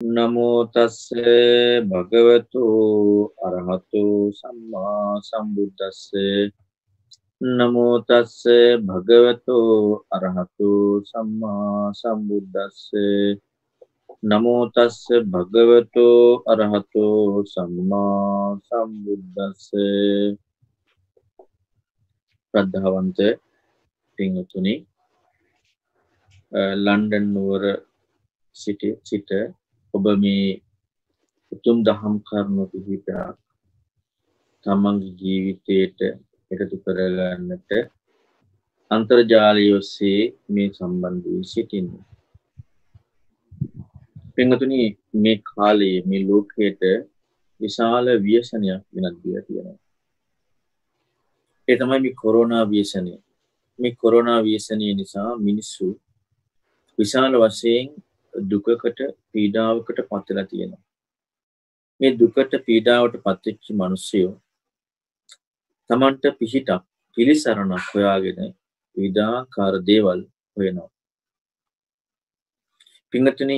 නමෝතස්ස භගවතු අරහතු සම්මා සම්බුද්දස්ස නමෝතස්ස භගවතු අරහතු සම්මා සම්බුද්දස්ස නමෝතස්ස භගවතු අරහතු සම්මා සම්බුද්දස්ස ප්‍රද්ධාවන්ත පිංහතුනි ලන්ඩන් නුවර සිට සිට ඔබ මේ උතුම් දහම් කරුණු පිහිටක් තමන්ගේ ජීවිතයට එකතු කරගන්නට අන්තර්ජාලය ඔස්සේ මේ සම්බන්ධ වී සිටින්න. පෙංගතුනි මේ කාලයේ මේ ලෝකයට විශාල ව්‍යසනයක් වෙනත් දිය තියෙනවා. ඒ තමයි මේ කොරෝනා ව්‍යසනය. මේ කොරෝනා ව්‍යසනය නිසා මිනිස්සු විශාල වශයෙන් දුකකට පීඩාවකට පත්වෙලා තියෙනවා. මේ දුකට පීඩාවට පත්වෙච්චි මනුස්සයෝ තමන්ට පිහිටක් පිළිසරණක් හොයාගෙන විධාකාර දේවල් හොයනවා. පිංහතන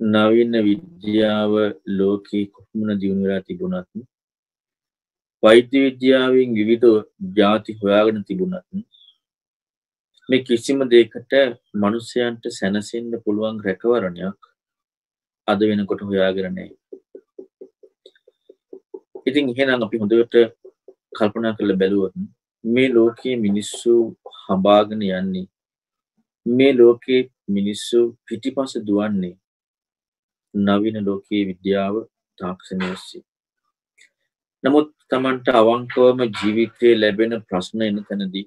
නවන්න විද්‍යාව ලෝකයේ කොහොමන දියුණුවෙලා තිබුණත් වෛද්‍ය විද්‍යාවෙන් විවිධ ජාති හොයාගෙන තිබුණත් මේ කිසිම දෙකට මනුස්සයන්ට සැනසෙන්න්න පුළුවන් රැකවරණයක් අද වෙනකොට හොයාගරනෑ ඉතින් එහෙනම් අපි හොඳට කල්පනා කරල බැලුවත් මේ ලෝකයේ මිනිස්සු හබාගෙන යන්නේ මේ ලෝකයේ මිනිස්සු පිටිපස දුවන්නේ නවින ලෝකයේ විද්‍යාව තාක්ෂණය. ඔස්සේ නමුත් තමන්ට අවංකවම ජීවිතය ලැබෙන ප්‍රශ්න එන තැනදී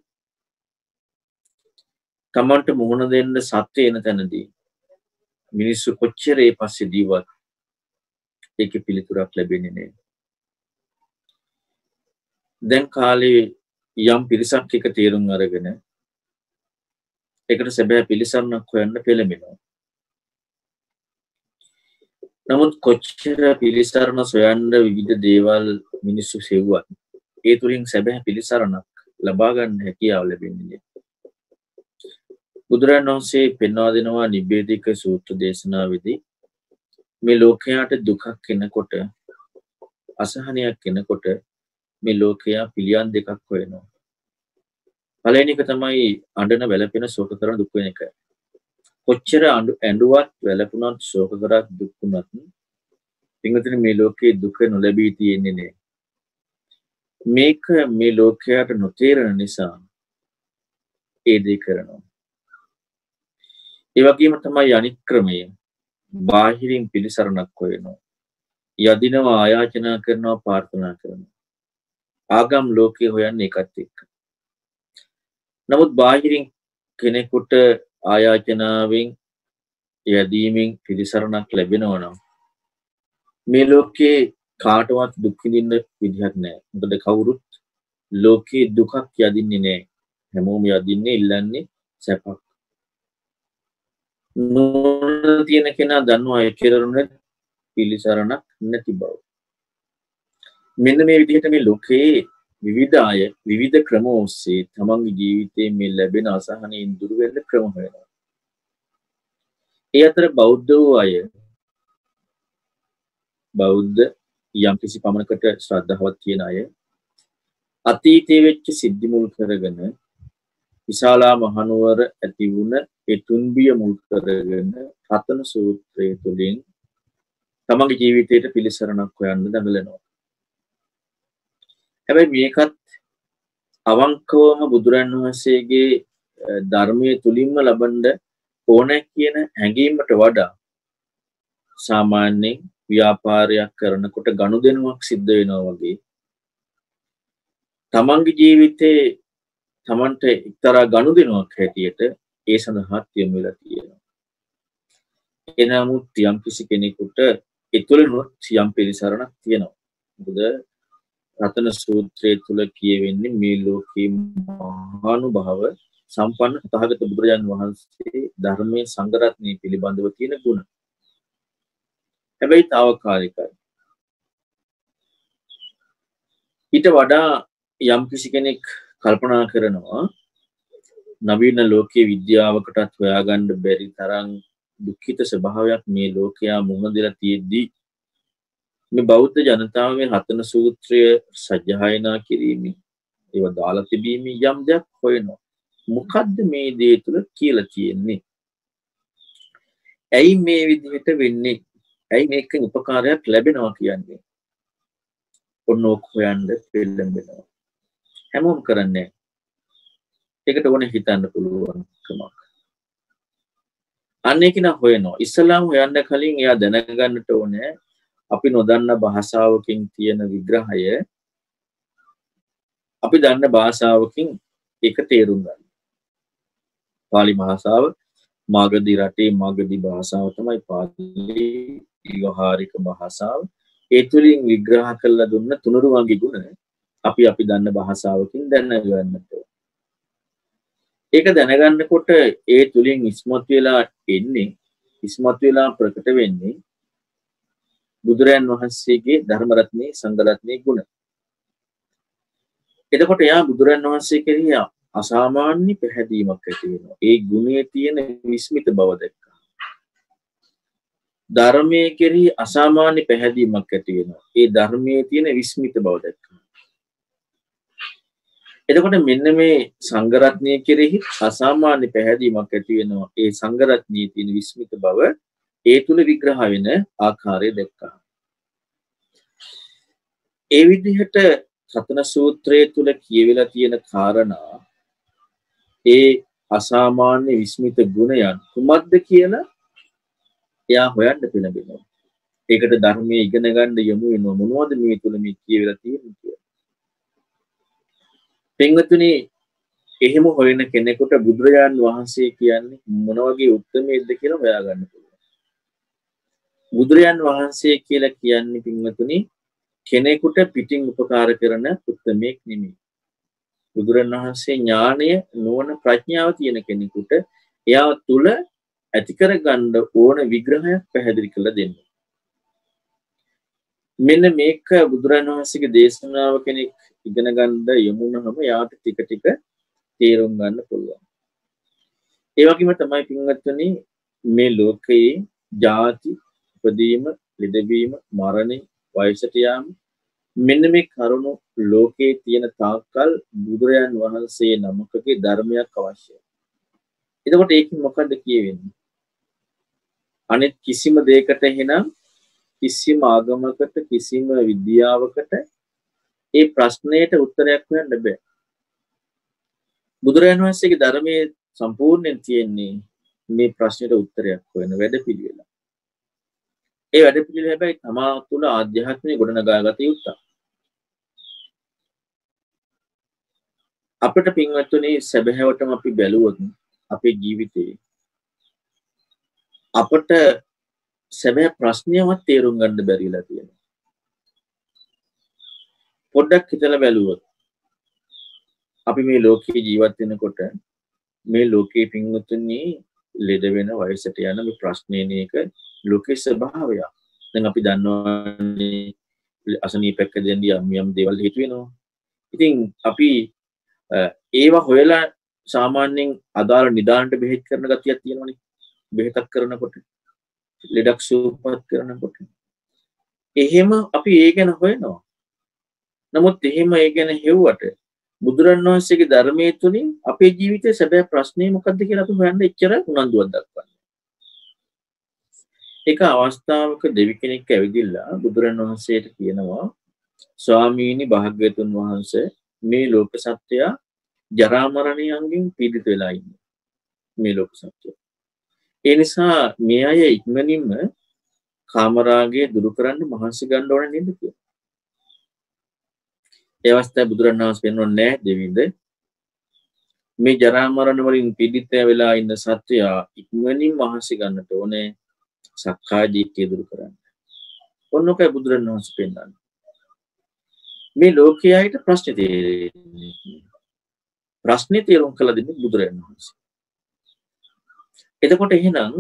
තමන්ට මුහුණ දෙන්න සත්‍ය එන තැනදී මිනිස්සු කොච්චර ඒ පස්සේ දීවත් ඒක පිළිතුරක් ලැබෙන්නේ නෑ දැන් කාලේ යම් පිරිසක් එක තේරුම් අරගෙන එකට සැබෑ පිළිසරණක් හොයන්න පෙළඹෙනවා. නමුත් කොච්චර පිළිසරණ සොයන්න විවිධ දේවල් මිනිස්සු සෙව්වත් ඒ තුළින් සැබෑ පිළිසරණක් ලබාගන්න හැකියාව ලැබෙන්නේ බුදුරන් වහන්සේ පෙන්වා දෙනවා නිබේධික සූත්‍ර දේශනාවේදී මේ ලෝකයාට දුකක් එනකොට අසහනයක් එනකොට මේ ලෝකයා පිළියන් දෙකක් හොයනවා. පළවෙනි එක තමයි අඬන වැළපෙන ශෝක කරන දුක් වෙන එක. කොච්චර ඇඬුවත් වැළපුණත් ශෝක කරත් දුක් වුණත් පින්වතුනි මේ ලෝකේ දුක නොලැබී තියෙන්නේ නෑ. මේක මේ ලෝකයට නොතේරෙන නිසා ඒ දේ කරනවා. ඒවගේම තමයි අනික් ක්‍රමය. බාහිරින් පිළිසරණක් හොයනවා. යදිනවා ආයාචනා කරනවා පාර්ථනා කරනවා. ආගම් ලෝකය හොයන්න එකත් එක්ක. නමුත් බාහිරින් කෙනෙකුට ආයාචනාවෙන් යදීමෙන් පිළිසරණක් ලැබෙනවනම් මේ ලෝකයේ කාටවත් දුක්විදින්න විදිහක් නෑ මොකද කවුරුත් ලෝකයේ දුකක් යදින්නේ නෑ හැමෝම යදින්නේ ඉල්ලන්නේ සැපක් නොන තියෙන කෙනා දන්නවා එකරරුණ පිළිසරණක් නැති බව. මෙන්න මේ විදිහට මේ ලෝකයේ විවිධ අය විවිධ ක්‍රම ඔස්සේ තමන්ගේ ජීවිතයේ මේ ලැබෙන අසහනයෙන් දුරවෙන්න ක්‍රම හොයනවා. ඒ අතර බෞද්ධ වූ අය බෞද්ධ යම් කිසි පමණකට ශ්‍රද්ධාවත් තියෙන අය අතීතයේ වෙච්ච සිද්ධි මුල් කරගෙන විශාලා මහනුවර ඇති වුණ ඒ තුන්බිය මුල් කරගෙන රතන සූත්‍රය තුළින් තමගේ ජීවිතයට පිළිසරණක් හොයන්න දඟලනවා. හැබැයි මේකත් අවංකවම බුදුරන් වහන්සේගේ ධර්මය තුළින්ම ලබන්ඩ ඕන කියන හැඟීමට වඩා සාමාන්‍යයෙන් ව්‍යාපාරයක් කරනකොට ගණු දෙනුවක් සිද්ධ වෙනවා වගේ තමන්ගේ ජීවිතේ තමන්ට එක්තරා ගණු දෙනුවක් හැටියට ඒ සඳහා තියමු වෙලා තියෙනවා. එනමුත් යම් කිසි කෙනෙකුට එතුළනොත් යම් පිළිසරණක් තියෙනවා. මොකද රතන සූත්‍රය තුල කියවෙන්නේ මේ ලෝකේ මහානුභාව සම්පන්න තථාගත බුදුරජාන් වහන්සේ ධර්මයේ සංගරත්නය පිළිබඳව තියෙන ගුණ. හැබැයි తాවකාලිකයි. ඊට වඩා යම් කිසි කෙනෙක් කල්පනා කරනවා නවීන ලෝකයේ විද්‍යාවකටත් හොයාගණ්ඩ බැරි තරම් දුක්ඛිත ස්වභාවයක් මේ ලෝකයා මුහුණ දෙලා තියෙද්දී මේ බෞද්ධ ජනතාව මේ රතන සූත්‍රය සජ්ජායනා කිරීමේ ඒව දාලා තිබීමේ යම් දෙයක් හොයනවා. මොකද්ද මේ දේ තුල කියලා තියෙන්නේ? ඇයි මේ විදිහට වෙන්නේ? ඇයි මේකෙන් උපකාරයක් ලැබෙනවා කියන්නේ? ඔන්න ඕක හොයන්න පෙළඹෙනවා. හැමෝම කරන්නේ ඒකට ඕනේ හිතන්න පුළුවන් කමක්. අන්න ඒක නා හොයනවා. ඉස්ලාම් හොයන්න කලින් එයා දැනගන්නට ඕනේ අපි නොදන්න භාෂාවකින් තියෙන විග්‍රහය අපි දන්න භාෂාවකින් එක තේරුම් ගන්න. පාලි භාෂාව මාගදී රටේ මාගදී භාෂාව තමයි පාලි ව්‍යවහාරික භාෂාව. ඒ තුලින් විග්‍රහ කරලා දුන්න තුනුරුවන්ගේ ගුණ අපි අපි දන්න භාෂාවකින් දැනගන්නට ඒක දැනගන්නකොට ඒ තුලින් ඉස්මතු වෙලා එන්නේ ඉස්මතු වෙලා ප්‍රකට වෙන්නේ බුදුරයන් වහන්සේගේ ධර්මරත්නයේ සංඝරත්නයේ ගුණ. එතකොට එයා බුදුරන් වහන්සේ කෙරෙහි අසාමාන්‍ය පැහැදීමක් ඇති වෙනවා. ඒ ගුණයේ තියෙන විස්මිත බව දැක්කා. ධර්මයේ කෙරෙහි අසාමාන්‍ය පැහැදීමක් ඇති වෙනවා. ඒ ධර්මයේ තියෙන විස්මිත බව දැක්කා. එතකොට මෙන්න මේ සංඝරත්නය කෙරෙහි අසාමාන්‍ය පැහැදීමක් ඇති වෙනවා. ඒ සංඝරත්නයේ තියෙන විස්මිත බව ඒ තුල විග්‍රහ වෙන ආකාරය දැක්කා. ඒ විදිහට සතන සූත්‍රය තුල කියවිලා තියෙන කාරණා ඒ අසාමාන්‍ය විස්මිත ගුණයන් කුමක්ද කියලා එයා හොයන්න පෙළඹෙනවා. ඒකට ධර්මයේ ඉගෙන ගන්න යමු වෙනවා මොනවද මේ තුල මේ කියවිලා තියෙන්නේ කියලා. පින්වතුනි එහෙම හොයන කෙනෙකුට බුදුරජාන් වහන්සේ කියන්නේ මොන වගේ උත්තරමේද කියලා හොයාගන්න පුළුවන්. බුදුරජාන් වහන්සේ කියලා කියන්නේ පින්වතුනි කෙනෙකුට පිටින් උපකාර කරන උත්තමයෙක් නෙමෙයි. බුදුරණවහන්සේ ඥානය නුවණ ප්‍රඥාව තියෙන කෙනෙකුට එයා තුල ඇති කර ගන්න ඕන විග්‍රහයක් පැහැදිලි කරලා දෙන්න. මෙන්න මේක බුදුරණවහන්සේගේ දේශනාව කෙනෙක් ඉගෙන ගන්න යමුනහම යාට ටික ටික තේරුම් ගන්න පුළුවන්. ඒ වගේම තමයි පින්වත්නි මේ ලෝකයේ ಜಾති උපදීම, ලිදවීම, මරණය, වයසට යාම මෙන්න මේ කරුණු ලෝකයේ තියෙන තාක්කල් බුදුරයන් වහන්සේ නමකගේ ධර්මයක් අවශ්‍යයි. එතකොට ඒකෙන් මොකද්ද කියවෙන්නේ? අනිත් කිසිම දෙයකට එහෙනම් කිසිම ආගමකට කිසිම විද්‍යාවකට ඒ ප්‍රශ්නයට උත්තරයක් හොයන්න බෑ. බුදුරජාණන් වහන්සේගේ ධර්මයේ සම්පූර්ණයෙන් තියෙන්නේ මේ ප්‍රශ්නෙට උත්තරයක් හොයන වැඩපිළිවෙල. ඒ වැඩපිළිවෙල හැබැයි තමා තුළ ආධ්‍යාත්මය ගොඩනගා ගත යුතුයි. අපට පින්වත්තුනේ සැබෑවටම අපි බැලුවොත් අපේ ජීවිතේ අපට සැබෑ ප්‍රශ්නයවත් තේරුම් ගන්න බැරිලා තියෙනවා. පොඩ්ඩක් හිතලා බැලුවොත් අපි මේ ලෝකේ ජීවත් වෙනකොට මේ ලෝකේ පින්වත්තුනේ ලෙඩ වෙන වයසට යන මේ ප්‍රශ්නේ එක ලෝකේ ස්වභාවයක්. දැන් අපි දන්නවනේ අසනීපයක් දෙන්නේ යම් යම් දේවල් හේතු වෙනවා. ඉතින් අපි ඒවා හොයලා සාමාන්‍යයෙන් අදාළ නිදානට බෙහෙත් කරන ගතියක් තියෙනවනේ. බෙහෙතක් කරනකොට ලෙඩක් සුවපත් කරනකොට. එහෙම අපි ඒ ගැන හොයනවා. නමුත් එහෙම ඒ ගැන හෙව්වට බුදුරන් වහන්සේගේ ධර්මයේ තුලින් අපේ ජීවිතයේ සැබෑ ප්‍රශ්නේ මොකක්ද කියලා අපි හොයන්න එච්චර උනන්දුවක් දක්වන්නේ. එක අවස්ථාවක දෙවි කෙනෙක් ඇවිදිලා බුදුරන් වහන්සේට කියනවා ස්වාමීනි භාග්‍යතුන් වහන්සේ මේ ලෝක සත්‍යයා ජරා මරණයන්ගෙන් පීඩිත වෙලා ඉන්නේ. මේ ලෝක සත්‍යය. ඒ නිසා මේ අය ඉක්මනින්ම කාමරාගය දුරු කරන්න මහන්සි ගන්න ඕන නේද කියලා. ඒ අවස්ථාවේ බුදුරණවහන්සේ පෙන්වන්නේ නැහැ දෙවිඳ මේ ජරා මරණ වලින් පීඩිත වෙලා ඉන්න සත්වයා ඉක්මනින් මහන්සි ගන්නට ඕනේ සක්කාය දිට්ඨිය දුරු කරන්න. ඔන්නෝකයි බුදුරණවහන්සේ පෙන්වන්නේ. මේ ලෝකයාට ප්‍රශ්න තේරෙන්නේ ප්‍රශ්නේ තේරුම් කළ දෙන්නේ බුදුරජාණන් වහන්සේ. එතකොට එහෙනම්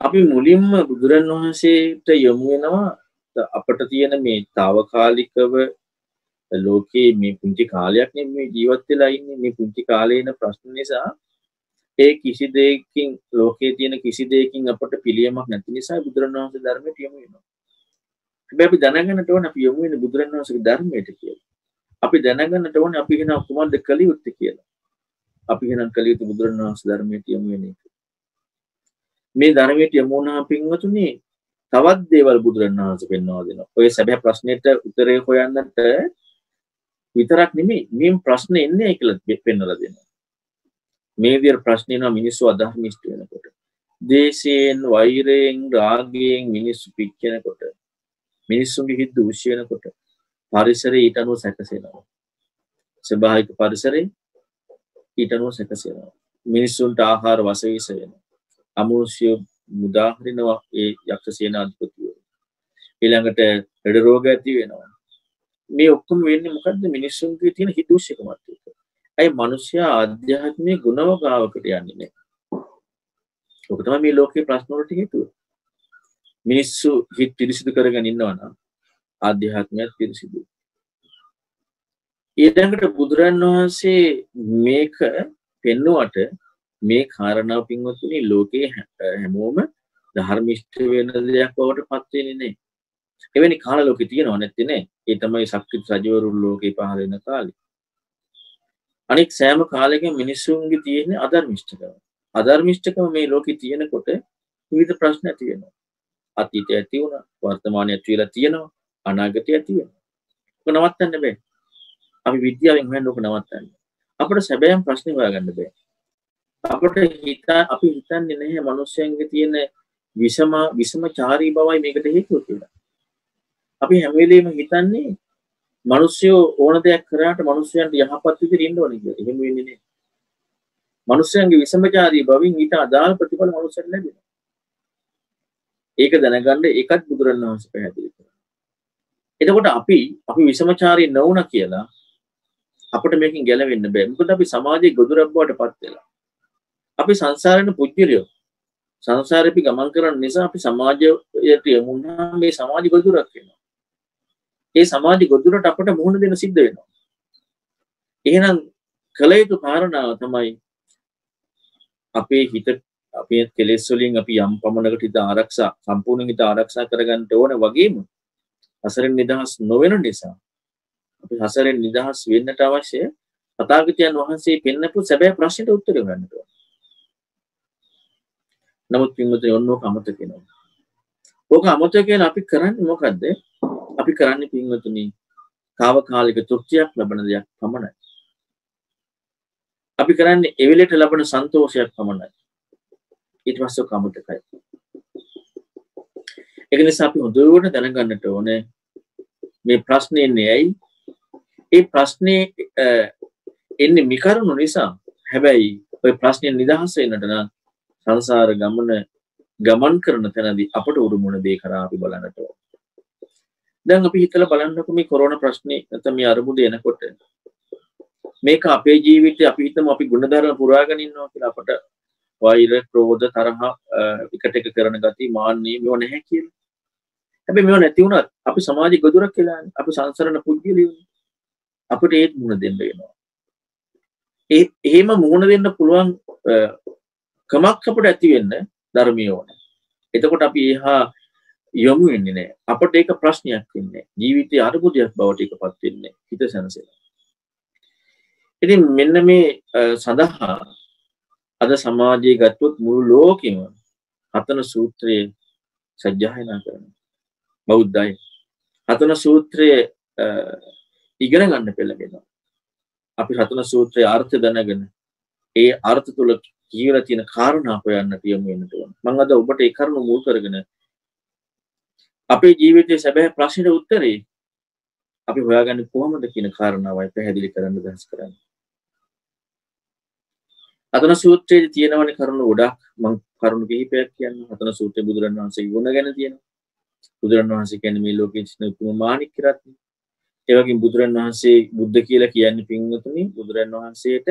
අපි මුලින්ම බුදුරන් වහන්සේට යොමු වෙනවා අපට තියෙන මේ తాවකාලිකව ලෝකයේ මේ පුංචි කාලයක් නේ මේ ජීවත් වෙලා ඉන්නේ මේ පුංචි කාලේ ඉන ප්‍රශ්න නිසා ඒ කිසි දෙයකින් ලෝකයේ තියෙන කිසි දෙයකින් අපට පිළියමක් නැති නිසා බුදුරණවහන්සේ ධර්මයට යොමු වෙනවා. හැබැයි අපි දැනගන්නට ඕනේ අපි යොමු වෙන්නේ බුදුරණවහන්සේගේ ධර්මයට කියලා. අපි දැනගන්නට ඕනේ අපි එහෙනම් කුමක්ද කළ යුත්තේ කියලා. අපි එහෙනම් කළ යුතු බුදුරණවහන්සේ ධර්මයට යොමු වෙන එක. මේ ධර්මයට යොමු වුණා පින්වතුනි තවත් දේවල් බුදුරණවහන්සේ පෙන්වා දෙනවා. ඔය සැබෑ ප්‍රශ්නෙට උත්තරේ හොයන්නට විතරක් නෙමෙයි මේ ප්‍රශ්නේ එන්නේ කියලා පෙන්වලා දෙනවා. මේ විදිහට ප්‍රශ්න එනවා මිනිස්සු අධර්මිෂ්ඨ වෙනකොට. දේශයෙන් වෛරයෙන් රාගයෙන් මිනිස්සු පිච්චෙනකොට මිනිස්සුන්ගේ හිත දූෂ්‍ය වෙනකොට පරිසරය ඊට අනුව සැකසෙනවා. ස්වභාවික පරිසරය ඊට අනුව සැකසෙනවා. මිනිස්සුන්ට ආහාර වසවිස වෙනවා. අමනුෂ්‍ය මුදා හරිනවා ඒ යක්ෂ සේනාධිපතිවරු. ඊළඟට ලෙඩ රෝග ඇති වෙනවා. මේ ඔක්කොම වෙන්නේ මොකද්ද මිනිස්සුන්ගේ තියෙන හිතූෂ්‍යකමත් එක්ක. ඇයි මිනිස්සයා ආධ්‍යාත්මික ගුණවගාවකට යන්නේ නැහැ. ඔක තමයි මේ ලෝකේ ප්‍රශ්න වලට හේතුව. මිනිස්සු හිත පිරිසිදු කරගෙන ඉන්නවා නම් ආධ්‍යාත්මයත් පිරිසිදු. ඊළඟට බුදුරන් වහන්සේ මේක පෙන්නුවට මේ කාරණාව පින්වත්තුනි ලෝකේ හැමෝම ධර්මිෂ්ඨ වෙන දෙයක් බවට පත් වෙන්නේ නැහැ. එවැනි කාල ලෝකේ තියෙනව නැත්තේ නේ. ඒ තමයි ශක්තිත් රජවරු ලෝකේ පහළ වෙන කාලේ. අනික් සෑම කාලෙකම මිනිස්සුන්ගේ තියෙන අධර්මිෂ්ඨකම. අධර්මිෂ්ඨකම මේ ලෝකේ තියෙනකොට විවිධ ප්‍රශ්න ඇති වෙනවා. අතීතය ඇති වුණා, වර්තමානය ඇති වෙලා තියෙනවා, අනාගතය ඇති වෙනවා. ඒක නවත්තන්න බෑ. අපි විද්‍යාවෙන් හොයන්න ඕක නවත්තන්න. අපිට සැබෑම ප්‍රශ්නේ හොයාගන්න බෑ. අපට හිත අපි හිතන්නේ නැහැ මිනිස්යන්ගේ තියෙන විෂම විෂමචාරී බවයි මේකට හේතුව කියලා. අපි හැම වෙලෙම හිතන්නේ මිනිස්සු ඕන දෙයක් කරාට මිනිස්යන්ට යහපත් විදිහට ඉන්න ඕනේ කියලා. එහෙම වෙන්නේ නැහැ. මිනිස්යන්ගේ විෂමචාරී බවින් ඊට අදාළ ප්‍රතිඵල මිනිස්සුන්ට ලැබෙනවා. ඒක දැනගන්න ඒකත් බුදුරණවහන්සේ පැහැදිලි කරනවා. එතකොට අපි අපි විෂමචාරී නොවුන කියලා අපිට මේකෙන් ගැලවෙන්න බෑ. මොකද අපි සමාජයේ ගොදුරක් බවට පත් වෙලා. අපි සංසාරෙන පුද්ගලයෝ. සංසාරේ අපි ගමන් කරන නිසා අපි සමාජයට යමු මේ සමාජ ගොදුරක් වෙනවා. ඒ සමාජ ගොදුරට අපට මුහුණ දෙන්න සිද්ධ වෙනවා. එහෙනම් කළ යුතු කාරණාව තමයි අපේ හිත අපේ කෙලෙස් වලින් අපි යම් පමණකට හිත ආරක්ෂා සම්පූර්ණ හිත ආරක්ෂා කරගන්න ඕන වගේම හසරෙන් නිදහස් නොවන නිසා අපි හසරෙන් නිදහස් වෙන්නට අවශ්‍ය තථාගතයන් වහන්සේ පෙන්නපු සැබෑ ප්‍රශ්නෙට උත්තර ගන්නට ඕන. නමුත් පින්වතුනි ඔන්න ඕක අමතක වෙනවා. ඕක අමතක කියලා අපි කරන්නේ මොකද්ද? අපි කරන්නේ පින්වතුනි తాවකාලික තෘප්තියක් ලබන දෙයක් පමණයි. අපි කරන්නේ එවිලට ලබන සන්තෝෂයක් පමණයි. ඊට පස්සේ ඔක අමතකයි. ඒක නිසා අපි හොඳට දැනගන්නට ඕනේ මේ ප්‍රශ්නේ එන්නේ ඇයි? ඒ ප්‍රශ්නේ එන්නේ මිකරුණු නිසා. හැබැයි ඔය ප්‍රශ්නේ නිදහස් වෙන්නට නම් සංසාර ගමන ගමන් කරන තැනදී අපට උරුමුණ දේ කරා අපි බලන්නට ඕන. දැන් අපි හිතලා බලන්නකො මේ කොරෝනා ප්‍රශ්නේ නැත්නම් මේ අරුමුද එනකොට මේක අපේ ජීවිතේ අපි හිතමු අපි ගුණධර්ම පුරාගෙන ඉන්නවා කියලා අපට වෛර ක්‍රෝධ තරහ එකට එක කරන ගති මාන්නේ මේව නැහැ කියලා. හැබැයි මේව නැති වුණත් අපි සමාජෙ ගොදුරක් කියලානේ. අපි සංසරණ පුද්ගලයෝ. අපිට ඒත් මුණ දෙන්න වෙනවා. ඒ එහෙම මුණ දෙන්න පුළුවන් කමක් අපට ඇති වෙන්න ධර්මය ඕන. එතකොට අපි එහා යොමු වෙන්නේ නැහැ. අපට ඒක ප්‍රශ්නයක් වෙන්නේ. ජීවිතයේ අරුබුදයක් බවට ඒකපත් වෙන්නේ. හිත සැනසෙලා. ඉතින් මෙන්න මේ සඳහා අද සමාජයේ ගත්තොත් මුළු ලෝකෙම හතන සූත්‍රයේ සජ්ජායනා කරනවා. බෞද්ධයි. හතන සූත්‍රයේ ඉගෙන ගන්න පෙළඹෙනවා. අපි හතන සූත්‍රයේ අර්ථ දැනගෙන ඒ අර්ථ තුල කියලා තියෙන කාරණා හොයන්නට යමු වෙනට ඕන. මම අද ඔබට ඒ කරුණු මුල් කරගෙන අපේ ජීවිතයේ සැබෑ ප්‍රශ්නෙට උත්තරේ අපි හොයාගන්නේ කොහොමද කියන කාරණාවයි පැහැදිලි කරන්න දහස් කරන්නේ. අතන සූත්‍රයේ තියෙනවනේ කරුණු ගොඩක් මම කරුණු කිහිපයක් කියන්න. අතන සූත්‍රයේ බුදුරණන් වහන්සේ ගුණ ගැන තියෙනවා. බුදුරණන් වහන්සේ කියන්නේ මේ ලෝකයේ සිටින උතුම් මාණික්ක රත්නය. ඒ වගේම බුදුරණන් වහන්සේ බුද්ධ කියලා කියන්නේ පින්වතුනි බුදුරණන් වහන්සේට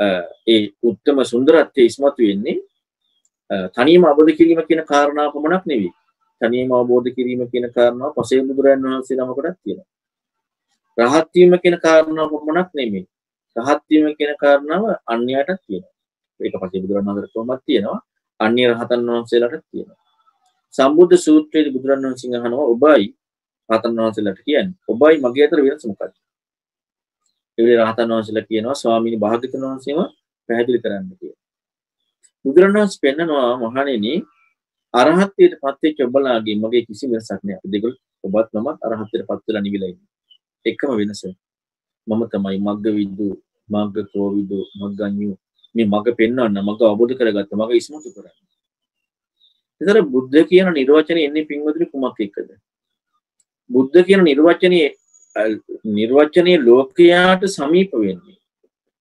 ඒ උත්තම සුන්දරත්වය ඉස්මතු වෙන්නේ තනියම අවබෝධ කිරීම කියන කාරණාව පමණක් නෙවෙයි. තනියම අවබෝධ කිරීම කියන කාරණාව පසේ බුදුරයන් වහන්සේ නමකටත් තියෙනවා. රහත් වීම කියන කාරණාව පමණක් නෙමෙයි. රහත් වීම කියන කාරණාව අන්‍යයටත් තියෙනවා. ඒක පස්සේ බුදුරණන් වහන්සේට කොහොමද තියෙනවා අන්‍ය රහතන් වහන්සේලාට තියෙනවා සම්බුද්ධ සූත්‍රයේදී බුදුරණන් වහන්සේ අහනවා ඔබයි රහතන් වහන්සේලාට කියන්නේ ඔබයි මගේ අතර වෙනස මොකක්ද ඒ රහතන් වහන්සේලා කියනවා ස්වාමීනි භාග්‍යතුන් වහන්සේම පැහැදිලි කරන්න කියලා. බුදුරණන් වහන්සේ පෙන්නනවා මහණෙනි අරහත්ත්වයට පත් වෙච්ච ඔබලාගේ මගේ කිසි වෙනසක් නෑ. අපි දෙගොල්ල ඔබත් මමත් අරහත්ත්වයට පත් වෙලා නිවිලා ඉන්නේ. එකම වෙනස. මම තමයි මග්ග විදු මග්ග කෝවිදු මග්ගඤ්ඤු. මේ මග පෙන්වන්න මග අවබෝධ කරගත්ත මග ඉස්මතු කරන්න. එතර බුද්ධ කියන නිර්වචනය එන්නේ පින්වතුනි කුමක් එක්කද? බුද්ධ කියන නිර්වචනයේ නිර්වචනයේ ලෝකයාට සමීප වෙන්නේ.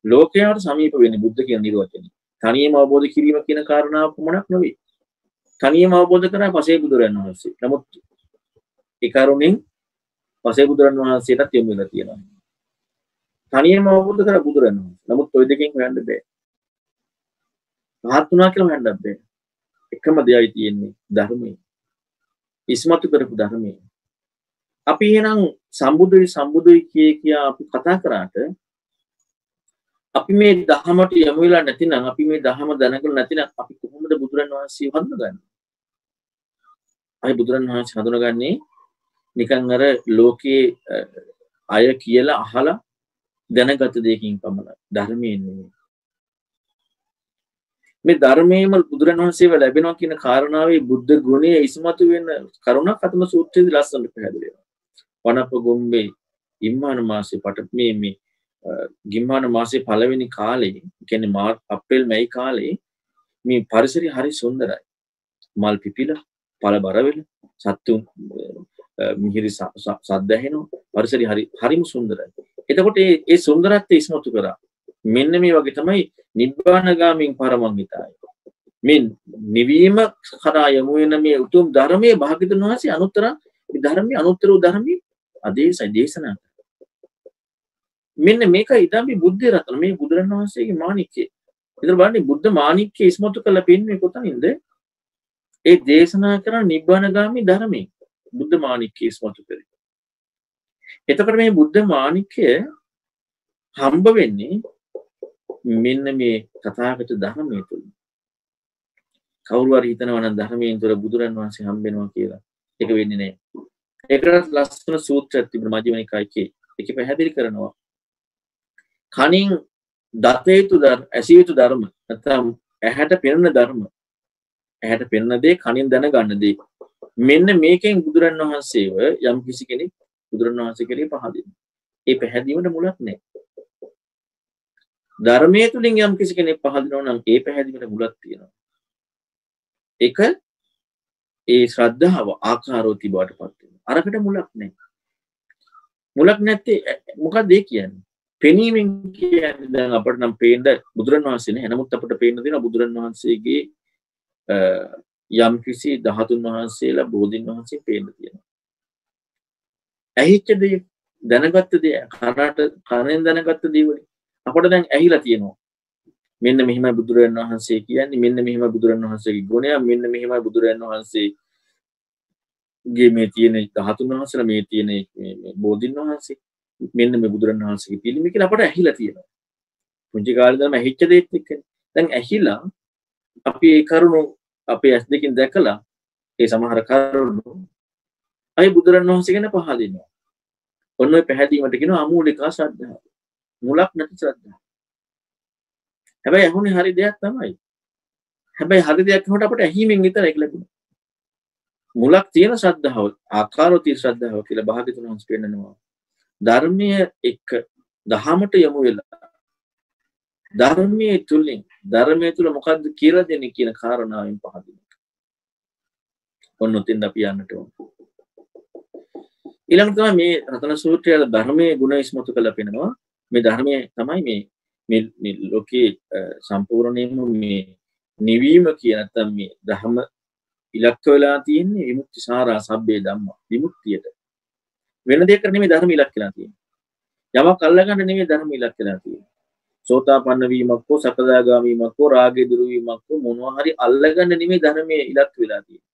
ලෝකයාට සමීප වෙන්නේ බුද්ධ කියන නිර්වචනය. තනියම අවබෝධ කිරීම කියන කාරණාව පමණක් නොවේ තනියම අවබෝධ කරා පසේ බුදුරන් වහන්සේ. නමුත් එකරුණින් පසේ බුදුරන් වහන්සේටත් යොමු වෙලා තියෙනවා. තනියම අවබෝධ කර බුදුරන් වහන්සේ. නමුත් ওই දෙකෙන් හොයන්න බෑ. රහත් වුණා කියලා හොයන්නත් බෑ. එකම දෙයයි තියෙන්නේ ධර්මයේ. ඉස්මතු කරපු ධර්මයේ. අපි එහෙනම් සම්බුදුයි සම්බුදුයි කිය කියා අපි කතා කරාට අපි මේ දහමට යොමු වෙලා නැතිනම් අපි මේ දහම දැනගෙන නැතිනම් අපි කොහොමද බුදුරන් වහන්සේ හඳුනගන්නේ? අය බුදුරන් වහන්සේ හඳුනගන්නේ නිකන් අර ලෝකයේ අය කියලා අහලා දැනගත දෙයකින් පමණයි ධර්මයෙන් නෙමෙයි. මේ ධර්මයේම බුදුරන් වහන්සේව ලැබෙනවා කියන කාරණාවේ බුද්ධ ගුණය ඉස්මතු වෙන කරුණක් අතම සූත්‍රයේදී ලස්සනට පැහැදිලි වෙනවා. වනප ගොම්බේ ඉම්මාන මාසේ පට මේ මේ ගිම්මාන මාසේ පළවෙනි කාලේ කියන්නේ මාර් අප්‍රේල් මැයි කාලේ මේ පරිසරය හරි සුන්දරයි. මල් පිපිලා පළ බර වෙලා සත්තුන් මිහිරි සද්ද ඇහෙනවා පරිසරය හරි හරිම සුන්දරයි. එතකොට ඒ ඒ සුන්දරත්වය ඉස්මතු කරා. මෙන්න මේ වගේ තමයි නිබ්බානගාමින් පරමංගිතාය. මේ නිවීම කරා යමු වෙන මේ උතුම් ධර්මයේ භාග්‍යතුන් වහන්සේ අනුත්තර ධර්මයේ අනුත්තර ධර්මයේ අදේශය දේශනා. මෙන්න මේක ඉදම්බි බුද්ධ රත්න මේ බුදුරන් වහන්සේගේ මානික්කේ ඉතින් බලන්න බුද්ධ මානික්කේ ඉස්මතු කරලා පෙන්වන්නේ කොතනින්ද? ඒ දේශනා කරන නිබ්බානගාමි ධර්මයේ බුද්ධ මානික්කේ ඉස්මතු කරේ. එතකොට මේ බුද්ධ මානික්කය හම්බ වෙන්නේ මෙන්න මේ තථාගත ධර්මයේ තුල. කවුරු හරි හිතනවා නම් ධර්මයෙන් තුර බුදුරන් වහන්සේ හම්බෙනවා කියලා. ඒක වෙන්නේ නැහැ. ඒකට ලස්සන සූත්‍රයක් තිබුණා මජ්ක්‍ධිම නිකායේ. ඒකේ පැහැදිලි කරනවා. කනින් දතයුතු ඇසිය යුතු ධර්ම නැත්නම් ඇහැට පෙනෙන ධර්ම. ඇහැට පෙනෙන දේ කනින් දැනගන්න දේ. මෙන්න මේකෙන් බුදුරන් වහන්සේව යම් කිසි කෙනෙක් බුදුරන් වහන්සේ කෙරේ පහදින්න ඒ පැහැදීමට මුලක් නැහැ ධර්මයේ තුලින් යම් කිසි කෙනෙක් පහදිනවා නම් ඒ පැහැදීමට මුලක් තියෙනවා. ඒක ඒ ශ්‍රද්ධාව ආකාරෝති බවට පත් වෙනවා. අරකට මුලක් නැහැ. මුලක් නැත්තේ මොකක්ද ඒ කියන්නේ? පෙනීමෙන් කියන්නේ දැන් අපට නම් පේන්න බුදුරන් වහන්සේ නෑ නමුත් අපට පේන්න තියෙනවා බුදුරන් වහන්සේගේ යම් කිසි ධාතුන් වහන්සේලා බෝධින් වහන්සේ පේන්න තියෙනවා. ඇහිච්ච දේ දැනගත්ත දේ කරාට කරෙන් දැනගත්ත දේ වලින් අපට දැන් ඇහිලා තියෙනවා. මෙන්න මෙහිමයි බුදුරන් වහන්සේ කියන්නේ මෙන්න මෙහිමයි බුදුරන් වහන්සේගේ ගුණය මෙන්න මෙහිමයි බුදුරන් වහන්සේගේ මේ තියෙන ධාතුන් වහන්සේලා මේ තියෙන මේ බෝධින් වහන්සේ මෙන්න මේ බුදුරන් වහන්සේගේ පිළිම කියලා අපට ඇහිලා තියෙනවා. පුංචි කාලේ ඉඳන්ම ඇහිච්ච දේත් එක්කනේ. දැන් ඇහිලා අපි ඒ කරුණු අපේ ඇස් දෙකින් දැකලා ඒ සමහර කරුණු අයි බුදුරන් වහන්සේ ගැන පහදිනවා. ඔන්න ඔය පැහැදීමට කියනවා අමූලික ශ්‍රද්ධාව. මුලක් නැති ශ්‍රද්ධාව. හැබැයි ඇහුනේ හරි දෙයක් තමයි. හැබැයි හරි දෙයක් වුණාට අපට ඇහිමෙන් විතර ඒක ලැබුණා. මුලක් තියෙන ශ්‍රද්ධාව ආකාරෝති ශ්‍රද්ධාව කියලා භාග්‍යතුන් වහන්සේ පෙන්නනවා. ධර්මය එක්ක දහමට යොමු වෙලා ධර්මයේ තුලින් ධර්මයේ තුල මොකද්ද කියලා දෙන්නේ කියන කාරණාවෙන් පහදින. ඔන්න උතින් අපි යන්නට ඕන. ඊළඟ තමයි මේ රතන සූත්‍රයේ ධර්මයේ ගුණ ඉස්මතු කළ පෙනෙනවා. මේ ධර්මයේ තමයි මේ මේ ලෝකේ සම්පූර්ණයෙන්ම මේ නිවීම කියන නැත්නම් මේ ධර්ම ඉලක්ක වෙලා තියෙන්නේ විමුක්ති සාරා සබ්බේ ධම්ම විමුක්තියට. වෙන දෙයකට නෙමෙයි ධර්ම ඉලක්ක වෙලා තියෙන්නේ. යමක් අල්ලගන්න නෙමෙයි ධර්ම ඉලක්ක වෙලා තියෙන්නේ. සෝතාපන්න වීමක් හෝ සකදාගාමී වීමක් හෝ රාගේ දුරු වීමක් හෝ මොනවා හරි අල්ලගන්න නෙමෙයි ධර්මයේ ඉලක්ක වෙලා තියෙන්නේ.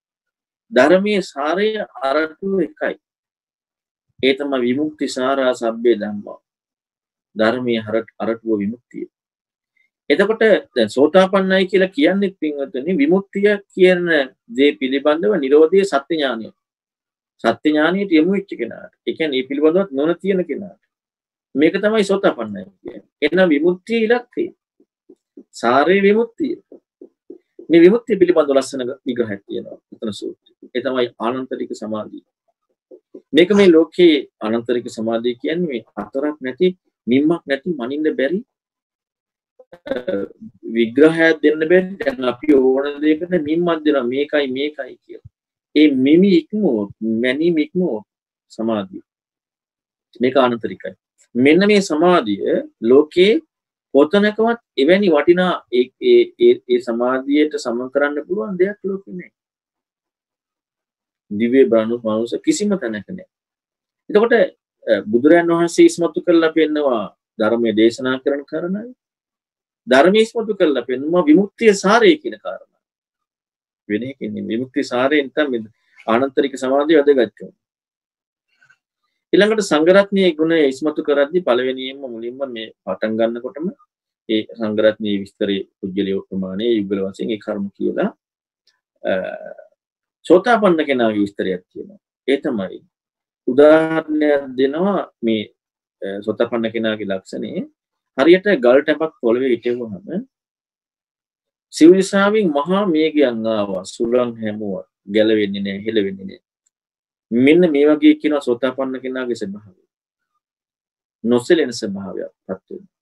ධර්මයේ සාරය අරටුව එකයි. ඒ තමයි විමුක්ති සාරා සබ්බේ ධම්මා. ධර්මයේ හරට අරටුව විමුක්තිය. එතකොට දැන් සෝතාපන්නයි කියලා කියන්නේ පින්වතුනි විමුක්තිය කියන දේ පිළිබඳව නිරෝධය සත්‍ය ඥානය. සත්‍ය ඥානයට යොමු වෙච්ච කෙනාට. ඒ කියන්නේ මේ පිළිබඳව නොන තියෙන කෙනාට. මේක තමයි සෝතාපන්නයි කියන්නේ. එහෙනම් විමුක්තිය ඉලක්කය. සාරේ විමුක්තිය. මේ විමුක්තිය පිළිබඳව ලස්සන විග්‍රහයක් තියෙනවා. එතන සූත්‍රය. ඒ තමයි ආනන්තරික සමාධිය. මේක මේ ලෝකයේ අනන්තරික සමාධිය කියන්නේ මේ අතරක් නැති නිම්මක් නැති මනින්න බැරි විග්‍රහයක් දෙන්න බැරි දැන් අපි ඕන දෙයකට මිම්මක් දෙනවා මේකයි මේකයි කියලා. ඒ මිමි ඉක්මුවොත් මැනීම ඉක්මුවොත් සමාධිය. මේක අනන්තරිකයි. මෙන්න මේ සමාධිය ලෝකේ කොතනකවත් එවැනි වටිනා ඒ සමාධියට සම කරන්න පුළුවන් දෙයක් ලෝකෙ නෑ. දිවේ බ්‍රණු මනුස කිසිම තැනක නෑ. එතකොට බුදුරයන් වහන්සේ ඉස්මතු කරලා පෙන්නවා ධර්මය දේශනා කරන කරනයි ධර්මය ඉස්මතු කරලා පෙන්නවා විමුක්තිය සාරය කියන කාරණා. වෙන එකකින් විමුක්තිය සාරයෙන් තමයි ආනන්තරික සමාධිය වැදගත් වෙන්නේ. ඊළඟට සංගරත්නයේ ගුණ ඉස්මතු කරද්දී පළවෙනියෙන්ම මුලින්ම මේ පටන් ගන්නකොටම ඒ සංගරත්නයේ විස්තරයේ පුජ්‍යලිය ප්‍රමාණය යුගල වශයෙන් ඒ කර්ම කියලා සෝතාපන්න කෙනාගේ විස්තරයක් තියෙනවා. ඒ තමයි උදාහරණයක් දෙනවා මේ සෝතාපන්න කෙනාගේ ලක්ෂණේ හරියට ගල් ටැපක් පොළවේ හිටවුවහම සිව්නිසාවෙන් මහා මේඝයන් ආවා සුළං හැමුවා ගැලවෙන්නේ නැහැ හෙලවෙන්නේ නැහැ. මෙන්න මේ වගේ කියනවා සෝතාපන්න කෙනාගේ ස්වභාවය. නොසෙලෙන ස්වභාවයක් පත් වෙනවා.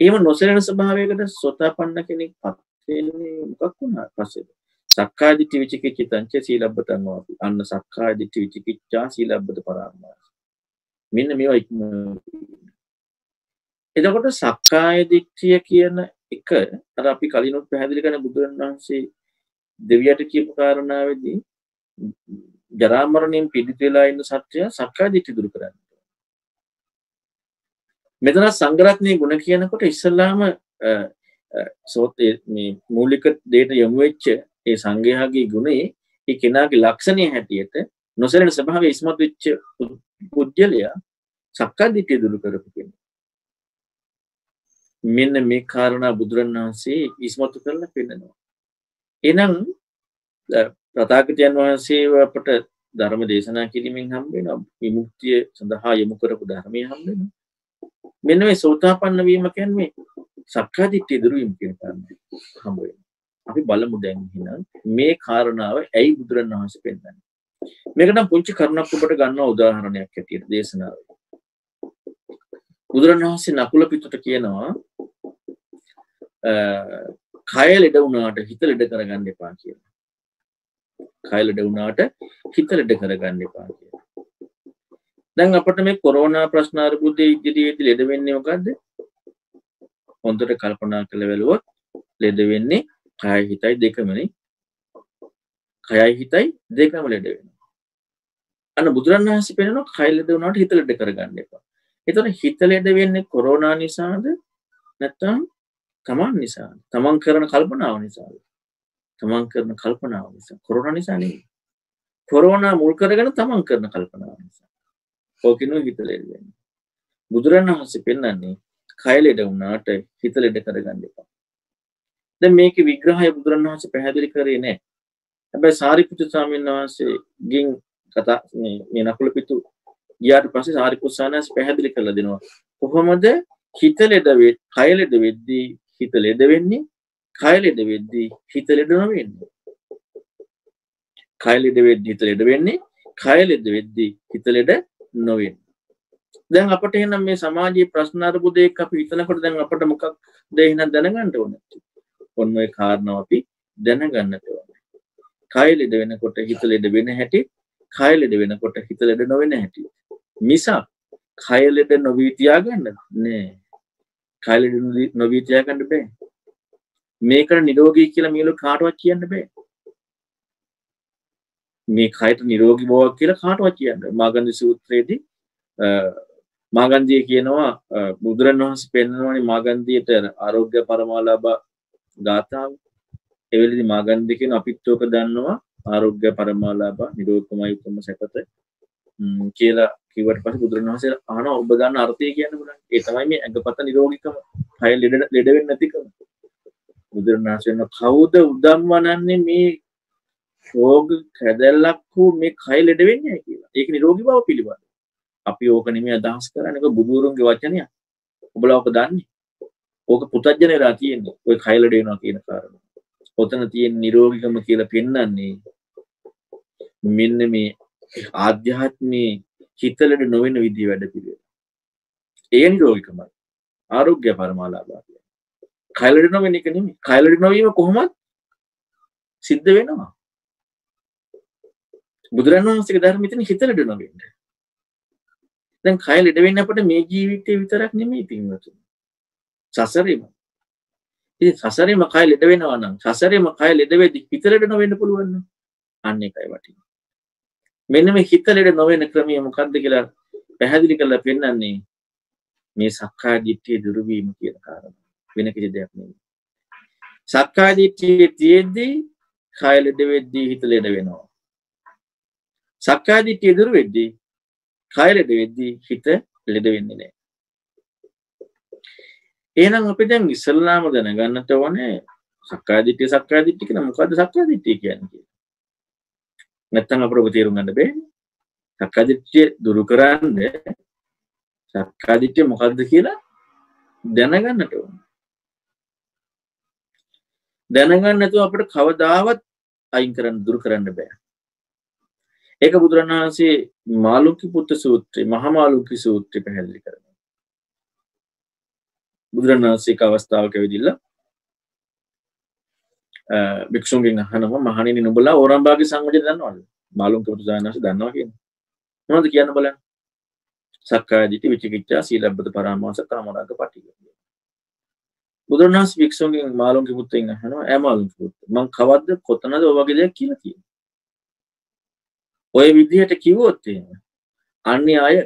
එහෙම නොසෙලෙන ස්වභාවයකට සෝතාපන්න කෙනෙක් පත් වෙන්නේ මොකක් වුණා පස්සේද? සක්කාය දිට්ඨි විචිකිච්ඡිතංච සීලබ්බතං වාපි. අන්න සක්කාය දිට්ඨි විචිකිච්ඡා සීලබ්බත පරාමාස. මෙන්න මේවා ඉක්ම එතකොට සක්කාය දිට්ඨිය කියන එක අර අපි කලිනුත් පැහැදිලි කරන බුදුරණවහන්සේ දෙවියට කියපු කාරණාවේදී ජරා මරණයෙන් පීඩිත වෙලා ඉන්න සත්‍යය සක්කාය දිට්ඨිය දුරු කරන්න. මෙතන සංගරත්නයේ ගුණ කියනකොට ඉස්සල්ලාම සෝතේ මේ මූලික දෙයට යොමු වෙච්ච ඒ සංඝයාගේ ගුණේ ඒ කෙනාගේ ලක්ෂණය හැටියට නොසැලෙන ස්වභාවය ඉස්මතු වෙච්ච පුද්ගලයා සක්කාදිට්ඨිය දුරු කරපු කෙනෙක්. මෙන්න මේ කාරණා බුදුරණවහන්සේ ඉස්මතු කරලා පෙන්නනවා. එහෙනම් ප්‍රතාගතයන් වහන්සේ අපට ධර්ම දේශනා කිරීමෙන් හම්බ වෙනවා විමුක්තිය සඳහා යොමු කරපු ධර්මය හම්බ වෙනවා. මෙන්න මේ සෝතාපන්න වීම කියන්නේ සක්කාදිට්ඨිය දුරු වීම කියන කාරණය හම්බ වෙනවා. අපි බලමු දැන් එහෙනම් මේ කාරණාව ඇයි බුදුරණවහන්සේ පෙන්වන්නේ මේක නම් පුංචි කරුණක් ඔබට ගන්නවා උදාහරණයක් හැටියට දේශනාවේ බුදුරණවහන්සේ නකුල පිටුට කියනවා කය ලෙඩ වුණාට හිත ලෙඩ කරගන්න එපා කියලා. කය ලෙඩ වුණාට හිත ලෙඩ කරගන්න එපා කියලා. දැන් අපට මේ කොරෝනා ප්‍රශ්න අර්බුදයේ ඉදිරියේදී ලෙඩ වෙන්නේ මොකද්ද? හොඳට කල්පනා කළ බැලුවොත් ලෙඩ වෙන්නේ කයයි හිතයි දෙකමනේ කයයි හිතයි දෙකම ලෙඩ වෙනවා. අන්න බුදුරන් වහන්සේ පෙන්නනවා කය ලෙඩ වුණාට හිත ලෙඩ කරගන්න එපා. එතකොට හිත ලෙඩ වෙන්නේ කොරෝනා නිසාද? නැත්නම් තමන් නිසා තමන් කරන කල්පනාව නිසාද? තමන් කරන කල්පනාව නිසා. කොරෝනා නිසා නෙවෙයි. කොරෝනා මුල් කරගෙන තමන් කරන කල්පනාව නිසා. ඕකිනු හිත ලෙඩ වෙන්නේ. බුදුරන් වහන්සේ පෙන්වන්නේ කය ලෙඩ වුණාට හිත ලෙඩ කරගන්න එපා. දැන් මේකේ විග්‍රහය බුදුරණවහන්සේ පැහැදිලි කරේ නැහැ. හැබැයි සාරිපුත්‍ර ස්වාමීන් වහන්සේගෙන් කතා මේ මේ නකුල පිටු ගියාට පස්සේ සාරිපුත්‍ර ස්වාමීන් පැහැදිලි කරලා දෙනවා. කොහොමද හිත ලෙඩ වෙ, කය ලෙඩ වෙද්දී හිත ලෙඩ වෙන්නේ, කය ලෙඩ වෙද්දී හිත ලෙඩ නොවෙන්නේ. කය ලෙඩ වෙද්දී හිත ලෙඩ වෙන්නේ, කය ලෙඩ වෙද්දී හිත ලෙඩ නොවෙන්නේ. දැන් අපට එහෙනම් මේ සමාජයේ ප්‍රශ්න අරුබුදයක් අපි හිතනකොට දැන් අපට මොකක්ද එහෙනම් දැනගන්න ඕනේ? ඔන්න ඔය කාරණාව අපි දැනගන්නට ඕනේ. කය ලෙඩ වෙනකොට හිත ලෙඩ වෙන හැටි, කය ලෙඩ වෙනකොට හිත ලෙඩ නොවෙන හැටි. මිසක් කය ලෙඩ නොවී තියාගන්න නෑ. කය ලෙඩ නොවී තියාගන්න බෑ. මේකට නිරෝගී කියලා මේලු කාටවත් කියන්න බෑ. මේ කයට නිරෝගී බවක් කියලා කාටවත් කියන්න. මාගන්ධ සූත්‍රයේදී මාගන්ධිය කියනවා බුදුරණවහන්සේ පෙන්වනවානේ මාගන්ධියට ආරෝග්‍ය පරමාලාභ ගාථාව එවෙලදි මාගන්ධ කියන අපිත් ඕක දන්නවා ආරෝග්‍ය පරමාලාභ නිරෝගමයි උතුම්ම සැපත කියලා කිව්වට පස්සේ බුදුරණවහන්සේ අහනවා ඔබ දන්න අර්ථය කියන්න බුණා ඒ තමයි මේ ඇඟපත නිරෝගීකම කය ලෙඩ ලෙඩ වෙන්නේ නැතිකම බුදුරණාහි වෙන කවුද උදම්වනන්නේ මේ රෝග කැදැල්ලක් වූ මේ කය ලෙඩ වෙන්නේ කියලා. ඒක නිරෝගී බව පිළිබඳ. අපි ඕක නෙමෙයි අදහස් කරන්නේ. ඒක බුදුරුන්ගේ වචනයක්. ඔබලා ඔක දන්නේ. ඕක පුතඥයලා තියෙන්නේ. ඔය කය ලෙඩ වෙනවා කියන කාරණා. ඔතන තියෙන නිරෝගිකම කියලා පෙන්වන්නේ මෙන්න මේ ආධ්‍යාත්මී හිතලට නොවෙන විදිහ වැඩ පිළිවෙල. ඒ නිරෝගිකමයි. ආරෝග්‍ය පරමාලාභය. කයලට නොවෙන එක නෙමෙයි. කයලට නොවීම කොහොමද සිද්ධ වෙනවා. බුදුරජාණන් වහන්සේගේ ධර්මෙ ඉතින් හිතලට නොවෙන්න. දැන් කය ලෙඩ වෙන්න අපිට මේ ජීවිතේ විතරක් නෙමෙයි පින්වතුනි. සසරේම. ඉතින් සසරේම කය ලෙඩ වෙනවා නම් සසරේම කය ලෙඩ වෙද්දි හිත ලෙඩ නොවෙන්න පුළුවන් නම් අන්න ඒකයි වටින්නේ. මෙන්න මේ හිත ලෙඩ නොවෙන ක්‍රමය මොකක්ද කියලා පැහැදිලි කරලා පෙන්වන්නේ මේ සක්කාය දිට්ඨිය දුරු වීම කියන කාරණා. වෙන කිසි දෙයක් නෙමෙයි. සක්කාය දිට්ඨිය තියෙද්දී කය ලෙඩ වෙද්දී හිත ලෙඩ වෙනවා. සක්කාය දිට්ඨිය දුරු වෙද්දී කය ලෙඩ වෙද්දී හිත ලෙඩ වෙන්නේ නැහැ. එහෙනම් අපි දැන් ඉස්සල්ලාම දැනගන්නට ඕනේ සක්කාය දිට්ඨිය සක්කාය දිට්ඨිය කියන මොකද්ද සක්කාය දිට්ඨිය කියන්නේ? නැත්තම් අපට ඔබ තේරුම් ගන්න බෑ. සක්කාය දිට්ඨිය දුරු කරන්න සක්කාය දිට්ඨිය මොකද්ද කියලා දැනගන්නට ඕන. දැනගන්න නැතුව අපිට කවදාවත් අයින් කරන්න දුරු කරන්න බෑ. ඒක බුදුරණන් වහන්සේ මාළුක්‍ය පුත්ත සූත්‍රය මහා මාළුක්‍ය සූත්‍රය පැහැදිලි කරනවා. බුදුරණන් වහන්සේ එක අවස්ථාවක වෙදිලා භික්ෂුන්ගෙන් අහනවා මහණෙනි නුඹලා ඕරම්බාගේ සංවජන දන්නවද? මාළුක්‍ය පුත්ත සානහස දන්නවා කියන්නේ. මොනවද කියන්න බලන්න. සක්කාය දිට්ඨි විචිකිච්ඡා සීලබ්බත පරාමාස කාමරාග පටිඝ. බුදුරණන් වහන්සේ භික්ෂුන්ගෙන් මාළුක්‍ය පුත්තෙන් අහනවා ඈ මාළුක්‍ය පුත්ත මං කවද්ද කොතනද ඔය වගේ දෙයක් කියලා තියෙන්නේ? ඔය විදිහට කිව්වොත් එහෙම අන්නේ අය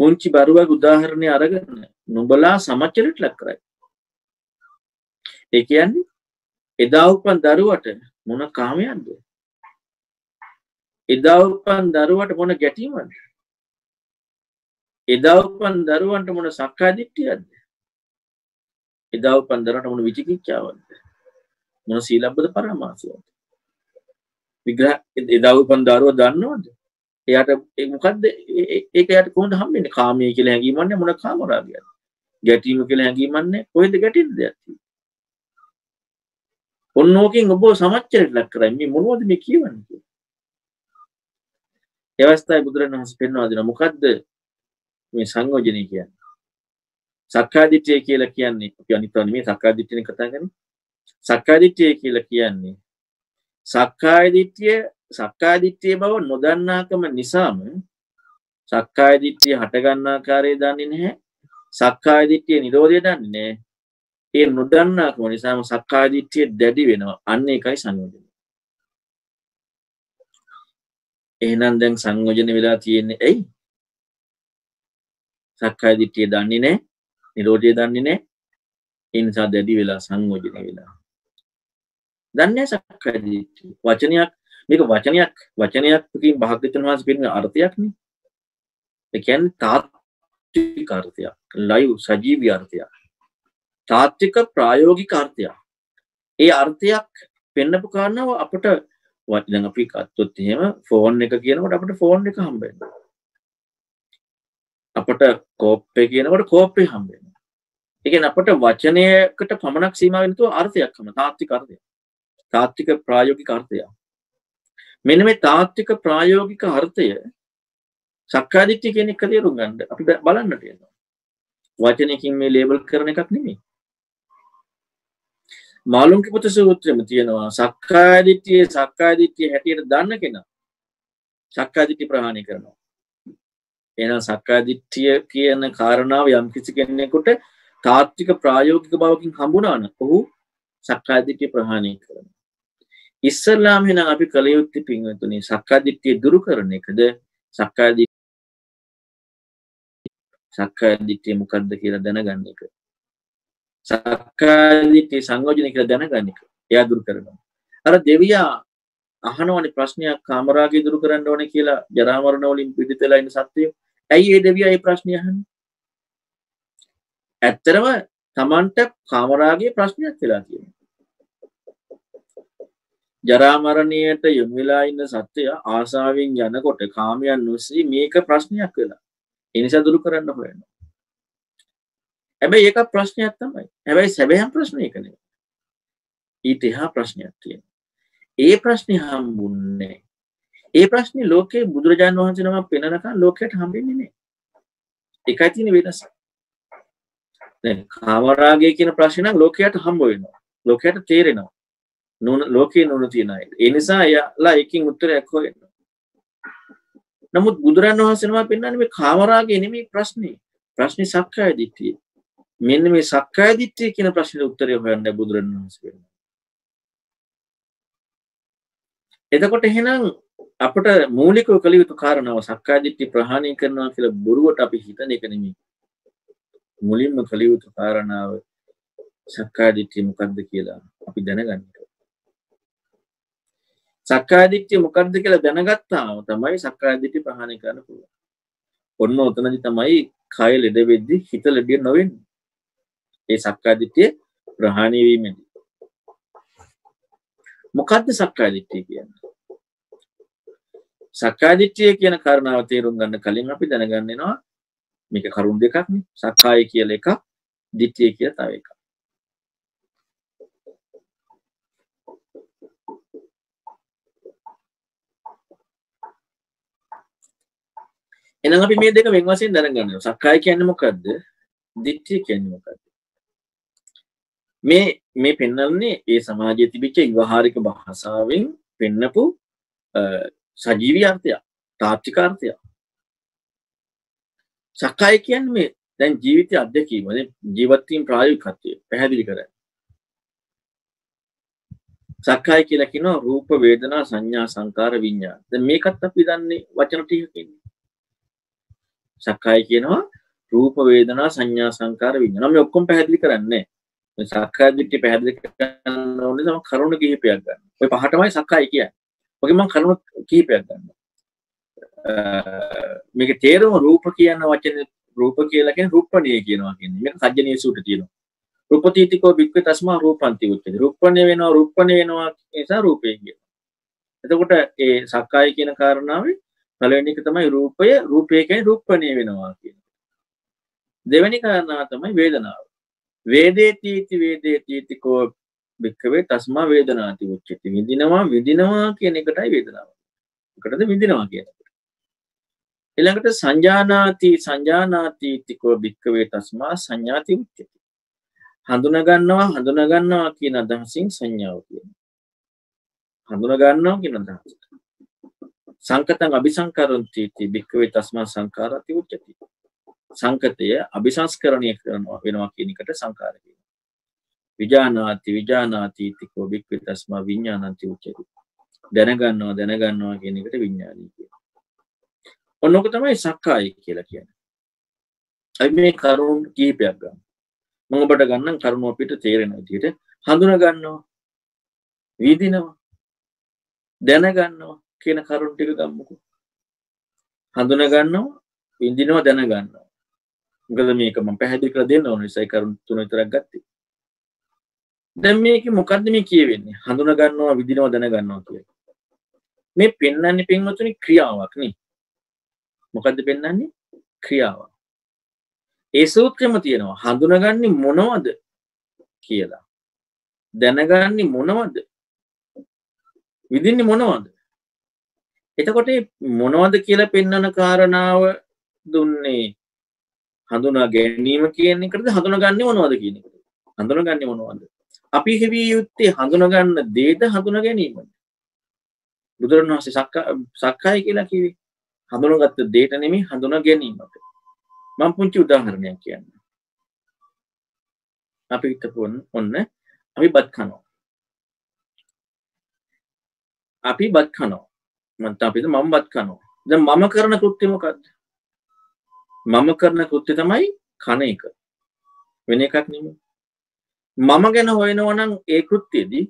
පුංචි බරුවක් උදාහරණය අරගෙන නුඹලා සමච්චලට ලක් කරයි. ඒ කියන්නේ එදා උපන් දරුවට මොන කාමයක්ද? එදා උපන් දරුවට මොන ගැටීමක්ද? එදා උපන් දරුවන්ට මොන සක්කාය දිට්ඨියක්ද? එදා උපන් දරුවන්ට මොන විචිකිච්ඡාවක්ද? මොන සීලබ්බත පරාමාසයක්ද? විග්‍රහ එදා උපන් දරුව දන්නවද? එයාට මොකක්ද ඒක යට කොහොමද හම්බෙන්නේ? කාමයේ කියලා හැඟීමන්නේ මොන කාමරාගයක්ද? ගැටීම කියලා හැඟීමන්නේ කොහෙද ගැටෙන්න දෙයක් තියෙන්නේ? ඔන්න ඕකෙන් ඔබ සමච්චරයට ලක් කරයි මේ මොනවද මේ කියවන්නේ කියලා. ඒ අවස්ථාවේ බුදුරණවහන්සේ පෙන්වා දෙනවා මොකද්ද මේ සංයෝජනය කියන්නේ? සක්කාදිට්ඨිය කියලා කියන්නේ අපි අනිත් නෙමෙයි සක්කාදිට්ඨියනේ කතා කරන්නේ. සක්කාදිට්ඨිය කියලා කියන්නේ සක්කාය දිට්ඨිය සක්කාය දිට්ඨිය බව නොදන්නාකම නිසාම සක්කාය දිට්ඨිය හටගන්න ආකාරය දන්නේ නැහැ. සක්කාය දිට්ඨිය නිරෝධය දන්නේ නැහැ. ඒ නොදන්නාකම නිසාම සක්කාය දිට්ඨිය දැඩි වෙනවා. අන්න ඒකයි සංයෝජනය. එහෙනම් දැන් සංයෝජන වෙලා තියෙන්නේ ඇයි? සක්කාය දිට්ඨිය දන්නේ නැහැ. නිරෝධය දන්නේ නැහැ. ඒ නිසා දැඩි වෙලා සංයෝජන වෙලා. දන්නේ සක්කාය දිට්ඨිය. වචනයක් මේක වචනයක් වචනයක්කින් භාග්‍යතුන් වහන්සේ පෙන්වන අර්ථයක්නේ. ඒ කියන්නේ තාත්වික අර්ථයක්, ලයිව් සජීවී අර්ථයක්. තාත්වික ප්‍රායෝගික අර්ථයක්. ඒ අර්ථයක් පෙන්නපු කාරණාව අපිට දැන් අපි ගත්තොත් එහෙම ෆෝන් එක කියනකොට අපිට ෆෝන් එක හම්බ වෙනවා. අපට කෝප්පේ කියනකොට කෝප්පේ හම්බ වෙනවා. ඒ කියන්නේ අපට වචනයකට පමණක් සීමා වෙන තු අර්ථයක් හම තාත්වික අර්ථයක්. තාත්තික ප්‍රායෝගික අර්ථය. මෙන්න මේ තාත්තික ප්‍රායෝගික අර්ථය සක්කාදිට්ඨිය කියන එක තේරුම් ගන්න අපි බලන්නට යනවා. වචනයකින් මේ ලේබල් කරන එකක් නෙමෙයි. මාළුන්ගේ පුත සූත්‍රෙම තියෙනවා සක්කාදිට්ඨිය සක්කාදිට්ඨිය හැටියට දන්න කෙනා සක්කාදිට්ඨිය ප්‍රහාණය කරනවා. එහෙනම් සක්කාදිට්ඨිය කියන කාරණාව යම් කිසි කෙනෙකුට තාත්වික ප්‍රායෝගික බවකින් හම්බුණා නම් ඔහු සක්කාදිට්ඨිය ප්‍රහාණය කරනවා. ඉස්සල්ලාම එහෙනම් අපි කළ යුත්තේ පින්වතුනි සක්කාදිට්ඨිය දුරු කරන එකද සක්කාදිට්ඨිය සක්කාදිට්ඨිය මොකද්ද කියලා දැනගන්න එක. සක්කාදිට්ඨිය සංයෝජන කියලා දැනගන්න එක. එයා දුරු කරනවා. අර දෙවියා අහනවනේ ප්‍රශ්නයක් කාමරාගේ දුරු කරන්න ඕනේ කියලා ජරා මරණ වලින් පීඩිත වෙලා ඉන්න සත්‍යය. ඇයි ඒ දෙවියා මේ ප්‍රශ්නේ අහන්නේ? ඇත්තරම තමන්ට කාමරාගේ ප්‍රශ්නයක් වෙලා තියෙන ජරාමරණයට යොමුවෙලා ඉන්න සත්‍යය ආසාාවෙන් යනකොට කාමයන් නොස්සේ මේක ප්‍රශ්නයක් වෙලා එනිසා දුරු කරන්න හොයන්න හැබැයි ඒක ප්‍රශ්නයක් තමයි. හැබැයි සැබෑම් ප්‍රශ්නය කනේ ඊට එහා ප්‍රශ්නයක් තියෙන ඒ ප්‍රශ්නය හම්බුන්නේ ඒ ප්‍රශ්නය ලෝකයේ බුදුරජාණන් වහන්සේ නම පෙනනකන් ලෝකයට හම්බෙන්නේ නෑ එකයි තියෙන වෙනස. දැන් කාමරාගය කියන ප්‍රශ්න ලෝකයට හම්බ වෙනවා. ලෝකයට තේරෙනවා. නුන ලෝකයේ නුන තියෙන අය. ඒ නිසා එයාලා එකකින් උත්තරයක් හොයන්න නමුත් බුදුරන් වහන්සේනවා පෙන්වන්නේ මේ කාමරාගේ නෙමෙයි ප්‍රශ්නේ. ප්‍රශ්නේ සක්කාය දිට්ඨිය. මෙන්න මේ සක්කාය දිට්ඨිය කියන ප්‍රශ්නෙට උත්තරය හොයන්න බුදුරන් වහන්සේ පෙන්වනවා එතකොට එහෙනම් අපට මූලිකව කළ යුතු කාරණාව සක්කාය දිට්ඨිය ප්‍රහාණය කරනවා කියලා බොරුවට අපි හිතන එක නෙමෙයි මුලින්ම කළ යුතු කාරණාව සක්කාය දිට්ඨිය මොකක්ද කියලා අපි දැනගන්න සක්කාය දිට්ඨිය මොකක්ද කියලා දැනගත්තාම තමයි සක්කාය දිට්ඨිය ප්‍රහාණය කරන්න පුළුවන්. ඔන්න ඔතනදි තමයි කය ලෙඩ වෙද්දි හිත ලෙඩ නොවෙන්නේ. ඒ සක්කාය දිට්ඨිය ප්‍රහාණය වීමෙන්දී. මොකද්ද සක්කාය දිට්ඨිය කියන්නේ? සක්කාය දිට්ඨිය කියන කාරණාව තේරුම් ගන්න කලින් අපි දැනගන්න වෙනවා මේක කරුණු දෙකක් නේ. සක්කාය කියලා එකක්, දිට්ඨිය කියලා තව එකක්. එහෙනම් අපි මේ දෙක වෙන් වශයෙන් දැනගන්න ඕනේ. සක්කාය කියන්නේ මොකද්ද? දිට්ඨිය කියන්නේ මොකද්ද? මේ මේ පෙන්වන්නේ ඒ සමාජයේ තිබිච්ච විවහාරික භාෂාවෙන් පෙන්නපු සජීවී අර්ථයක්, තාත්වික අර්ථයක්. සක්කාය කියන්නේ මේ දැන් ජීවිතය අත්දැකීම, ජීවත් වීම ප්‍රායෝගිකත්වය පැහැදිලි කරන්නේ. සක්කාය කියලා කියනවා රූප වේදනා සංඥා සංකාර විඤ්ඤාණ. දැන් මේකත් අපි දන්නේ වචන ටිකකින්. සක්කාය කියනවා රූප වේදනා සංඥා සංකාර විඤ්ඤාණ. මේ ඔක්කොම පැහැදිලි කරන්නේ මේ සක්කාය දිට්ඨිය පැහැදිලි කරන්න ඕනේ තම කරුණු කිහිපයක් ගන්න. ඔය පහටමයි සක්කාය කියන්නේ. ඔගේ මම කරුණු කිහිපයක් ගන්නවා. මේක තේරුම රූප කියන වචනේ රූප කියලා කියන්නේ රූපණිය කියනවා කියන්නේ. මේක සජ්ජනීය සූත්‍රය තියෙනවා. රූපතීතිකෝ බික්ක තස්මා රූපන්ති උච්චති. රූපණිය වෙනවා රූපණිය වෙනවා නිසා රූපේ කියනවා. එතකොට ඒ සක්කාය කියන කාරණාවේ පළවෙනි එක තමයි රූපය රූපය කියන්නේ රූපණීය වෙනවා කියන දෙවෙනි කාරණාව තමයි වේදනාව වේදේතීති වේදේතීතිකෝ භික්කවේ තස්මා වේදනාති උච්චති විඳිනවා විඳිනවා කියන එකටයි වේදනාව. එකටද විඳිනවා කියනකට. ඊළඟට සංජානාති සංජානාතිතිකෝ භික්කවේ තස්මා සංඥාති උච්චති. හඳුනගන්නවා හඳුනගන්නවා කියන අදහසින් සංඥාව කියන. හඳුනගන්නවා කියන අදහස. සංකතං අபிසංකරන්තිති භික්කවේ තස්මා සංකාරති උච්චති. සංකතය අභිසංස්කරණය කරනවා වෙනවා කියනකට සංකාරක විජානාති විජානාතීතිකෝ භික්ව තස්ම විඤ්ඥානන්ති උච්චක දැනගන්නවා දැනගන්නවා කියනකට විඤ්ඥානී කිය ඔන්නොක තමයි සක්කායි කියලා කියන ඇ මේ කරුණුන් කීපයක් ගන්න මඟබට ගන්න කරුණුව අපිට තේරෙන තියට හඳුන ගන්නවා වීදිනවා දැනගන්නවා කියන කරුණටික ගම්මකු. හඳුන ගන්නවා විඳිනවා දැනගන්නවා. ගන්නවා. මොකද මේක මම පැහැදිලි කරලා දෙන්න ඕන නිසා ඒ කරුණු තුන විතරක් ගත්තේ. දැන් මේකේ මොකද්ද මේ කියවෙන්නේ? හඳුනා ගන්නවා, විඳිනවා, දැන ගන්නවා කියලා. මේ පෙන්වන්නේ පින්වතුනි ක්‍රියාවක් නේ. මොකද්ද පෙන්වන්නේ? ක්‍රියාවක්. ඒ සූත්‍රෙම තියෙනවා හඳුනගන්නේ මොනවද කියලා. දැනගන්නේ මොනවද? විඳින්නේ මොනවද? එතකොට මොනවද කියලා පෙන්වන කාරණාව දුන්නේ හඳුනා ගැනීම කියන එකද හඳුනගන්නේ මොනවද කියන එකට. හඳුනගන්නේ මොනවද? අපි හිවිය යුත්තේ හඳුනගන්න දේද හඳුනා ගැනීමද? බුදුරණවහන්සේ සක්කාය කියලා කිව්වේ හඳුනගත්ත දේට නෙමෙයි හඳුනා ගැනීමට. මම පුංචි උදාහරණයක් කියන්නම්. අපි හිතපු ඔන්න අපි බත් කනවා. අපි බත් කනවා. මත අපිට මම බත් කනවා. දැන් මම කරන කෘත්‍ය මොකද්ද? මම කරන කෘත්‍ය තමයි කන එක. වෙන එකක් නෙමෙයි. මම ගැන හොයනවා නම් ඒ කෘත්‍යයේදී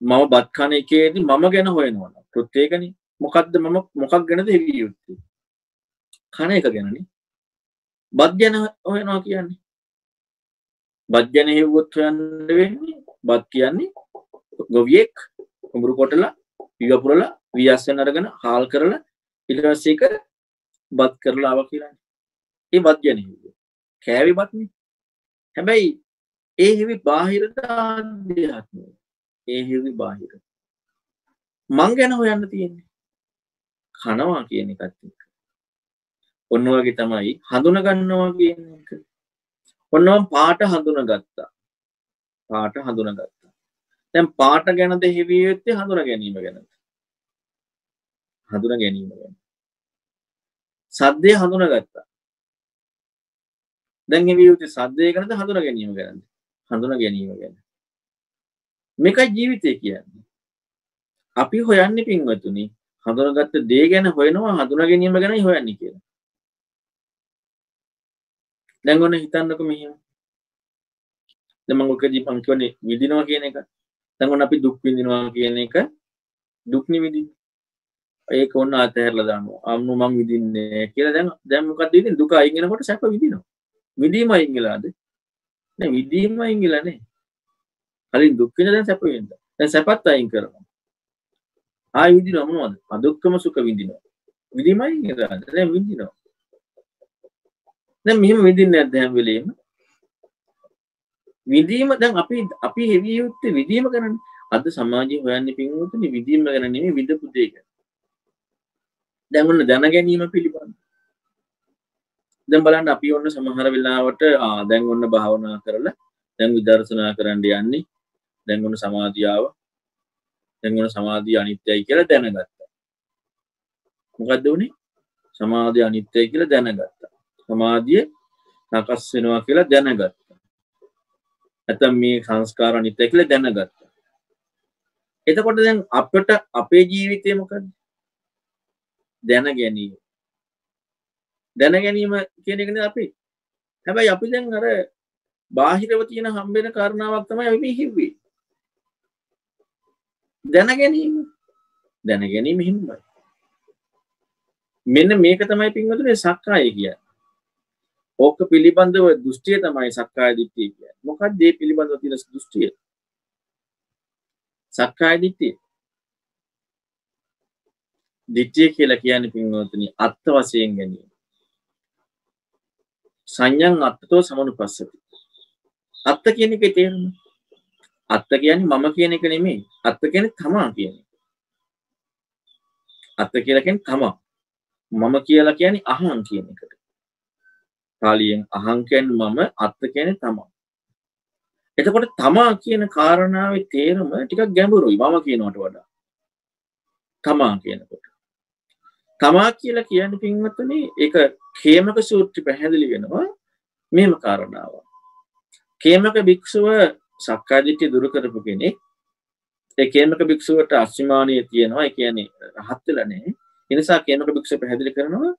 මම බත් කන එකේදී මම ගැන හොයනවා නම් කෘත්‍යයකනේ. මොකද්ද මම මොකක් ගැනද හෙවිය යුත්තේ? කන එක ගැනනේ. බත් ගැන හොයනවා කියන්නේ බත් ගැන හෙව්වොත් හොයන්න වෙන්නේ බත් කියන්නේ ගොවියෙක් කුඹුරු කොටලා විවපුරලා වියස්සෙන් අරගෙන හාල් කරලා ඊට පස්සේ ඒක බත් කරලා ආවා කියලා. ඒ බත් ගැන හෙව්වා. කෑවේ බත්නේ. හැබැයි ඒ හෙවි බාහිරට ආධ්‍යාත්මය. ඒ හෙවි බාහිර. මං ගැන හොයන්න තියෙන්නේ. කනවා කියන එකත් එක්ක. ඔන්න වගේ තමයි හඳුන ගන්නවා කියන එක. ඔන්නම් පාට හඳුන ගත්තා. පාට හඳුන ගත්තා. දැන් පාට ගැනද හෙවිය යුත්තේ හඳුන ගැනීම ගැනද? හඳුන ගැනීම ගැන. සද්දය හඳුන ගත්තා. දැන් හෙවිය යුත්තේ සද්දය ගැනද හඳුන ගැනීම ගැනද? හඳුන ගැනීම ගැන. මේකයි ජීවිතය කියන්නේ. අපි හොයන්නේ පින්වතුනි හඳුනගත්ත දේ ගැන හොයනවා හඳුන ගැනීම ගැනයි හොයන්නේ කියලා. දැන් ඔන්න හිතන්නකො මෙහෙම. දැන් මම ඔකදී මං කියන්නේ විඳිනවා කියන එක. දැන් ඔන්න අපි දුක් විඳිනවා කියන එක දුක් නිවිදින්න. ඒක ඔන්න අතහැරලා දානවා. අම්මු මං විඳින්නේ කියලා දැන් දැන් මොකක්ද විඳින්නේ? දුක අයින් වෙනකොට සැප විඳිනවා. විඳීම අයින් වෙලාද? නෑ විඳීම අයින් වෙලා නෑ. කලින් දුක් විඳ දැන් සැප විඳ. දැන් සැපත් අයින් කරනවා. ආයි විඳිනවා මොනවද? අදුක්කම සුඛ විඳිනවා. විඳීම අයින් වෙලාද? දැන් විඳිනවා. දැන් මෙහෙම විඳින්නේ නැද්ද හැම වෙලෙම? විඳීම දැන් අපි අපි හෙවිය යුත්තේ විඳීම කරන්නේ. අද සමාජයේ හොයන්නේ පින්වතුනි විඳීම ගැන නෙමෙයි විඳපු දේ ගැන. දැන් ඔන්න දැන ගැනීම පිළිබඳ. දැන් බලන්න අපි ඔන්න සමහර වෙලාවට ආ දැන් ඔන්න භාවනා කරලා දැන් විදර්ශනා කරන්න යන්නේ. දැන් ඔන්න සමාධියාව. දැන් ඔන්න සමාධිය අනිත්‍යයි කියලා දැනගත්තා. මොකද්ද උනේ? සමාධිය අනිත්‍යයි කියලා දැනගත්තා. සමාධිය සකස් වෙනවා කියලා දැනගත්තා. ඇතම් මේ සංස්කාර අනිත්‍ය කියලා දැනගත්තා. එතකොට දැන් අපට අපේ ජීවිතය මොකද්ද? දැන ගැනීම. දැන ගැනීම කියන එකනේ අපි. හැබැයි අපි දැන් අර බාහිරව තියෙන හම්බෙන කාරණාවක් තමයි අපි මේ හිව්වේ. දැන ගැනීම. දැන ගැනීම හිම්මයි. මෙන්න මේක තමයි පින්වතුනි සක්කාය කියන්නේ. ඕක පිළිබඳව දෘෂ්ටිය තමයි සක්කාය දිට්ඨිය කියන්නේ. මොකක්ද මේ පිළිබඳව තියෙන දෘෂ්ටිය? සක්කාය දිට්ඨිය. දිට්ඨිය කියලා කියන්නේ පින්වතුනි අත්ත වශයෙන් ගැනීම. සංඥං අත්තතෝ සමනුපස්සති. අත්ත කියන එකේ තේරුම. අත්ත කියන්නේ මම කියන එක නෙමෙයි. අත්ත කියන්නේ තමා කියන එක. අත්ත කියලා කියන්නේ තමා. මම කියලා කියන්නේ අහං කියන එකට. පාලියෙන් අහං කියන්නේ මම අත්ත කියන්නේ තමා. එතකොට තමා කියන කාරණාවේ තේරුම ටිකක් ගැඹුරුයි මම කියනවට වඩා. තමා කියනකොට. තමා කියලා කියන්නේ පින්වත්නි ඒක කේමක සූත්‍රය පැහැදිලි වෙනවා මෙහෙම කාරණාවක්. කේමක භික්ෂුව සක්කාදිට්ඨිය දුරු කරපු කෙනෙක්. ඒ කේමක භික්ෂුවට අස්මිමානිය තියෙනවා. ඒ කියන්නේ රහත් වෙලා නැහැ. ඒ නිසා කේමක භික්ෂුව පැහැදිලි කරනවා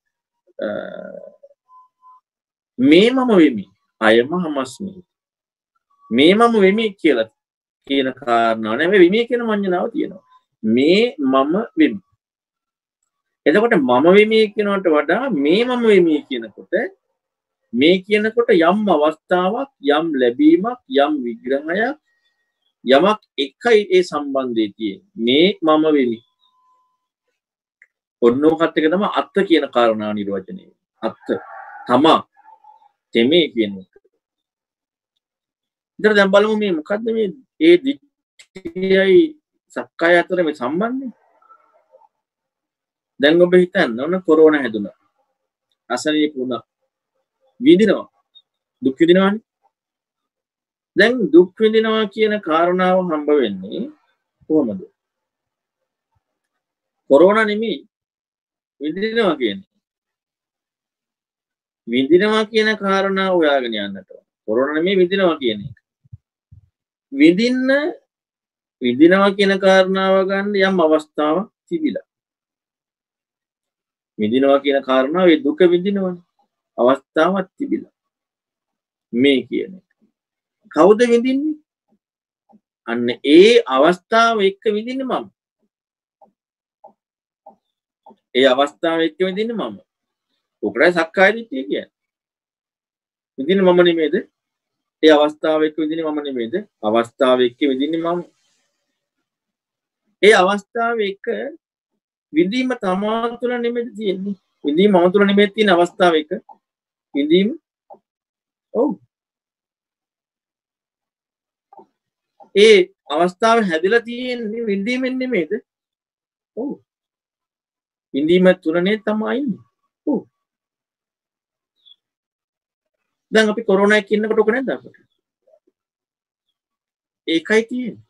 මේ මම වෙමි. අයම හමස්මි. මේ මම වෙමි කියලා කියන කාරණාව නෙවෙයි වෙමි කියන මඤ්ඤණාව තියෙනවා. මේ මම වෙමි. එතකොට මම වෙමි කියනවට වඩා මේ මම වෙමි කියනකොට මේ කියනකොට යම් අවස්ථාවක් යම් ලැබීමක් යම් විග්‍රහයක් යමක් එකයි ඒ සම්බන්ධය තියෙන්නේ. මේ මම වෙමි. ඔන්නෝකත් එක තමයි අත්ත කියන කාරණා නිර්වචනය. අත්ත. තමා. තෙමේ කියන එක. ඉතින් දැන් බලමු මේ මොකද්ද මේ ඒ දිට්ඨියයි සක්කාය අතර මේ සම්බන්ධය? දැන් ඔබ හිතන්න ඔන්න කොරෝනා හැදුනා. අසනීප වුණා විඳිනවා. දුක් විඳිනවානේ. දැන් දුක් විඳිනවා කියන කාරණාව හම්බ වෙන්නේ කොහොමද? කොරෝනා නෙමෙයි. විඳිනවා කියන්නේ. විඳිනවා කියන කාරණාව හොයාගෙන යන්නට කොරෝනා නෙමෙයි විඳිනවා කියන එක. විඳින්න විඳිනවා කියන කාරණාව ගන්න යම් අවස්ථාවක් තිබිලා. විඳිනවා කියන කාරණාව ඒ දුක විඳිනවනේ අවස්ථාවක් තිබිලා මේ කියන එක. කවුද විඳින්නේ? අන්න ඒ අවස්ථාව එක්ක විඳින්නේ මම. ඒ අවස්ථාව එක්ක විඳින්නේ මම. ඔකටයි සක්කාය දිට්ඨිය කියන්නේ. විඳින මම නෙමේද ඒ අවස්ථාව එක්ක විඳින මම නෙමේද අවස්ථාව එක්ක විඳින්නේ මම ඒ අවස්ථාව එක්ක විඳීම තමා තුළ නෙමෙයි තියෙන්නේ. විඳීම මම තුළ නෙමෙයි තියෙන අවස්ථාව එක. විඳීම ඔව්. ඒ අවස්ථාව හැදිලා තියෙන්නේ විඳීමෙන් නෙමෙයිද? ඔව්. විඳීම තුළනේ තමයි ඉන්නේ. ඔව්. දැන් අපි කොරෝනා එක ඉන්නකොට ඔක නැද්ද අපිට? ඒකයි තියෙන්නේ.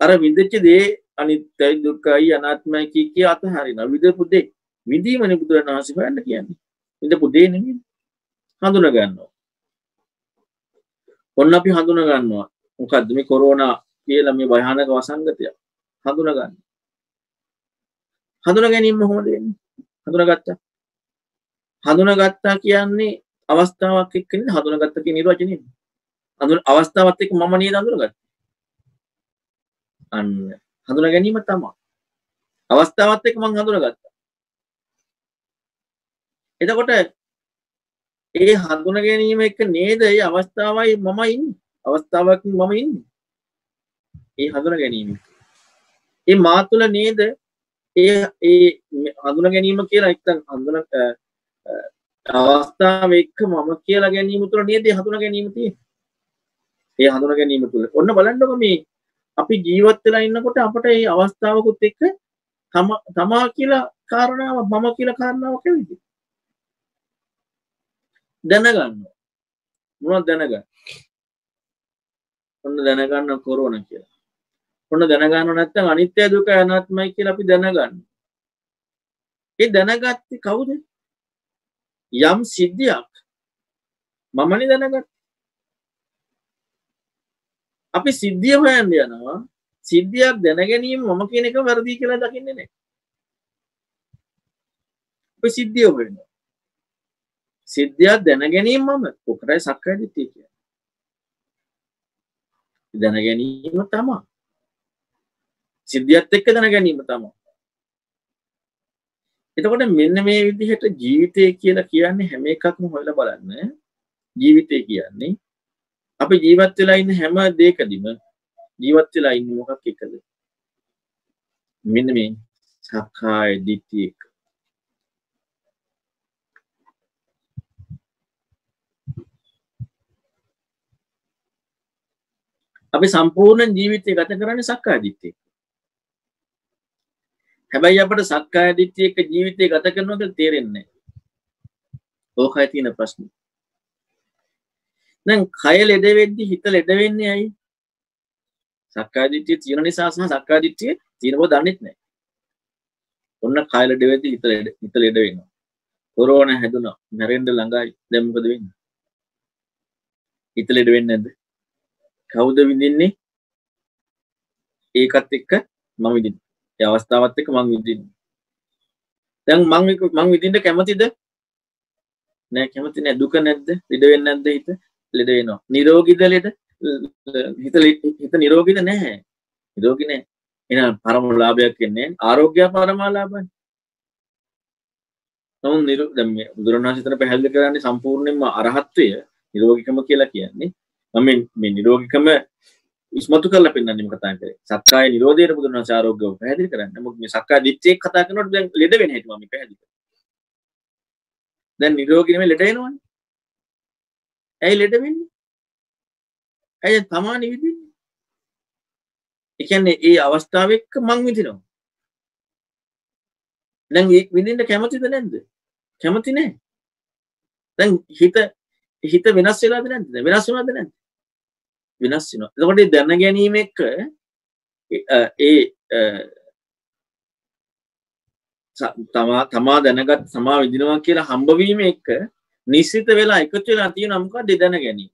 අර විඳච්ච දේ අනිත්‍යයි දුක්ඛයි අනාත්මයි කිය කිය අතහරිනවා. විඳපු දේ විඳීමනේ බුදුරණන් වහන්සේ හොයන්න කියන්නේ. විඳපු දේ නෙමෙයි. හඳුනා ගන්නවා ඔන්න අපි හඳුනා ගන්නවා මොකද්ද මේ කොරෝනා කියලා මේ භයානක වසංගතය? හඳුනා ගන්න හඳුනා ගැනීම කොහොමද වෙන්නේ? හඳුනාගත්තා. හඳුනාගත්තා කියන්නේ අවස්ථාවක් එක්ක නේද හඳුනාගත්ත කියන නිර්වචනය හඳුන අවස්ථාවත් එක්ක මම නේද හඳුනාගත්තේ? අන්න. හඳුනා ගැනීම තමයි. අවස්ථාවත් එක්ක මම හඳුනාගත්තා. එතකොට ඒ හඳුනා ගැනීම එක නේද? ඒ අවස්ථාවයි මම ඉන්නේ. අවස්ථාවක් මම ඉන්නේ. ඒ හඳුනා ගැනීම. ඒ මා තුළ නේද? ඒ ඒ හඳුනා ගැනීම කියලා එක්තන් හඳුනා අවස්ථාව එක්ක මම කියලා ගැනීම තුළ නේද? හඳුනා ගැනීම තියෙන්නේ. ඒ හඳුනා ගැනීම තුළ. ඔන්න බලන්නකො මේ අපි ජීවත් වෙලා ඉන්නකොට අපට මේ අවස්ථාවකුත් එක්ක තමා කියලා කාරණාව මම කියලා කාරණාවක් ඇවිත් දැනගන්න. මොනවද දැනගන්න? ඔන්න දැනගන්න කොරෝනා කියලා. ඔන්න දැනගන්න නැත්නම් අනිත්‍ය දුක අනාත්මයි කියලා අපි දැනගන්න. ඒ දැනගත්තේ කවුද? යම් සිද්ධියක්. මමනි දැනගත් අපි සිද්ධිය හොයන්න යනවා. සිද්ධියක් දැනගැනීම මම කියන එක වැරදි කියලා දකින්නේ නැහැ අපි සිද්ධිය හොයනවා සිද්ධියක් දැනගැනීම මම ඔකටයි සක්කාය දිට්ඨිය කියන්නේ. දැනගැනීම තමයි. සිද්ධියත් එක්ක දැනගැනීම තමයි. එතකොට මෙන්න මේ විදිහට ජීවිතය කියලා කියන්නේ හැම එකක්ම හොයලා බලන්න. ජීවිතය කියන්නේ අපි ජීවත් වෙලා ඉන්න හැම දෙයකදීම ජීවත් වෙලා ඉන්නේ මොකක් එකද මෙන්න මේ සක්කාය දිට්ඨිය එක අපි සම්පූර්ණ ජීවිතය ගත කරන්නේ සක්කාය දිට්ඨිය හැබැයි අපට සක්කාය දිට්ඨිය එක්ක ජීවිතය ගත කරනවා කියලා තේරෙන්නේ නැහැ. ඕකයි තියෙන ප්‍රශ්නේ. දැන් කය ලෙඩ වෙද්දි හිත ලෙඩ වෙන්නේ ඇයි? සක්කාය දිට්ඨිය තියෙන නිසා සහ සක්කාය දිට්ඨිය තියෙන බව දන්නෙත් නැහැ. ඔන්න කය ලෙඩ වෙද්දි හිත ලෙඩ හිත ලෙඩ වෙනවා. කොරෝනා හැදුනා. මැරෙන්න ළඟයි. දැන් මොකද වෙන්නේ? හිත ලෙඩ වෙන්නේ නැද්ද? කවුද විඳින්නේ? ඒකත් එක්ක මම විඳින්නේ. ඒ අවස්ථාවත් එක්ක මං විඳින්නේ. දැන් මං මං විඳින්න කැමතිද? නෑ කැමති නෑ දුක නැද්ද? ලෙඩ වෙන්නේ නැද්ද හිත? ලෙඩ වෙනවා. නිරෝගීද ලෙඩ? හිත හිත නිරෝගීද නැහැ. නිරෝගී නෑ. එහෙනම් පරම ලාභයක් වෙන්නේ ආරෝග්‍ය පරමාලාභයි. නමුත් නිරෝ දැන් මේ බුදුරණාහි හිතන පැහැදිලි කරන්නේ සම්පූර්ණයෙන්ම අරහත්වය නිරෝගීකම කියලා කියන්නේ. මම මේ නිරෝගීකම ඉස්මතු කරලා පෙන්වන්නේ මේ කතා කරේ. සක්කාය නිරෝධයට බුදුරණාහි ආරෝග්‍යව පැහැදිලි කරන්නේ. මොකද මේ සක්කාය දිට්ඨිය කතා කරනකොට දැන් ලෙඩ වෙන හැටි මම පැහැදිලි කරා. දැන් නිරෝගී නෙමෙයි ලෙඩ වෙනවනේ. ඇයි ලෙඩ වෙන්නේ? ඇයි තමා නිවිදින්නේ? ඒ කියන්නේ ඒ අවස්ථාව එක්ක මං විඳිනවා. දැන් ඒ විඳින්න කැමතිද නැද්ද? කැමති නෑ. දැන් හිත හිත වෙනස් වෙලාද නැද්ද? වෙනස් වුණාද නැද්ද? වෙනස් වෙනවා. එතකොට දැන ගැනීම එක්ක ඒ තමා තමා දැනගත් තමා විදිනවා කියලා හම්බවීම එක්ක නිශ්චිත වෙලා එකතු වෙලා තියෙන මොකක්ද දැන ගැනීම.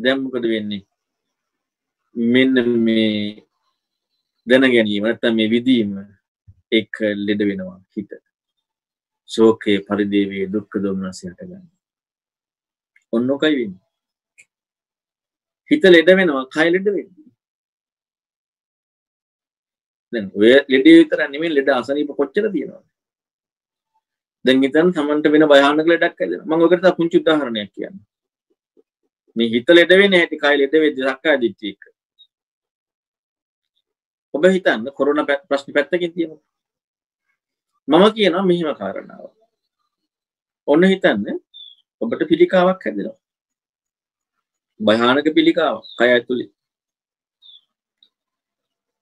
දැන් මොකද වෙන්නේ? මෙන්න මේ දැන ගැනීම නැත්නම් මේ විදීම එක්ක ලෙඩ වෙනවා හිත. ශෝකේ පරිදේවේ දුක්ඛ දොමනස හට ගන්න. ඔන්න ඔකයි වෙන්නේ. හිත ලෙඩ වෙනවා කය ලෙඩ වෙන්නේ. දැන් ඔය ලෙඩ විතර නෙමෙයි ලෙඩ අසනීප කොච්චර තියෙනවද? දැන් හිතන්න තමන්ට වෙන භයානක ලෙඩක් හැදෙනවා මම ඔකට තව පුංචි උදාහරණයක් කියන්න මේ හිත ලෙඩ වෙන්නේ නැති කය ලෙඩ වෙද්දී සක්කාය දිට්ඨිය එක ඔබ හිතන්න කොරෝනා ප්‍රශ්න පැත්තකින් තියෙනවා. මම කියනවා මෙහෙම කාරණාව ඔන්න හිතන්න ඔබට පිළිකාවක් හැදෙනවා. භයානක පිළිකාවක් කය ඇතුලේ.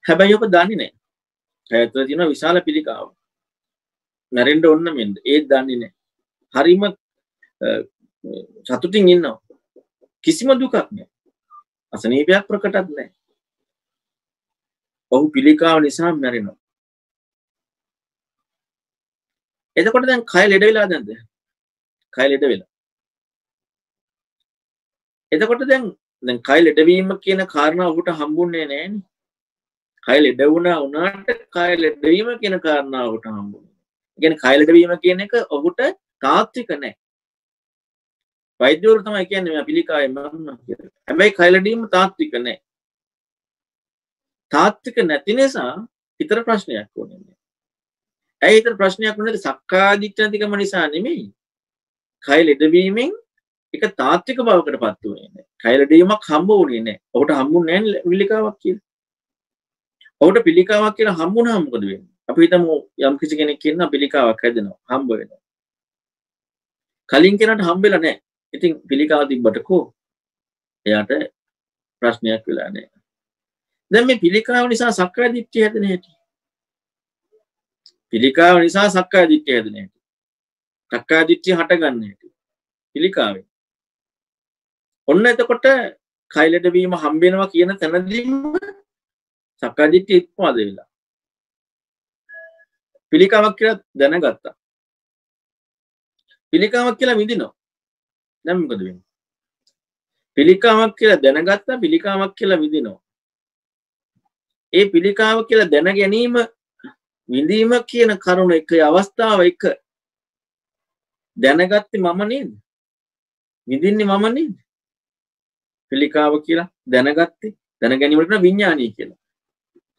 හැබැයි ඔබ දන්නේ නැහැ. කය ඇතුලේ තියෙන විශාල පිළිකාවක්. මැරෙන්ඩ ඔන්න මෙද ඒත් දන්නේ නෑ. හරිම සතුටින් ඉන්නවා. කිසිම දුකක් නෑ. අසනීපයක් ප්‍රකටත් නෑ. ඔහු පිළිකාව නිසා මැරෙනවා. එතකොට දැන් කය ලෙඩ වෙලා දැන්ද? කය ලෙඩ වෙලා. එතකොට දැන් දැන් කය ලෙඩවීම කියන කාරණා ඔහුට හම්බුන්නේ නෑනේ. කය ලෙඩ වුණා වුණාට කය ලෙඩවීම කියන කාරණා ඔහුට හම්බුනේ. ගැන කයිලටවීම කියන එක ඔහුට තාත්වික නෑ වෛද්‍යවරු තමයි කියන්නේ මේ පිළිකාය මරන්න කියලා. හැබැයි කයිලඩීම තාත්වික නෑ. තාත්වික නැති නිසා හිතර ප්‍රශ්නයක් වුණේ. ඇයි හිතර ප්‍රශ්නයක් වුණේ සක්කාදිට්ඨිය නැතිකම නිසා නෙමෙයි. කයිලඩවීමෙන් එක තාත්වික බවකට පත් වුණේ නෑ. කයිලඩීමක් හම්බ වුණේ නෑ. ඔහුට හම්බුන්නේ නෑ පිළිකාවක් කියලා. ඔහුට පිළිකාවක් කියලා හම්බුණා මොකද වෙන්නේ? අපි හිතමු යම් කිසි කෙනෙක් කියන පිළිකාවක් හැදෙනවා හම්බ වෙනවා. කලින් කෙනට හම්බෙලා නැහැ. ඉතින් පිළිකාව තිබ්බට කෝ එයාට ප්‍රශ්නයක් වෙලා නැහැ. දැන් මේ පිළිකාව නිසා සක්කාය දිට්ඨිය හැදෙන හැටි. පිළිකාව නිසා සක්කාය දිට්ඨිය හැදෙන හැටි. සක්කාය දිට්ඨිය හටගන්න හැටි. පිළිකාවෙන් ඔන්න එතකොට කයිලට වීම හම්බෙනවා කියන තැනදීම සක්කාය දිට්ඨිය ඉක්මවද වෙලා. පිළිකාවක් කියලා දැනගත්තා. පිළිකාවක් කියලා විඳිනවා. දැන් මොකද වෙන්නේ? පිළිකාවක් කියලා දැනගත්තා පිළිකාවක් කියලා විඳිනවා. ඒ පිළිකාව කියලා දැන ගැනීම විඳීම කියන කරුණ එක අවස්ථාව එක දැනගත්තේ මම නේද? විඳින්නේ මම නේද? පිළිකාව කියලා දැනගත්තේ දැන ගැනීමට කියන විඥානීය කියලා.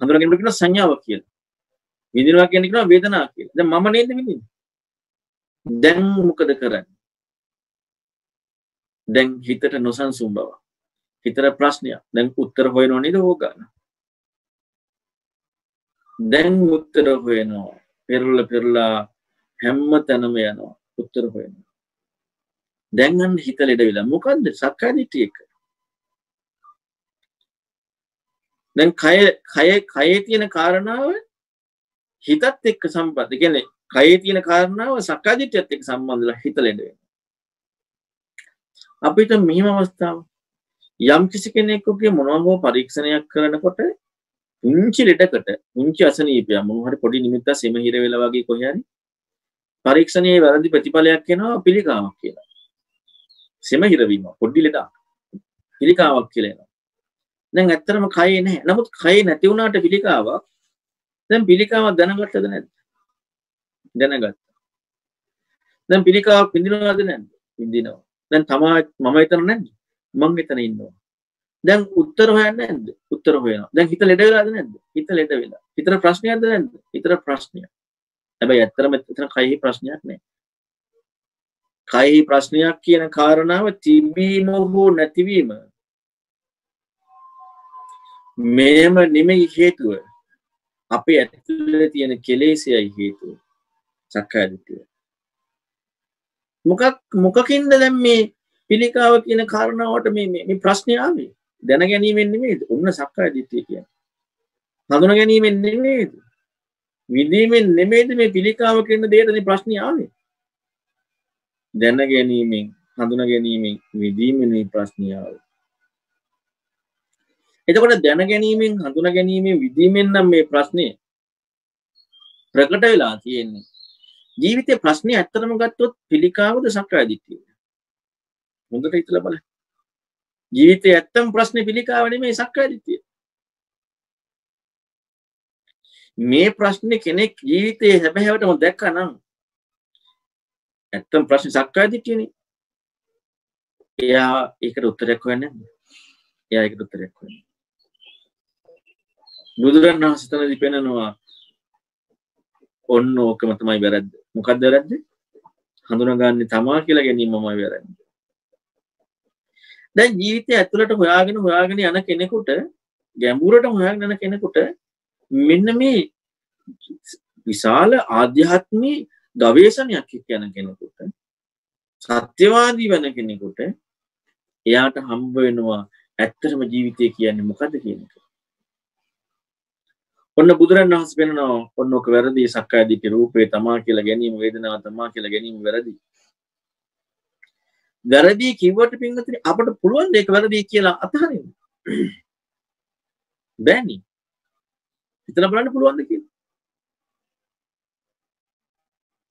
හඳුනා ගැනීමට කියන සංඥාව කියලා. විඳිනවා කියන එක වේදනා කියලා. දැන් මම නේද විඳින්නේ? දැන් මොකද කරන්නේ? දැන් හිතට නොසන්සුන් බව. හිතට ප්‍රශ්නයක්. දැන් උත්තර හොයනව නේද ඕගාන? දැන් උත්තර හොයනවා. පෙරලා පෙරලා හැම තැනම යනවා. උත්තර හොයනවා. දැන් අන්න හිත ලෙඩ වෙලා. මොකද්ද? සක්කාය දිට්ඨිය එක. දැන් කය කය කයේ තියෙන කාරණාව හිතත් එක්ක සම්බන්ධ කියන්නේ කයේ තියෙන කාරණාව සක්කාදිට්ඨියත් එක්ක සම්බන්ධලා හිත ලෙඩ වෙනවා. අපිට මෙහිම අවස්ථාව යම් කිසි කෙනෙකුගේ මොනවා හෝ පරීක්ෂණයක් කරනකොට පුංචි ලෙඩකට පුංචි අසනීපයක් මොනවා හරි පොඩි නිමිත්තක් සෙම හිර වෙලා වගේ කොහේ හරි පරීක්ෂණයේ වැරදි ප්‍රතිඵලයක් එනවා පිළිකාවක් කියලා. සෙම හිරවීම පොඩි ලෙඩක් පිළිකාවක් කියලා එනවා. දැන් ඇත්තටම කයේ නැහැ. නමුත් කයේ නැති වුණාට පිළිකාවක් දැන් පිළිකාවක් දැනගත්තද නැද්ද? දැනගත්තා. දැන් පිළිකාවක් විඳිනවද නැද්ද? විඳිනවා. දැන් තමා මම එතන නැද්ද? මං එතන ඉන්නවා. දැන් උත්තර හොයන්නේ නැද්ද? උත්තර හොයනවා. දැන් හිත ලෙඩ වෙලාද නැද්ද? හිත ලෙඩ වෙලා. හිතට ප්‍රශ්නයක්ද නැද්ද? හිතට ප්‍රශ්නයක්. හැබැයි ඇත්තටම එතන කයෙහි ප්‍රශ්නයක් නැහැ. කයෙහි ප්‍රශ්නයක් කියන කාරණාව තිබීම හෝ නැතිවීම මෙම නෙමෙයි හේතුව. අපේ ඇතුළේ තියෙන කෙලෙසයයි හේතුව සක්කාය දිට්ඨිය. මොකක් මොකකින්ද දැන් මේ පිළිකාව කියන කාරණාවට මේ මේ ප්‍රශ්නේ ආවේ? දැන ගැනීමෙන් නෙමෙයිද? ඔන්න සක්කාය දිට්ඨිය කියන්නේ. හඳුනා ගැනීමෙන් නෙමෙයිද? විඳීමෙන් නෙමෙයිද මේ පිළිකාව කියන දෙයට මේ ප්‍රශ්නේ ආවේ? දැන ගැනීමෙන් හඳුනා ගැනීමෙන් විඳීමෙන් මේ ප්‍රශ්නේ ආවේ. එතකොට දැන ගැනීමෙන් හඳුන ගැනීමෙන් විදීමෙන් නම් මේ ප්‍රශ්නය ප්‍රකට වෙලා තියෙන්නේ. ජීවිතය ප්‍රශ්නය ඇත්තරම ගත්තොත් පිළිකාවද සක්‍රා දිට්ඨිය හොඳට හිතලා බලන්න. ජීවිතේ ඇත්තම ප්‍රශ්නේ පිළිකාව නෙමෙයි සක්‍රා දිට්ඨිය මේ ප්‍රශ්නේ කෙනෙක් ජීවිතයේ හැබෑවටම දැක්කා නම් ඇත්තම ප්‍රශ්නේ සක්‍රා දිට්ඨියනේ එයා ඒකට උත්තරයක් හොයන්නේ නැහැ. එයා ඒකට උත්තරයක් හොයන්නේ බුදුරන් වහන්සේ තනදි පෙන්නනවා ඔන්න ඕකම තමයි වැරද්ද. මොකක්ද වැරද්ද? හඳුනගන්නේ තමා කියලා ගැනීමමයි වැරදි. දැන් ජීවිතය ඇතුළට හොයාගෙන හොයාගෙන යන කෙනෙකුට ගැඹුරට හොයාගෙන යන කෙනෙකුට මෙන්න මේ විශාල ආධ්‍යාත්මී ගවේෂණයක් යන කෙනෙකුට සත්‍යවාදී වෙන කෙනෙකුට එයාට හම්බ වෙනවා ඇත්තරම ජීවිතය කියන්නේ මොකද කියන එක. ඔන්න බුදුරන් වහන්සේ පෙන්නනවා ඔන්න ඔක වැරදි සක්කාය දිට්ඨි රූපේ තමා කියලා ගැනීම වේදනාව තමා කියලා ගැනීම වැරදි. වැරදි කිව්වට පින්වතුනි අපට පුළුවන් දෙයක් වැරදි කියලා අතහරින්න. බෑනි. හිතලා බලන්න පුළුවන්ද කියලා.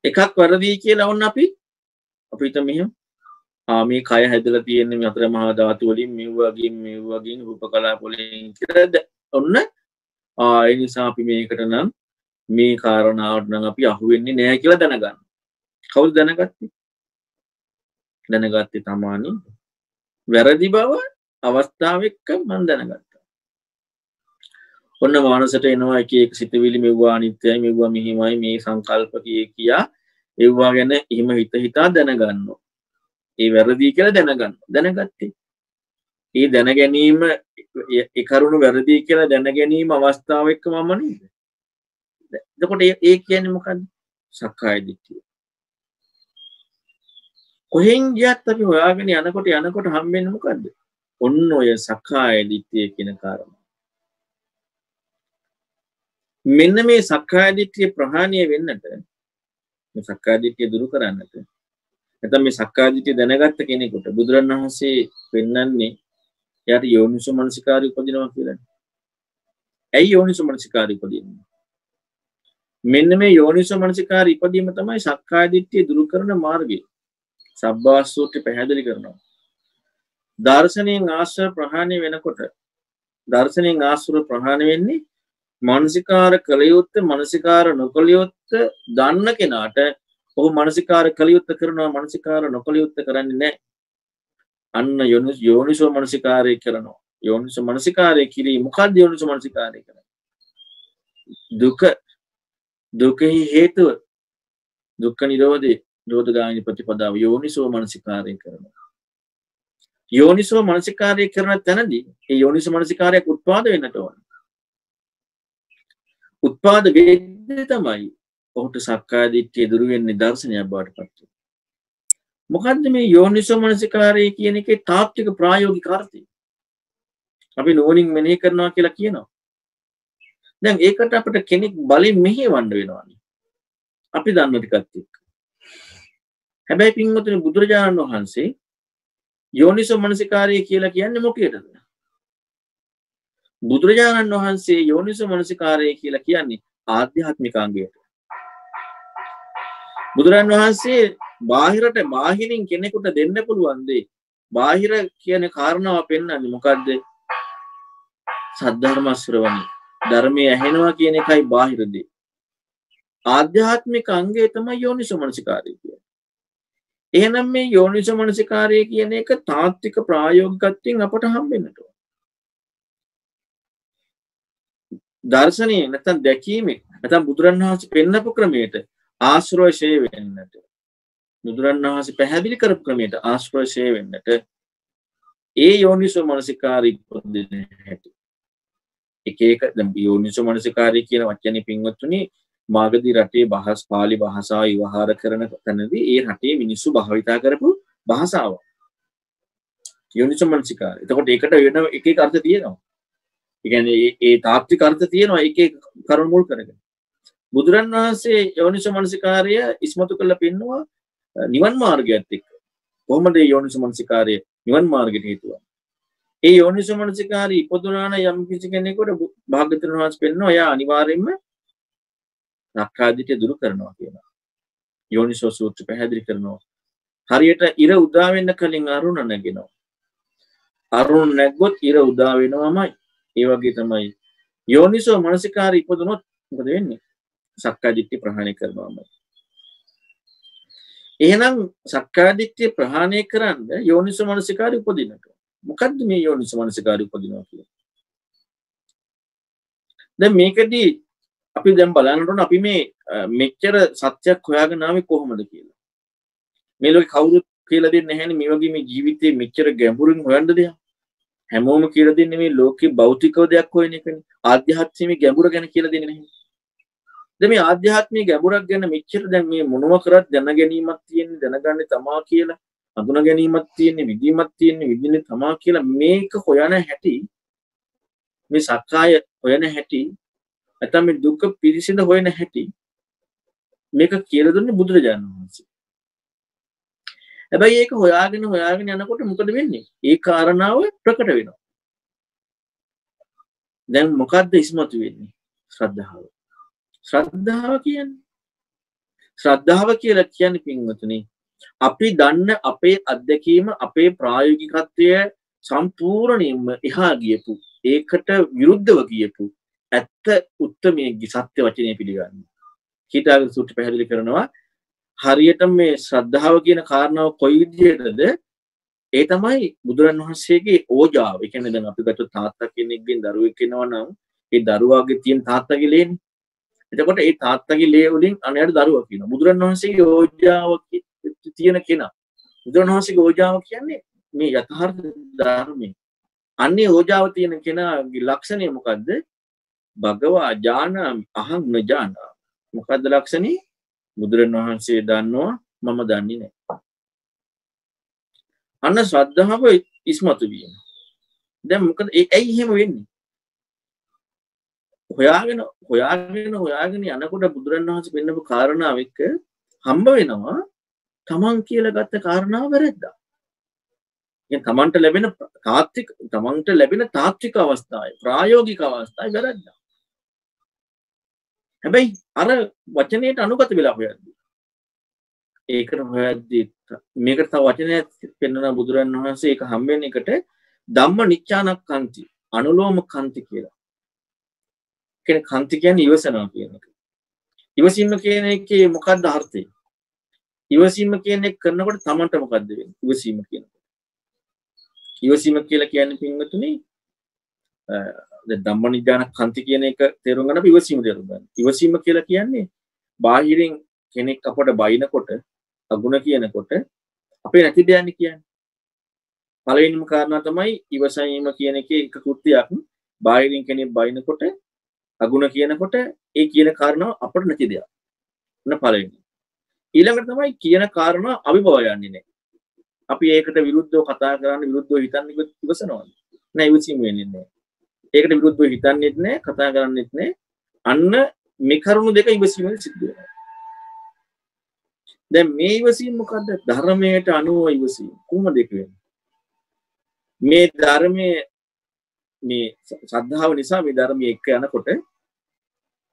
එකක් වැරදි කියලා ඔන්න අපි අපි හිත මෙහෙම ආ මේ කය හැදලා තියෙන්නේ මේ අතර මහා ධාතු වලින් මෙව වගේ මෙව වගේ රූප කලාප වලින් කියලා ඔන්න ආ ඒ නිසා අපි මේකට නම් මේ කාරණාවට නම් අපි අහු වෙන්නේ නැහැ කියලා දැනගන්න. කවුද දැනගත්තේ? දැනගත්තේ තමානි වැරදි බව අවස්ථාව එක්ක මම දැනගත්තා. ඔන්න මානසට එනවා එක එක සිතවිලි මෙව්වා අනිත්‍යයි මෙව්වා මෙහිමයි මේ සංකල්ප කිය කියා එව්වා ගැන එහෙම හිත හිතා දැනගන්නවා. ඒ වැරදි කියලා දැනගන්න. දැනගත්තේ. ඒ දැන ගැනීම ඒ කරුණු වැරදි කියලා දැන ගැනීම අවස්ථාව එක්ක මම නේද? එතකොට ඒ කියන්නේ මොකද්ද? සක්කාය දිට්ඨිය. කොහෙන් ගියත් අපි හොයාගෙන යනකොට යනකොට හම්බෙන්නේ මොකද්ද? ඔන්න ඔය සක්කාය දිට්ඨිය කියන කාරණා. මෙන්න මේ සක්කාය දිට්ඨිය ප්‍රහාණය වෙන්නට මේ සක්කාය දිට්ඨිය දුරු කරන්නට නැත්නම් මේ සක්කාය දිට්ඨිය දැනගත්ත කෙනෙකුට බුදුරණවහන්සේ පෙන්වන්නේ එයාට යෝනිසෝ මනසිකාරය උපදිනවා කියලා. ඇයි යෝනිසෝ මනසිකාරය උපදින්නේ? මෙන්න මේ යෝනිසෝ මනසිකාරය ඉපදීම තමයි සක්කාය දිට්ඨිය දුරු කරන මාර්ගය. සබ්බාසූත්‍රය පැහැදිලි කරනවා. දර්ශනයෙන් ආශ්‍රය ප්‍රහාණය වෙනකොට දර්ශනයෙන් ආශ්‍රය ප්‍රහාණය වෙන්නේ මානසිකාර කළ යුත්තේ මානසිකාර නොකළ යුත්තේ දන්න කෙනාට ඔහු මානසිකාර කළ යුත්තේ කරනවා මානසිකාර නොකළ යුත්තේ කරන්නේ නැහැ. අන්න යෝනිසෝ මානසිකාරය කරනවා. යෝනිසෝ මානසිකාරය කිරීම මොකක්ද යෝනිසෝ මානසිකාරය කරන්නේ? දුක දුකෙහි හේතුව දුක්ඛ නිරෝධේ නිරෝධගාමී ප්‍රතිපදාව යෝනිසෝ මානසිකාරය කරනවා. යෝනිසෝ මානසිකාරය කරන තැනදී ඒ යෝනිසෝ මානසිකාරයක් උත්පාද වෙන්නට ඕන. උත්පාද වෙද්දී තමයි ඔහුට සක්කාය දිට්ඨිය දුරු වෙන්නේ දර්ශනයක් බවට පත් වෙන්නේ. මොකද්ද මේ යෝනිසෝ මානසිකාරය කියන එකේ තාත්වික ප්‍රායෝගික අර්ථය? අපි නුවණින් මෙනෙහි කරනවා කියලා කියනවා. දැන් ඒකට අපිට කෙනෙක් බලෙන් මෙහෙවන්න වෙනවානේ. අපි දන්න ටිකත් එක්ක. හැබැයි පින්වතුනි බුදුරජාණන් වහන්සේ යෝනිසෝ මනසිකාරය කියලා කියන්නේ මොකේදද? බුදුරජාණන් වහන්සේ යෝනිසෝ මනසිකාරය කියලා කියන්නේ ආධ්‍යාත්මික අංගයට. බුදුරන් වහන්සේ බාහිරට බාහිරින් කෙනෙකුට දෙන්න පුළුවන් දේ බාහිර කියන කාරණාව පෙන්වන්නේ මොකද්ද? සද්ධර්ම ශ්‍රවණි. ධර්මය ඇහෙනවා කියන එකයි බාහිර දේ. ආධ්‍යාත්මික අංගය තමයි යෝනිසෝ මනසිකාරය කියන්නේ. එහෙනම් මේ යෝනිසෝ මනසිකාරය කියන එක තාත්වික ප්‍රායෝගිකත්වයෙන් අපට හම්බෙන්නට ඕන. දර්ශනයේ නැත්නම් දැකීමේ නැත්නම් බුදුරණවහන්සේ පෙන්නපු ක්‍රමයට ආශ්‍රයශය වෙන්නට බුදුරණවහන්සේ පැහැදිලි කරපු ක්‍රමයට ආශ්‍රයශය වෙන්නට ඒ යෝනිසෝ මනසිකාරී උපදින හැටි. එක එක දැන් යෝනිසෝ මනසිකාරී කියන වචනේ පින්වත්තුනි මාගදී රටේ බහස් පාලි භාෂාව විවහාර කරන තැනදී ඒ රටේ මිනිස්සු භාවිතා කරපු භාෂාව. යෝනිසෝ මනසිකාරී. එතකොට ඒකට වෙන එක එක අර්ථ තියෙනවා. ඒ කියන්නේ ඒ තාත්වික අර්ථ තියෙනවා එක එක කරුණු මුල් කරගෙන. බුදුරන් වහන්සේ යෝනිසෝ මනසිකාරය ඉස්මතු කරලා පෙන්නවා නිවන් මාර්ගයත් එක්ක. කොහොමද යෝනිසෝ මනසිකාරය නිවන් මාර්ගයට හේතුව? ඒ යෝනිසෝ මනසිකාරය ඉපදුනාන යම් කිසි කෙනෙකුට භාග්‍යවතුන් වහන්සේ පෙන්වනවා එයා අනිවාර්යයෙන්ම නක්කාදිටය දුරු කරනවා කියලා. යෝනිසෝ සූත්‍ර පැහැදිලි කරනවා. හරියට ඉර උදා වෙන්න කලින් අරුණ නැගෙනවා. අරුණ නැග්ගොත් ඉර උදා වෙනවමයි. ඒ වගේ තමයි. යෝනිසෝ මනසිකාරය ඉපදුනොත් මොකද වෙන්නේ? සක්කාදිට්ඨිය ප්‍රහාණය කරනවාමයි. එහෙනම් සක්කාදිට්ඨිය ප්‍රහාණය කරන්න යෝනිසෝ මනසිකාරය උපදින්නට මොකද්ද මේ යෝනිසෝ මනසිකාරය උපදිනවා කියන්නේ දැන් මේකදී අපි දැන් බලන්නට අපි මේ මෙච්චර සත්‍යයක් හොයාගෙන ආවේ කොහොමද කියලා. මේ ලෝකේ කවුරුත් කියලා දෙන්නේ නැහැ මේ වගේ මේ ජීවිතේ මෙච්චර ගැඹුරින් හොයන්න දෙයක්. හැමෝම කියලා දෙන්නේ මේ ලෝකේ භෞතිකව දෙයක් හොයන එකනේ. ආධ්‍යාත්මික ගැඹුර ගැන කියලා දෙන්නේ නැහැ දැන් මේ ආධ්‍යාත්මික ගැඹුරක් ගැන මෙච්චර දැන් මේ මොනව කරත් දැන ගැනීමක් තියෙන්නේ දැනගන්නේ තමා කියලා හඳුන ගැනීමක් තියෙන්නේ විදීමක් තියෙන්නේ විදින්නේ තමා කියලා මේක හොයන හැටි මේ සක්කාය හොයන හැටි නැත්නම් මේ දුක්ඛ පිරිසිඳ හොයන හැටි මේක කියලා දුන්නේ බුදුරජාණන් වහන්සේ. හැබැයි ඒක හොයාගෙන හොයාගෙන යනකොට මොකද වෙන්නේ? ඒ කාරණාව ප්‍රකට වෙනවා. දැන් මොකද්ද ඉස්මතු වෙන්නේ? ශ්‍රද්ධාව. ශ්‍රද්ධාව කියන්නේ ශ්‍රද්ධාව කියලා කියන්නේ පින්වතුනි අපි දන්න අපේ අත්දැකීම අපේ ප්‍රායෝගිකත්වය සම්පූර්ණයෙන්ම එහා ගියපු ඒකට විරුද්ධව කියපු ඇත්ත උත්තමයේගේ සත්‍ය වචනය පිළිගන්න. කීටාග සූත්‍ර පැහැදිලි කරනවා හරියට මේ ශ්‍රද්ධාව කියන කාරණාව කොයි විදිහටද ඒ තමයි බුදුරන් වහන්සේගේ ඕජාව. ඒ කියන්නේ දැන් අපි ගත්ත තාත්තා කෙනෙක්ගෙන් දරුවෙක් වෙනවා නම් ඒ දරුවාගේ තියෙන තාත්තගේ ලේනේ. එතකොට ඒ තාත්තගේ ලේ වලින් අනයට දරුවා කියනවා. බුදුරන් වහන්සේගේ ඕජාව තියෙන කෙනා. බුදුරන් වහන්සේගේ ඕජාව කියන්නේ මේ යථාර්ථ ධර්මයේ. අන්නේ ඕජාව තියෙන කෙනාගේ ලක්ෂණය මොකක්ද භගවා ජානාමි අහං නජානා. මොකක්ද ලක්ෂණේ? බුදුරන් වහන්සේ දන්නවා මම දන්නේ නැහැ. අන්න ශ්‍රද්ධාව ඉස්මතු වීම. දැන් මොකද ඒ ඇයි එහෙම වෙන්නේ? හොයාගෙන හොයාගෙන හොයාගෙන යනකොට බුදුරන් වහන්සේ පෙන්නපු කාරණාව එක්ක හම්බ වෙනවා තමන් කියලා ගත්ත කාරණාව වැරද්දා තමන්ට ලැබෙන තාත්තික තමන්ට ලැබෙන තාත්වික අවස්ථායි ප්‍රායෝගික අවස්ථායි වැරද්ද හැබැයි අර වචනයට අනුගත වෙලා හොයද්දී ඒකට හොයද්දී මේකට තව වචනයක් පෙන්වන බුදුරන් වහන්සේ ඒක හම්බෙන එකට ධම්ම නිච්ඡානක් කන්ති අනුලෝම කන්ති කියලා. කියන්නේ කන්ති කියන්නේ ඉවසනවා කියන එක. ඉවසීම කියන එකේ මොකක්ද අර්ථය? ඉවසීම කියන එක කරනකොට තමන්ට මොකද්ද වෙන්නේ? ඉවසීම කියනකොට. ඉවසීම කියලා කියන්නේ පින්වතුනි ධම්ම නිජාන කන්ති කියන එක තේරුම් ගන්න අපි ඉවසීම තේරුම් ගන්න. ඉවසීම කියලා කියන්නේ බාහිරින් කෙනෙක් අපට බයිනකොට අගුණ කියනකොට අපේ නැති දෙයක් කියන්නේ. පළවෙනිම කාරණා තමයි ඉවසීම කියන එකේ එක කෘත්‍යයක්. බාහිරින් කෙනෙක් බයිනකොට අගුණ කියනකොට ඒ කියන කාරණාව අපට නැති දෙයක්. න පළවෙනි. ඊළඟට තමයි කියන කාරණා අවිභව යන්නේ නැහැ. අපි ඒකට විරුද්ධව කතා කරන්න විරුද්ධව හිතන්න ඉවසනවා නෑ ඉවසීම වෙන්නේ නෑ ඒකට විරුද්ධව හිතන්නෙත් නෑ කතා කරන්නෙත් නෑ. අන්න මේ කරුණු දෙක ඉවසීමෙන් සිද්ධ වෙනවා. දැන් මේ ඉවසීම මොකද්ද? ධර්මයට අනුව ඉවසීම. කොහොමද ඒක වෙන්නේ? මේ ධර්මයේ මේ ශ්‍රද්ධාව නිසා මේ ධර්මයේ එක්ක යනකොට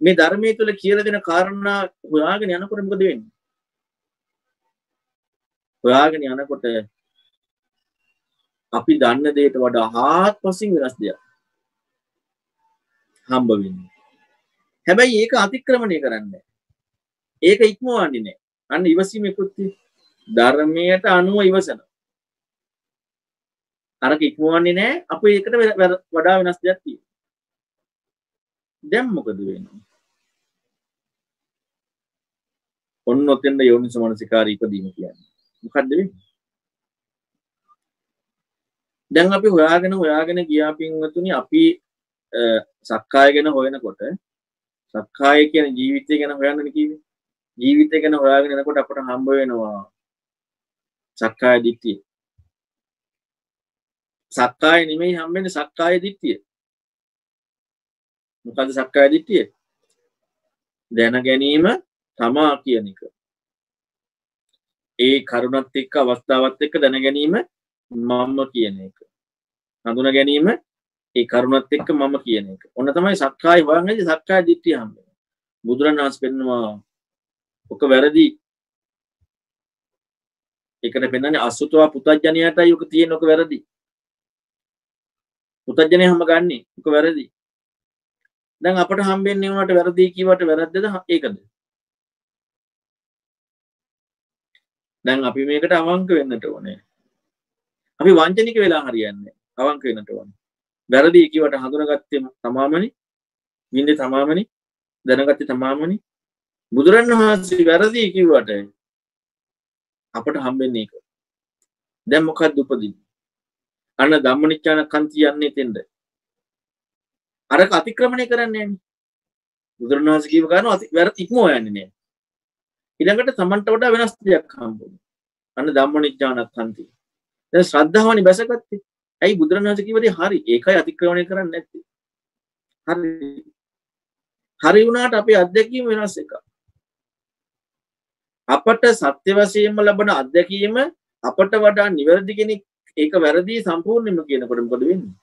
මේ ධර්මයේ තුල කියලා දෙන කාරණා හොයාගෙන යනකොට මොකද වෙන්නේ හොයාගෙන යනකොට අපි දන්න දේට වඩා හාත්පසින් වෙනස් දෙයක් හම්බ වෙන්නේ. හැබැයි ඒක අතික්‍රමණය කරන්න. ඒක ඉක්මවන්නේ නැහැ. අන්න ඉවසීමකුත් ධර්මයට අනුව ඉවසන. අරක ඉක්මවන්නේ නැහැ. අපි ඒකට වඩා වෙනස් දෙයක් තියෙනවා. දැන් මොකද වෙන්නේ? ඔන්න ඔතෙන්ද යෝනිසමනසිකාරී ඉපදීම කියන්නේ. මොකක්ද වෙන්නේ? දැන් අපි හොයාගෙන හොයාගෙන ගියා පින්වතුනි අපි සක්කාය ගැන හොයනකොට සක්කාය කියන ජීවිතය ගැන හොයන්නනේ කිව්වේ. ජීවිතය ගැන හොයාගෙන යනකොට අපට හම්බ වෙනවා සක්කාය දිට්ඨිය. සක්කාය නෙමෙයි හම්බෙන්නේ සක්කාය දිට්ඨිය. මොකද්ද සක්කාය දිට්ඨිය? දැන ගැනීම තමා කියන එක. ඒ කරුණත් එක්ක අවස්ථාවත් එක්ක දැන ගැනීම මම කියන එක. හඳුන ගැනීම ඒ කරුණත් එක්ක මම කියන එක. ඔන්න තමයි සක්කාය හොයන්නේ සක්කාය දිට්ඨිය හම්බෙන්නේ. බුදුරණාහි පෙන්නවා ඔක වැරදි. ඒකට පෙන්වන්නේ අසුතවා පුතඥයාටයි ඔක තියෙන ඔක වැරදි. පුතඥය හැම ගන්නේ ඔක වැරදි. දැන් අපට හම්බෙන්නේ උනට වැරදි කියවට වැරද්දද ඒකද? දැන් අපි මේකට අවංක වෙන්නට ඕනේ. අපි වංචනික වෙලා හරියන්නේ අවංක වෙන්නට ඕනේ. වැරදි කිවට හඳුනගත්තේ තමාමනි, විඳේ තමාමනි, දැනගත්තේ තමාමනි. බුදුරන් වහන්සේ වැරදි කිව්වට අපට හම්බෙන්නේ ඒක. දැන් මොකක්ද උපදින්නේ? අන්න ධම්මනිච්ඡාන කන්ති යන්නේ තෙන්ද. අරක අතික්‍රමණය කරන්නේ නැහැ. බුදුරණවහන්සේ කියව ගන්න වැර ඉක්මව යන්නේ නැහැ. ඊළඟට තමන්ට වඩා වෙනස් දෙයක් හම්බුනේ. අන්න ධම්මනිච්ඡාන කන්ති. දැන් ශ්‍රද්ධාවනි බැසගත්තේ. ඇයි බුදුරණවහන්සේ කිව්වද හරි ඒකයි අතික්‍රමණය කරන්නේ නැත්තේ. හරි. හරි වුණාට අපේ අත්දැකීම වෙනස් එකක්. අපට සත්‍ය වශයෙන්ම ලබන අත්දැකීම අපට වඩා නිවැරදි කෙනෙක් ඒක වැරදි සම්පූර්ණයෙන්ම කියනකොට මොකද වෙන්නේ?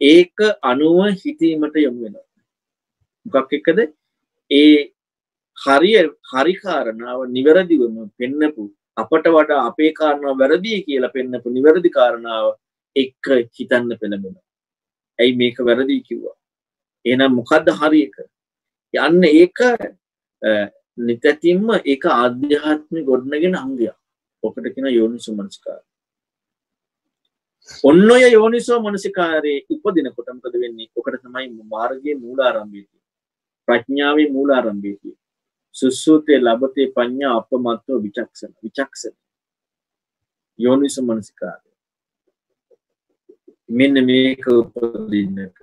ඒක අනුව හිතීමට යොමු වෙනවා. මොකක් එක්කද? ඒ හරිය හරි කාරණාව නිවැරදිවම පෙන්නපු අපට වඩා අපේ කාරණාව වැරදි කියලා පෙන්නපු නිවැරදි කාරණාව එක්ක හිතන්න පෙළඹෙනවා. ඇයි මේක වැරදි කිව්වා? එහෙනම් මොකද්ද හරි එක? යන්න ඒක නිතැතින්ම ඒක ආධ්‍යාත්මික ගොඩනගෙන අංගයක්. ඔකට කියන යෝනිසෝ මනසිකාරය. ඔන්න ඔය යෝනිසෝ මනසිකාරයේ උපදිනකොට මොකද වෙන්නේ? ඔකට තමයි මාර්ගයේ මූලාරම්භය තියෙන්නේ. ප්‍රඥාවේ මූලාරම්භය තියෙන්නේ. සුසුතේ ලබතේ පඤ්ඤා අපමත්තෝ විචක්ෂණ විචක්ෂණ යෝනිසෝ මනසිකාරය. මෙන්න මේක උපදින්නට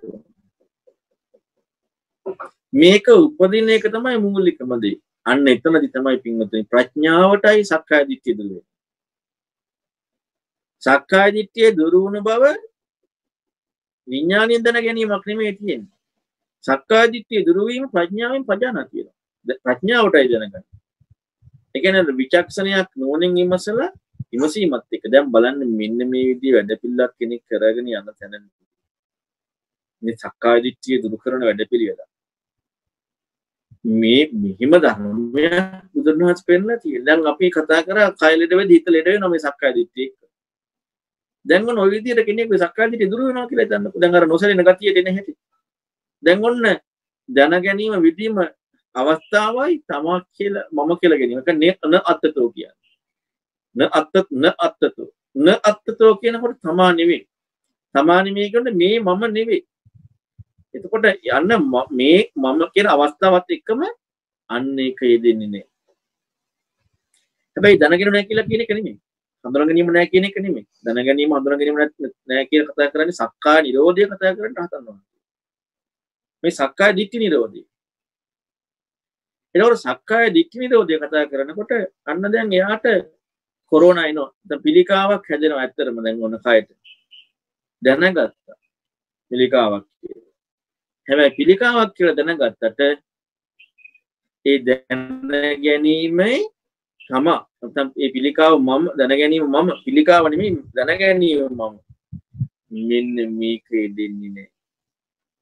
මේක උපදින එක තමයි මූලිකම දේ. අන්න එතනදි තමයි පින්වතුනි ප්‍රඥාවටයි සක්කාය දිට්ඨිය දුර වෙන්නේ. සක්කාය දිට්ඨිය දුරු වුණ බව විඥාණයෙන් දැන ගැනීමක් නෙමෙයි තියෙන්නේ. සක්කාය දිට්ඨිය දුරු වීම ප්‍රඥාවෙන් පජානා කියනවා. ප්‍රඥාවටයි දැනගන්න. ඒ කියන්නේ විචක්ෂණයක් නෝනෙන් විමසලා විමසීමත් එක්ක දැන් බලන්න මෙන්න මේ විදිහේ වැඩපිළිවෙලක් කෙනෙක් කරගෙන යන තැන මේ සක්කාය දිට්ඨිය දුරු කරන වැඩපිළිවෙල. මේ මෙහිම ධර්මය බුදුරණවහන්සේ පෙන්නලා තියෙනවා. දැන් අපි කතා කරා කය ලෙඩ වෙද්දී හිත ලෙඩ වෙනවා මේ සක්කාය දිට්ඨිය එක්ක. දැන් ඔන්න ওই විදිහට කෙනෙක් මේ සක්කාය දිට්ඨිය දුරු වෙනවා කියලා හිතන්නකෝ. දැන් අර නොසැලෙන ගතිය දෙන හැටි. දැන් ඔන්න දැන ගැනීම විදීම අවස්ථාවයි තමා කියලා මම කියලා ගැනීම. ඒක න අත්තතෝ කියන්නේ. න අත්ත න අත්තතෝ. න අත්තතෝ කියනකොට තමා නෙවෙයි. තමා නෙවෙයි කියන්නේ මේ මම නෙවෙයි. එතකොට යන්න මේ මම කියන අවස්ථාවත් එක්කම අන්න ඒක යෙදෙන්නේ නෑ. හැබැයි දැනගෙන නැහැ කියලා කියන එක නෙමෙයි. හඳුනා ගැනීම නැහැ කියන එක නෙමෙයි. දැන ගැනීම හඳුනා ගැනීම නැහැ කියලා කතා කරන්නේ සක්කාය නිරෝධය කතා කරන්න හදනවා. මේ සක්කාය දිට්ඨි නිරෝධය. එතකොට සක්කාය දිට්ඨි නිරෝධය කතා කරනකොට අන්න දැන් එයාට කොරෝනා එනවා. දැන් පිළිකාවක් හැදෙනවා ඇත්තටම දැන් ඔන්න කයට. දැනගත්තා. පිළිකාවක් කියලා. හැබැයි පිළිකාවක් කියලා දැනගත්තට ඒ දැන ගැනීමයි තම නැත්නම් ඒ පිළිකාව මම දැන ගැනීම මම. පිළිකාව නෙමෙයි දැන ගැනීම මම. මෙන්න මේක දෙන්නේ නෑ.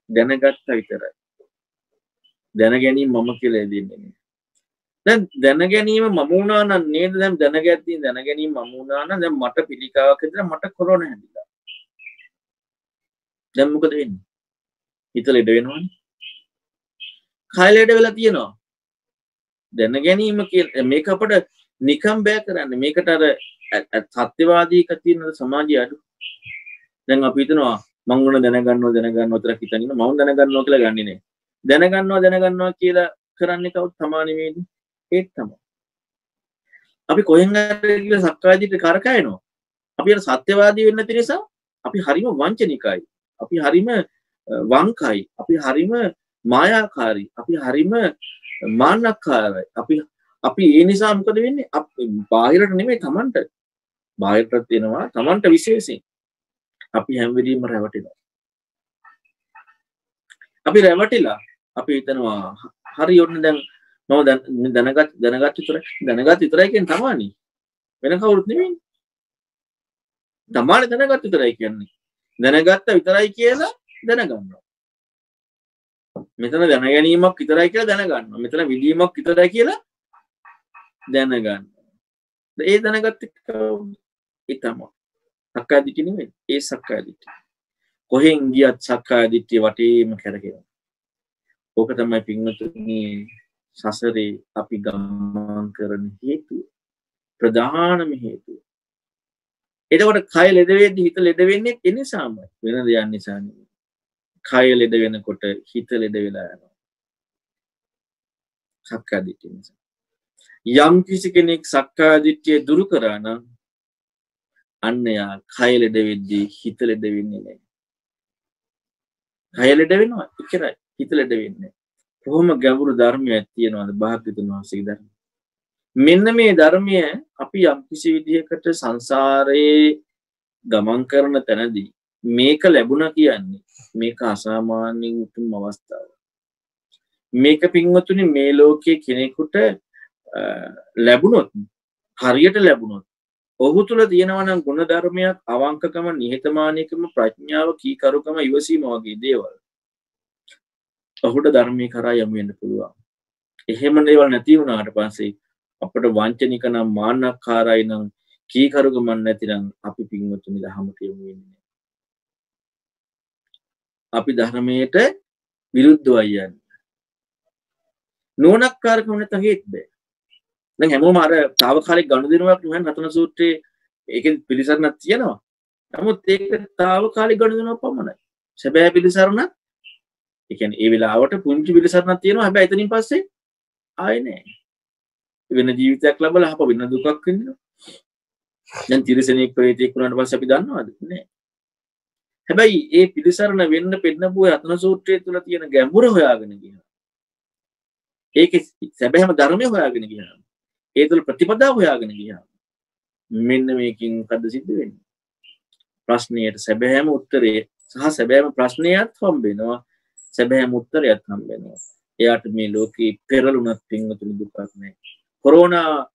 දැනගත්තා විතරයි. දැන ගැනීම මම කියලා දෙන්නේ නෑ. දැන් දැන ගැනීම මම වුණා නම් නේද? දැන් දැනගැත්තින් දැන ගැනීම මම වුණා නම් දැන් මට පිළිකාවක් විතර මට කොරෝනා හැදිලා. දැන් මොකද වෙන්නේ? හිත ලෙඩ වෙනවනේ. කය ලෙඩ වෙලා තියෙනවා. දැන ගැනීම මේක අපට නිකම් බෑ කරන්න. මේකට අර සත්‍යවාදී කතියන සමාජය අඩු. දැන් අපි හිතනවා මං වුණ දැනගන්නවා දැනගන්න විතර හිතන්නේ මම දැනගන්නවා කියලා ගන්නේ නේ. දැනගන්නවා දැනගන්නවා කියලා කරන්නේ කවුද? තමානිමේද ඒත් තමයි අපි කොහෙන් හරි කියලා සක්කායදිට කරකයනවා අපි අර සත්‍යවාදී වෙන්න තියෙන නිසා අපි හරිම වංචනිකයි. අපි හරිම වංකයි. අපි හරිම මායාකාරී. අපි හරිම මාන්නක්කාරයි. අපි අපි ඒ නිසා මොකද වෙන්නේ? බාහිරට නෙමෙයි තමන්ට බාහිරට තියෙනවා තමන්ට විශේෂයෙන්. අපි හැම වෙලෙම රැවටෙනවා. අපි රැවටිලා අපි හිතනවා හරි ඔන්න දැන් මම දැනගත් දැනගත් විතරයි දැනගත් විතරයි කියන්නේ තමානි වෙන කවුරුත් නෙමෙයි තමානි දැනගත් විතරයි කියන්නේ. දැනගත්ත විතරයි කියලා දැනගන්නවා. මෙතන දැන ගැනීමක් විතරයි කියලා දැනගන්නවා. මෙතන විදීමක් විතරයි කියලා දැනගන්න. ඒ දැනගත්ත ඒ තමයි. සක්කාය දිට්ඨිය නෙමෙයි. ඒ සක්කාය දිට්ඨිය. කොහෙන් ගියත් සක්කාය දිට්ඨිය වටේම කරකිනවා. ඕක තමයි පින්වතුනි සසරේ අපි ගමන් කරන හේතුව. ප්‍රධානම හේතුව. එතකොට කය ලෙඩ වෙද්දි හිත ලෙඩ වෙන්නේ ඒ නිසාමයි. වෙන දෙයක් නිසා නෙමෙයි. කය ලෙඩ වෙනකොට හිත ලෙඩ වෙලා යනවා. සක්කාදිට්ඨිය නිසා. යම් කිසි කෙනෙක් සක්කාදිට්්‍යය දුරු කරා නම් අන්නයා කයිලෙඩ වෙද්දී හිත ලෙඩ වෙන්නේ නෑ කයලෙඩ වෙනවා එකරයි හිත ලෙඩ වෙන්නේ කොහොම ගැඹුරු ධර්මය ඇත්තියෙනවාද භාග්‍යතුන් වහන්සේ ධර්ම මෙන්න මේ ධර්මය අපි යම් කිසි විදිහකට සංසාරයේ ගමන් කරන තැනදී මේක ලැබුණ කියන්නේ මේක අසාමාන්‍යෙන් උතුම් අවස්ථාව මේක පින්වතුනි මේ ලෝකයේ කෙනෙකුට ලැබුණොත් හරියට ලැබුණොත් ඔහු තුළ තියෙනවනම් ගුණ ධර්මයක් අවංකකම නිහතමානයකම ප්‍රඥාව කීකරුකම ඉවසීම වගේ දේවල්. ඔහුට ධර්මය කරා යමුවෙන්න පුළුවන්. එහෙම දේවල් නැති වුණාට පස්සේ අපට වංචනික නම් මාන්නක් කාරයි නම් කීකරුගමන් නැතිනම් අපි පින්වතුනි දහමට යමු වෙන්නේ. අපි ධර්මයට විරුද්ධවයි යන්නේ. නුවණක්කාරකම නැත්නම් හේත් බෑ. දැන් හැමෝම අර తాවකාලික ගනුදෙනුවක් නුවන් රතන සූත්‍රයේ ඒකෙන් පිළිසරණක් තියෙනවා. නමුත් ඒක తాවකාලික ගනුදෙනුවක් පමණයි. සැබෑ පිළිසරණක් ඒ කියන්නේ ඒ වෙලාවට පුංචි පිළිසරණක් තියෙනවා. හැබැයි එතනින් පස්සේ ආයේ නෑ. වෙන ජීවිතයක් ලබලා අප වෙන දුකක් විඳිනවා. දැන් තිරසනෙක් ප්‍රේතෙක් වුණාට පස්සේ අපි දන්නවද? නෑ. හැබැයි ඒ පිළිසරණ වෙන්න පෙන්නපුව රත්න සූත්‍රය තුළ තියෙන ගැඹුර හොයාගෙන ගියා. ඒක සැබෑම ධර්මය හොයාගෙන ගියා. ඒ තුළ ප්‍රතිපදාව හොයාගෙන ගියා. මෙන්න මේකින් කද සිද්ධ වෙන්නේ? ප්‍රශ්නයට සැබෑම උත්තරේ සහ සැබෑම ප්‍රශ්නයත් හම්බෙනවා. සැබෑම උත්තරයත් හම්බෙනවා. එයාට මේ ලෝකයේ පෙරළුණත් පින්වතුනි දුකක් නැහැ. කොරෝනා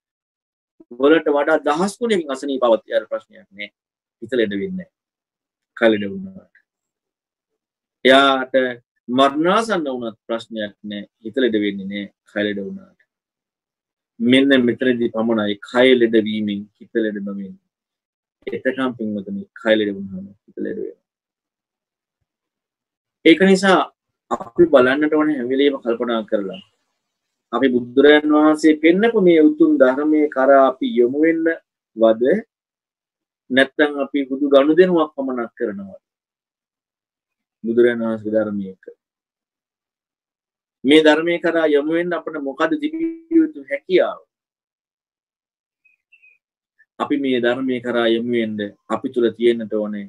වලට වඩා දහස් ගුණකින් අසනීප පවතින ප්‍රශ්නයක් නෑ හිත ලෙඩ වෙන්නේ කලෙඩ වුණාට. එයාට මරණාසන්න වුණත් ප්‍රශ්නයක් නෑ. හිත ලෙඩ වෙන්නේ නෑ කලෙඩ වුණාට. මෙන්න මෙතනදී පමණයි කය ලෙඩවීමෙන් හිත ලෙඩ නොවෙන්නේ. එතකම් පින්වතුනි කය ලෙඩ වුණාම හිත ලෙඩ වෙනවා. ඒක නිසා අපි බලන්නට ඕන හැම වෙලේම කල්පනා කරලා අපි බුදුරජාන් වහන්සේ පෙන්නපු මේ උතුම් ධර්මයේ කරා අපි යොමු වෙන්න වද නැත්නම් අපි බුදු ගනුදෙනුවක් පමණක් කරනවා. බුදුරජාන් වහන්සේ ධර්මයක මේ ධර්මයේ කරා යොමු වෙන්න අපිට මොකද තිබිය යුතු හැකියාව? අපි මේ ධර්මයේ කරා යොමු වෙන්න අපි තුල තියෙන්නට ඕනේ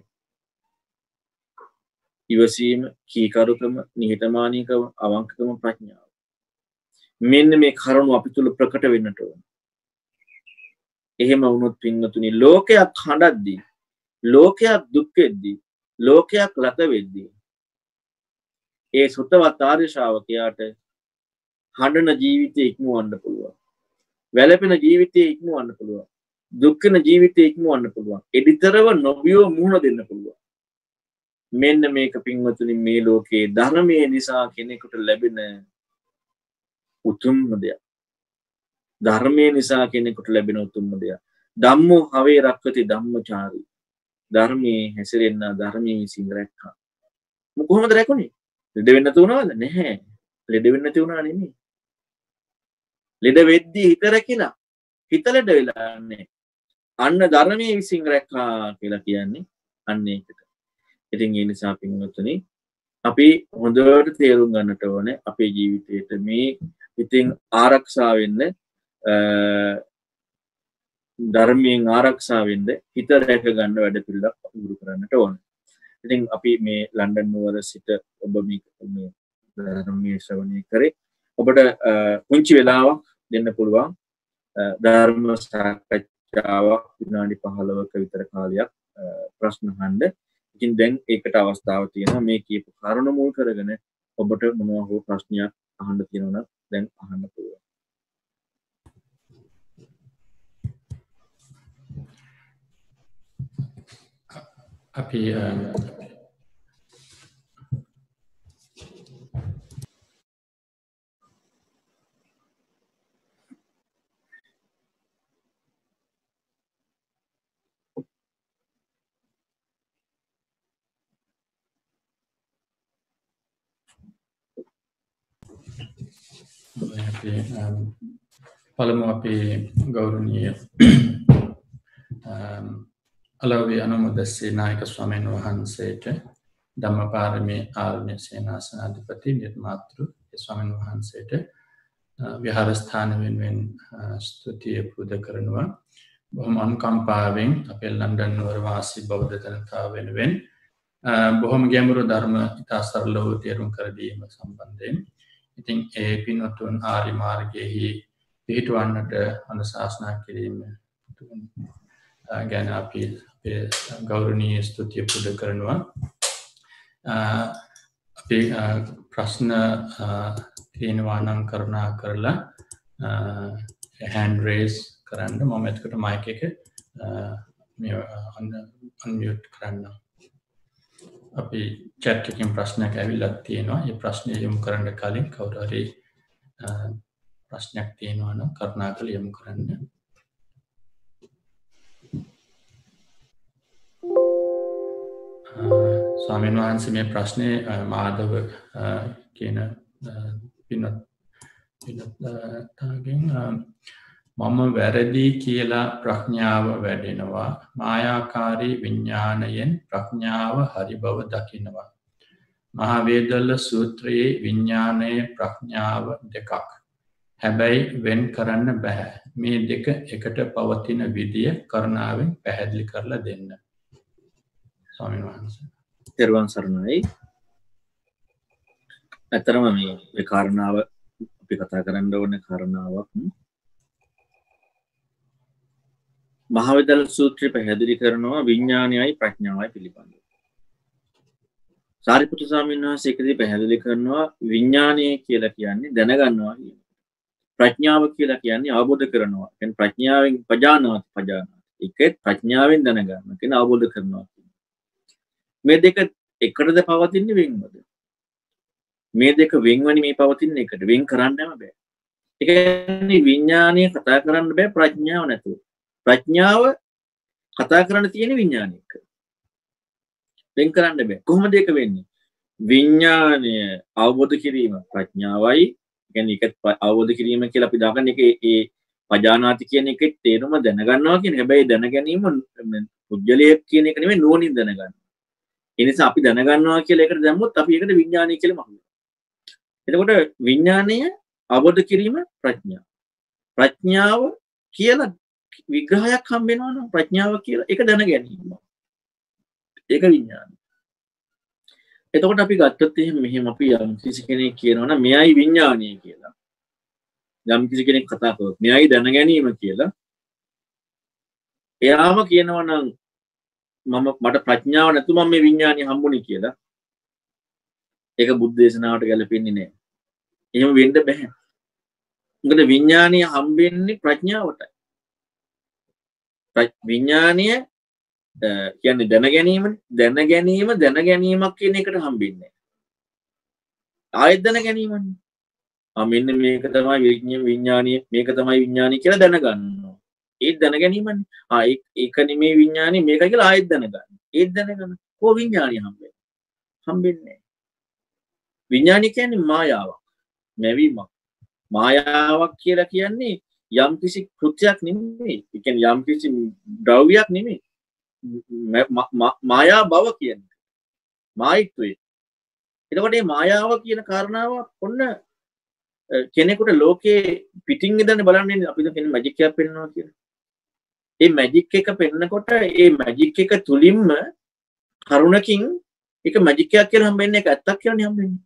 ඉවසීම කීකරුකම නිහතමානීකම අවංකකම ප්‍රඥාව. මෙන්න මේ කරුණු අපි තුළ ප්‍රකට වෙන්නට ඕන. එහෙම වුණොත් පින්වතුනි ලෝකයක් හඬද්දී ලෝකයක් දුක් වෙද්දී ලෝකයක් ලත වෙද්දී ඒ සුතවත් ආර්ය ශ්‍රාවකයාට හඬන ජීවිතය ඉක්මවන්න පුළුවන්. වැළපෙන ජීවිතය ඉක්මවන්න පුළුවන්. දුක් වෙන ජීවිතය ඉක්මවන්න පුළුවන්. එඩිතරව නොබියෝ මුහුණ දෙන්න පුළුවන්. මෙන්න මේක පින්වතුනි මේ ලෝකේ ධර්මයේ නිසා කෙනෙකුට ලැබෙන උතුම්ම දෙයක්. ධර්මය නිසා කෙනෙකුට ලැබෙන උතුම්ම දෙයක්. ධම්මෝ හවේ රක්කති ධම්මචාරී. ධර්මයේ හැසිරෙන්න ධර්මය විසින් රැක්කා. කොහොමද රැකුණේ? ලෙඩ වෙන්න තුනවද? නැහැ. ලෙඩ වෙන්න තිවුණා නෙමේ ලෙඩ වෙද්දී හිත රැකිලා හිත ලෙඩ වෙලාන්නේ අන්න ධර්මයේ විසින් රැක්කා කියලා කියන්නේ අන්න ඒකට. ඉතින් ඒ නිසා පින්වත්තුනි අපි හොඳට තේරුම් ගන්නට ඕනේ අපේ ජීවිතයට මේ ඉතිං ආරක්ෂාවෙන්න ධර්මයෙන් ආරක්ෂාවෙන්ද හිත රැක ගන්න වැඩ පිල්ලක් ගුරු කරන්නට ඕන. ඉතින් අපි මේ ලන්ඩන් නුවර සිට ඔබ ධර්මය ශ්‍රවණය කරේ. ඔබට පුංචි වෙලාවක් දෙන්න පුළුවන්. ධර්ම සාකච්ඡාවක් විනාඩි පහළවක විතර කාලයක් ප්‍රශ්න හන්ඩ ඉතින් දැන් ඒකට අවස්ථාව තියෙන මේ කියපු කරුණ මුල් කරගෙන ඔබට මොනවා හෝ ප්‍රශ්නයක් අහන්න තියෙනවන දැන් අහන්න පුළුවන්. අපි පළමු අපේ ගෞරණීය අලවි අනුමුදස්සේ නායක ස්වාමීන් වහන්සේට ධම්ම පාරමේ ආර්මය සේනාසනාධිපති නිර්මාතෘ ස්වාමීන් වහන්සේට විහාරස්ථාන වෙනුවෙන් ස්තුතිය පුද කරනවා. බොහොම අනුකම්පාවෙන් අපේ ලන්ඩන් නුවර වාසී බෞද්ධ ජනතාව වෙනුවෙන් බොහොම ගැඹුරු ධර්ම ඉතා සරලව තේරුම් කර දීම සම්බන්ධයෙන්. ඉතින් ඒ පින්වත්තුන් ආරි මාර්ගයෙහි පිහිටුවන්නට අනුශාසනා කිරීම ගැන අපි ගෞරවනීය ස්තුතිය පුද කරනවා. අපේ ප්‍රශ්න තියෙනවා නම් කරුණා කරලා හැන් රේස් කරන්න. මම එතකට මයික එක අන්මියට් කරන්න. අපි චැට්ටකින් ප්‍රශ්නයක් ඇවිලත් තියෙනවා. ඒ ප්‍රශ්නය යොමු කරන්න කලින් කවුරරි ප්‍රශ්නයක් තියෙනවා නම් කරුණා කළ යොමු කරන්න. ස්වාමීන් වහන්සේ මේ ප්‍රශ්නය මාධව කියන පිනත් පිනත්තාගෙන් මම වැරදි කියලා ප්‍රඥාව වැඩෙනවා මායාකාරී විඤ්ඥානයෙන් ප්‍රඥාව හරි බව දකිනවා. මහාවේදල්ල සූත්‍රයේ විඤ්ඥානය ප්‍රඥාව දෙකක්. හැබැයි වෙන් කරන්න බැහැ මේ දෙක එකට පවතින විදිය කරනාවෙන් පැහැදිලි කරලා දෙන්න. ස්වාමීන් වහන්ස. තෙරුවන් සරණයි. ඇතරම මේ කාරණාව අපි කතා කරන්න ඕන කාරණාවක්. මහවිදල් සූත්‍රය පැහැදිලි කරනවා විඤ්ඥානයයි ප්‍රඥාවයි පිළිබඳ සාරිපුට සාමීන් වහන්සේකදී පැහැදිලි කරනවා විඤ්ඥානය කියලා කියන්නේ දැනගන්නවා කියන ප්‍රඥාව කියලා කියන්නේ අවබෝධ කරනවා. එන් ප්‍රඥාවෙන් පජානවත් පජාන එකත් ප්‍රඥාවෙන් දැනගන්න කෙන අවබෝධ කරනවා මේ දෙක එකටද පවතින්නේ වෙන්වද? මේ දෙක වෙන්වනි මේ පවතින්න එකට. වෙන් කරන්නම බෑ. එක විඤ්ඥානය කතා කරන්න බෑ ප්‍රඥාව නැතුව. ප්‍රඥාව කතා කරන්න තියෙන විඤ්ඥානයක වෙන් කරන්න බෑ. කොහොම දෙක වෙන්නේ? විඤ්ඥානය අවබෝධ කිරීම ප්‍රඥාවයි. ගැන එක අවබෝධ කිරීම කියලා අපි දාගන්න එක ඒ පජානාති කියන එක තේරුම දැනගන්නවා කියන හැබැයි දැන ගැනීම පුද්ගලයක් කියන එක නෙමෙයි නුවණින් දැනගන්න. ඒ නිසා අපි දැනගන්නවා කියලා එකට දැම්මොත් අපි ඒකට විඥානය කියලා මහුවා. එතකොට විඥානය අවබෝධ කිරීම ප්‍රඥාව. ප්‍රඥාව කියලා විග්‍රහයක් හම්බෙනවා නම් ප්‍රඥාව කියලා ඒක දැන ගැනීම. ඒක විඥානය. එතකොට අපි ගත්තොත් එහෙනම් මෙහෙම අපි යම් කිසි කෙනෙක් කියනවා නම් මෙයයි විඥානය කියලා. යම් කිසි කෙනෙක් කතා කරොත් මෙයයි දැන ගැනීම කියලා. එයාම කියනවා නම් මම මට ප්‍රඥාව නැතු මම මේ විඥානය හම්බුනේ කියලා. ඒක බුද්ධ දේශනාවට ගැලපෙන්නේ නැහැ. එහෙම වෙන්න බෑ. මොකද විඥානය හම්බෙන්නේ ප්‍රඥාවටයි. විඥානය කියන්නේ දැන ගැනීම දැන ගැනීම දැන ගැනීමක් කියන එකට හම්බෙන්නේ. ආයෙත් දැන ගැනීමන්නේ. ආ මෙන්න මේක තමයි විඥාන විඥානීය මේක තමයි විඥානීය කියලා දැනගන්නවා. ඒත් දැන ගැනීමන්නේ. ආ ඒක නෙමේ විඥානීය මේක කියලා ආයෙත් දැනගන්න. ඒත් දැනගන්න. කො විඥානීය හම්බෙන්නේ. හම්බෙන්නේ. විඥානීය කියන්නේ මායාවක්. මැවීමක්. මායාවක් කියලා කියන්නේ යම් කිසි කෘත්‍යයක් නෙමෙයි. ඒ කියන්නේ යම් කිසි ද්‍රව්‍යයක් නෙමෙයි. මායා බව කියන්නේ. මායිත්වය. එතකොට මේ මායාව කියන කාරණාව ඔන්න කෙනෙකුට ලෝකේ පිටින් ඉඳන් බලන්නේ අපි කියන මැජික් එකක් පෙන්වනවා කියලා. ඒ මැජික් එක පෙන්නකොට ඒ මැජික් එක තුලින්ම කරුණකින් ඒක මැජික් එකක් කියලා හම්බෙන්නේ ඒක ඇත්තක් කියලානේ හම්බෙන්නේ.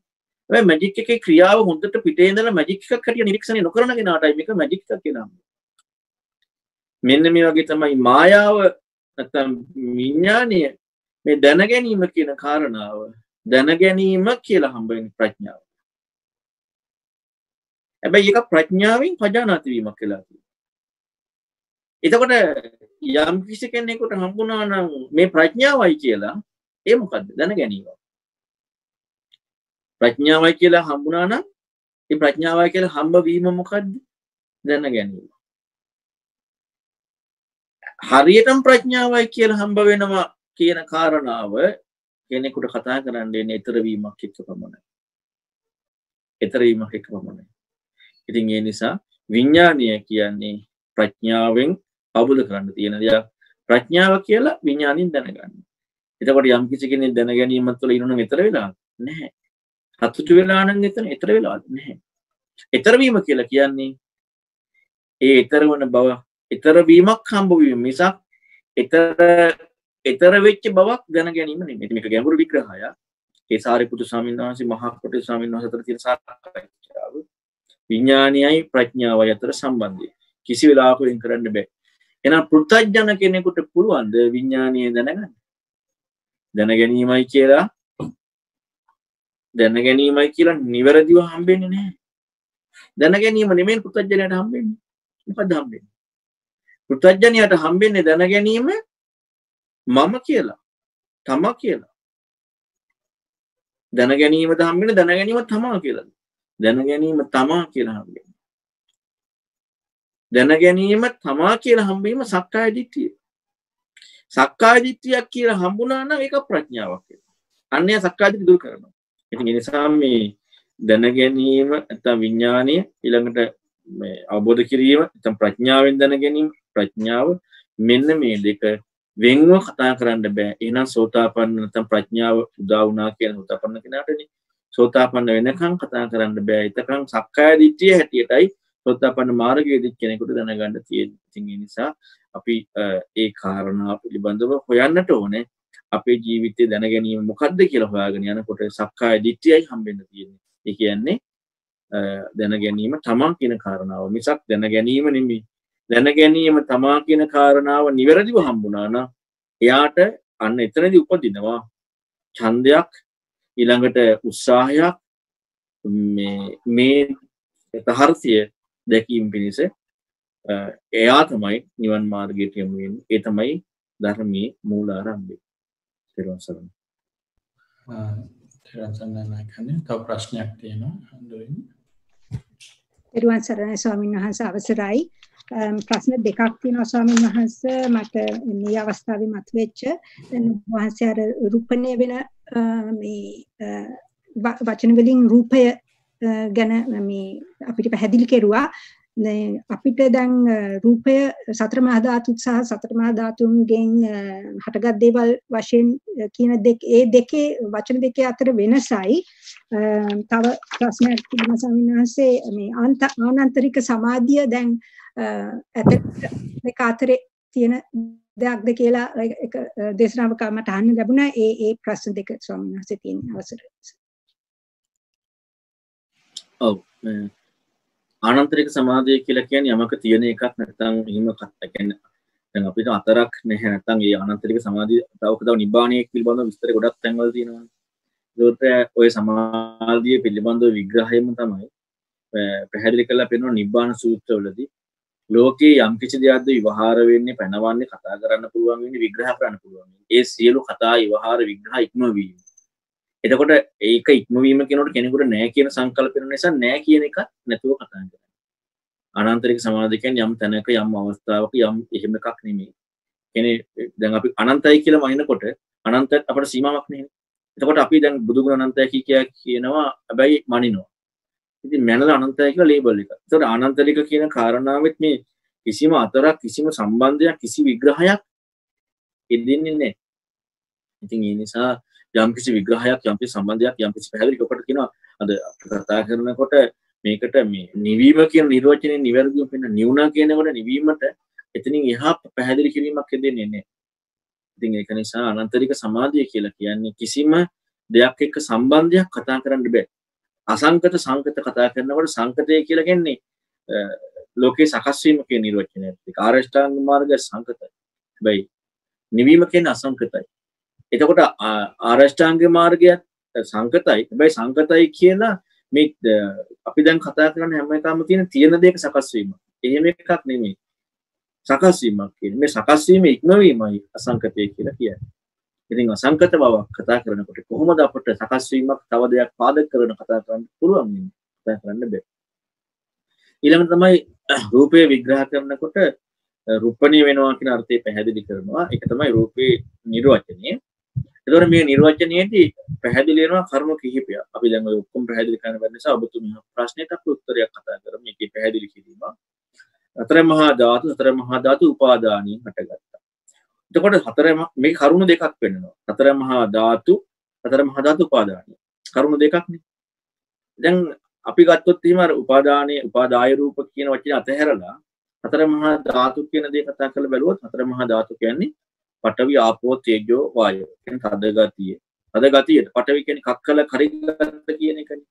හැබැයි මැජික් එකේ ක්‍රියාව හොඳට පිටේ ඉඳලා මැජික් එකක් හැටියට නිරීක්ෂණය නොකරන කෙනාටයි මේක මැජික් එකක් කියලා හම්බෙන්නේ. මෙන්න මේ වගේ තමයි මායාව නැත්නම් විඥානය මේ දැන ගැනීම කියන කාරණාව දැන ගැනීම කියලා හම්බෙන ප්‍රඥාව. හැබැයි ඒක ප්‍රඥාවෙන් පජානාති වීමක් කියලා කියනවා. එතකොට යම් කිසි කෙනෙකුට හම්බුණා නම් මේ ප්‍රඥාවයි කියලා ඒ මොකද්ද? දැන ගැනීම. ප්‍රඥාවයි කියලා හම්බුණා නම් ඒ ප්‍රඥාවයි කියලා හම්බ වීම මොකද්ද? දැන ගැනීම. හරියටම ප්‍රඥාවයි කියලා හම්බ වෙනවා කියන කාරණාව කෙනෙකුට කතා කරන්න එන්නේ ඊතර වීමක් එක්ක පමණයි. ඊතර වීමක් එක්ක පමණයි. ඉතින් ඒ නිසා විඥානය කියන්නේ ප්‍රඥාවෙන් අවබෝධ කරන්න තියෙන දෙයක්. ප්‍රඥාව කියලා විඥානින් දැනගන්න. එතකොට යම් කිසි කෙනෙක් දැන ගැනීම තුළ ඉන්නනම් ඊතර වෙලා නැහැ. සතුටු වෙලා නම් එතන ඊතර වෙලා නැහැ. එතරවීම කියලා කියන්නේ ඒ එතර වන බව එතරවීමක් හම්බවීම මිසක් එතර එතර වෙච්ච බවක් ගැන ගැනීම නෙමෙයි මේක ගැඹුරු විග්‍රහය ඒ සාරිපුත්තු ස්වාමීන් වහන්සේ මහා කොට ස්වාමීන් වහන්සේ අතර තියෙන සාකච්ඡාව විඥානයයි ප්‍රඥාවයි අතර සම්බන්ධය කිසි වෙලාවක වෙන් කරන්න බෑ එහෙනම් පෘථජන කෙනෙකුට පුළුවන්ද විඥානය දැනගන්න? දැන ගැනීමයි කියලා? දැන ගැනීමයි කියලා නිවැරදිව හම්බෙන්නේ නැහැ. දැන ගැනීම නෙමෙයි පෘථජනයට හම්බෙන්නේ. මොකද හම්බෙන්නේ? පෘථජනයට හම්බෙන්නේ දැන ගැනීම මම කියලා තමා කියලා. දැන ගැනීම හම්බෙන දැන ගැනීම තමා කියලා. දැන ගැනීම තමා කියලා හම්බෙන දැන ගැනීම තමා කියලා හම්බීම සක්කාය දිට්ඨිය. සක්කාය දිට්ඨියක් කියලා හම්බුණා නම් ඒක ප්‍රඥාවක් අන්නේ සක්කාය දිට්ඨිය දුරු කරනවා. ඉතින් ඒ නිසා මේ දැන ගැනීම නැත්නම් විඥානය ඊළඟට මේ අවබෝධ කිරීම නැත්නම් ප්‍රඥාවෙන් දැන ගැනීම ප්‍රඥාව මෙන්න මේ දෙක වෙන්ව කතා කරන්න බෑ. එහෙනම් සෝතාපන්න නැත්නම් ප්‍රඥාව උදා වුණා කියන සෝතාපන්න කෙනාටනේ. සෝතාපන්න වෙනකන් කතා කරන්න බෑ. එතකන් සක්කාය දිට්ඨිය හැටියටයි සෝතාපන්න මාර්ගයේදී කෙනෙකුට දැනගන්න තියෙන්නේ ඉතින් ඒ නිසා අපි ඒ කාරණා පිළිබඳව හොයන්නට ඕනේ. අපේ ජීවිතය දැන ගැනීම මොකක්ද කියලා හොයාගෙන යනකොට සක්කාය දිට්ඨියයි හම්බෙන්න තියෙන්නේ. ඒ කියන්නේ දැන ගැනීම තමන් කියන කාරණාව. මිසක් දැන ගැනීම නෙමෙයි. දැන ගැනීම තමා කියන කාරණාව නිවැරදිව හම්බුනාන එයාට අන්න එතනදි උපදිනවා චන්දයක් ඊළඟට උත්සාහයක් මේ තහර්සිය දැකීම් පිණිස එයා තමයි නිවන් මාර්ගයට යමුවෙන් ඒ තමයි ධර්මී මූලාරම්භය තෙරවසරන තෙරසන්නකන්නේ තව ප්‍රශ්නයක් තියෙනවා හඳුරින් තෙරුවන් සරණයි ස්වාමීන් වහන්සේ අවසරයි. ප්‍රශ්න දෙකක් තියෙනවා ස්වාමීන් වහන්සේ. මට මේ අවස්ථාවේ මතුවෙච්ච දැන් වහන්සේ අර රූපණය වෙන මේ වචන වලින් රූපය ගැන මේ අපිට පැහැදිලි කෙරුවා. අපිට දැන් රූපය සතර මහා ධාතු සහ සතර මහා ධාතුන්ගෙන් හටගත් දේවල් වශයෙන් කියන දෙක ඒ දෙකේ වචන දෙකේ අතර වෙනසයි. තව ප්‍රශ්නයක් තිබුණා ස්වාමීන් වහන්සේ. මේ ආනන්තරික සමාධිය දැන් ඇත දෙක අතරේ තියෙන දෙයක්ද කියලා එක දේශනාවක මට අහන්න ලැබුණා. ඒ ඒ ප්‍රශ්න දෙක ස්වාමීන් වහන්සේ තියෙන අවසර. ඔව් ආනන්තරික සමාධිය කියලා කියන්නේ යමක තියෙන එකක් නැත්නම් එහෙම කියන්නේ දැන් අපිට අතරක් නැහැ නැත්නම් ඒ ආනන්තරික සමාධිය තව කතාව නිබ්බාණය පිළිබඳව විස්තර ගොඩක් තැන්වල තියෙනවා. ඒකට ඔය සමාධිය පිළිබඳව විග්‍රහයම තමයි පැහැදිලි කරලා පෙන්වන නිබ්බාන සූත්‍රවලදී ලෝකයේ යම් කිසි දෙයක්ද විවහාර වෙන්නේ පැනවන්නේ කතා කරන්න පුළුවන් වෙන්නේ විග්‍රහ කරන්න පුළුවන්. ඒ සියලු කතා විවහාර විග්‍රහ ඉක්මවීම. එතකොට ඒක ඉක්මවීම කෙනට කෙනෙකුට නෑ කියන සංකල්පන නිසා නෑ කියන එක නැතුව කතා කරන්න. අනන්තරික සමාධිකයන් යම් තැනක යම් අවස්ථාවක යම් එහෙම එකක් නෙමෙයි. කෙනෙ දැන් අපි අනන්තයි කියලා මනිනකොට අනන්ත අපට සීමාවක් නෙමෙයි. එතකොට අපි දැන් බුදුගුණ අනන්තයි කිය කියනවා හැබැයි මනිනවා. ඉතින් මැනල අනන්තය කියලා ලේබල් එක. ඒතකොට අනන්තරික කියන කාරණාවෙත් මේ කිසිම අතරක් කිසිම සම්බන්ධයක් කිසි විග්‍රහයක් එදෙන්නේ නැහැ. ඉතින් ඒ නිසා යම්කිසි විග්‍රහයක් යම්කිසි සම්බන්ධයක් යම්කිසි පැහැදිලි කොට කියනවා අද කතා කරනකොට මේකට මේ නිවීම කියන නිර්වචනය නිවැරදිව පෙන්න නිවුණා කියනකොට නිවීමට එතනින් එහා පැහැදිලි කිරීමක් දෙන්නේ නැහැ. ඉතින් ඒක නිසා අනන්තරික සමාධිය කියලා කියන්නේ කිසිම දෙයක් එක්ක සම්බන්ධයක් කතා කරන්න බෑ. අසංකත සංකත කතා කරනකොට සංකතය කියලා කියන්නේ ලෝකේ සකස් වීම කියන නිර්වචනය. ඒක ආරෂ්ඨාංග මාර්ගය සංකතයි. හැබැයි නිවීම කියන්නේ අසංකතයි. එතකොට ආරෂ්ඨාංග මාර්ගයත් සංකතයි. හැබැයි සංකතයි කියලා මේ අපි දැන් කතා කරන හැම එකම තියෙන තියෙන දෙයක සකස් වීම. එහෙම එකක් නෙමෙයි. සකස් වීමක් කියන්නේ මේ සකස් වීම ඉක්මවීමයි අසංකතය කියලා කියන්නේ. ඉතින් අසංකත බවක් කතා කරනකොට කොහොමද අපට සකස් වීමක් තව දෙයක් පාදක කරන කතා කරන්න පුළුවන් වෙන්නේ? කතා කරන්න බෑ. ඊළඟ තමයි රූපය විග්‍රහ කරනකොට රූපණීය වෙනවා කියන අර්ථය පැහැදිලි කරනවා. ඒක තමයි රූපේ නිර්වචනය. එතකොට මේ නිර්වචනයේදී පැහැදිලි වෙනවා කරුණු කිහිපයක්. අපි දැන් ඔය ඔක්කොම පැහැදිලි කරන්න බැරි නිසා ඔබතුමිය ප්‍රශ්නෙට අපි උත්තරයක් කතා කරමු. මේකේ පැහැදිලි කිරීම. අතර මහා ධාතු, අතර මහා ධාතු උපාදානිය හටගත්තා. එතකොට හතර මේ කරුණු දෙකක් වෙනවා. හතර මහා ධාතු, හතර මහා ධාතු උපාදානිය. කරුණු දෙකක්නේ. දැන් අපි ගත්තොත් එහෙම අර උපාදානයේ උපාදාය රූප කියන වචනේ අතහැරලා හතර මහා ධාතු කියන දේ කතා කරලා බැලුවොත් හතර මහා ධාතු කියන්නේ පඨවි ආපෝ තේජෝ වායෝ කියන්නේ තද ගතිය. තද ගතියට පඨවි කියන්නේ කක්කල කරිගත කියන එකනේ.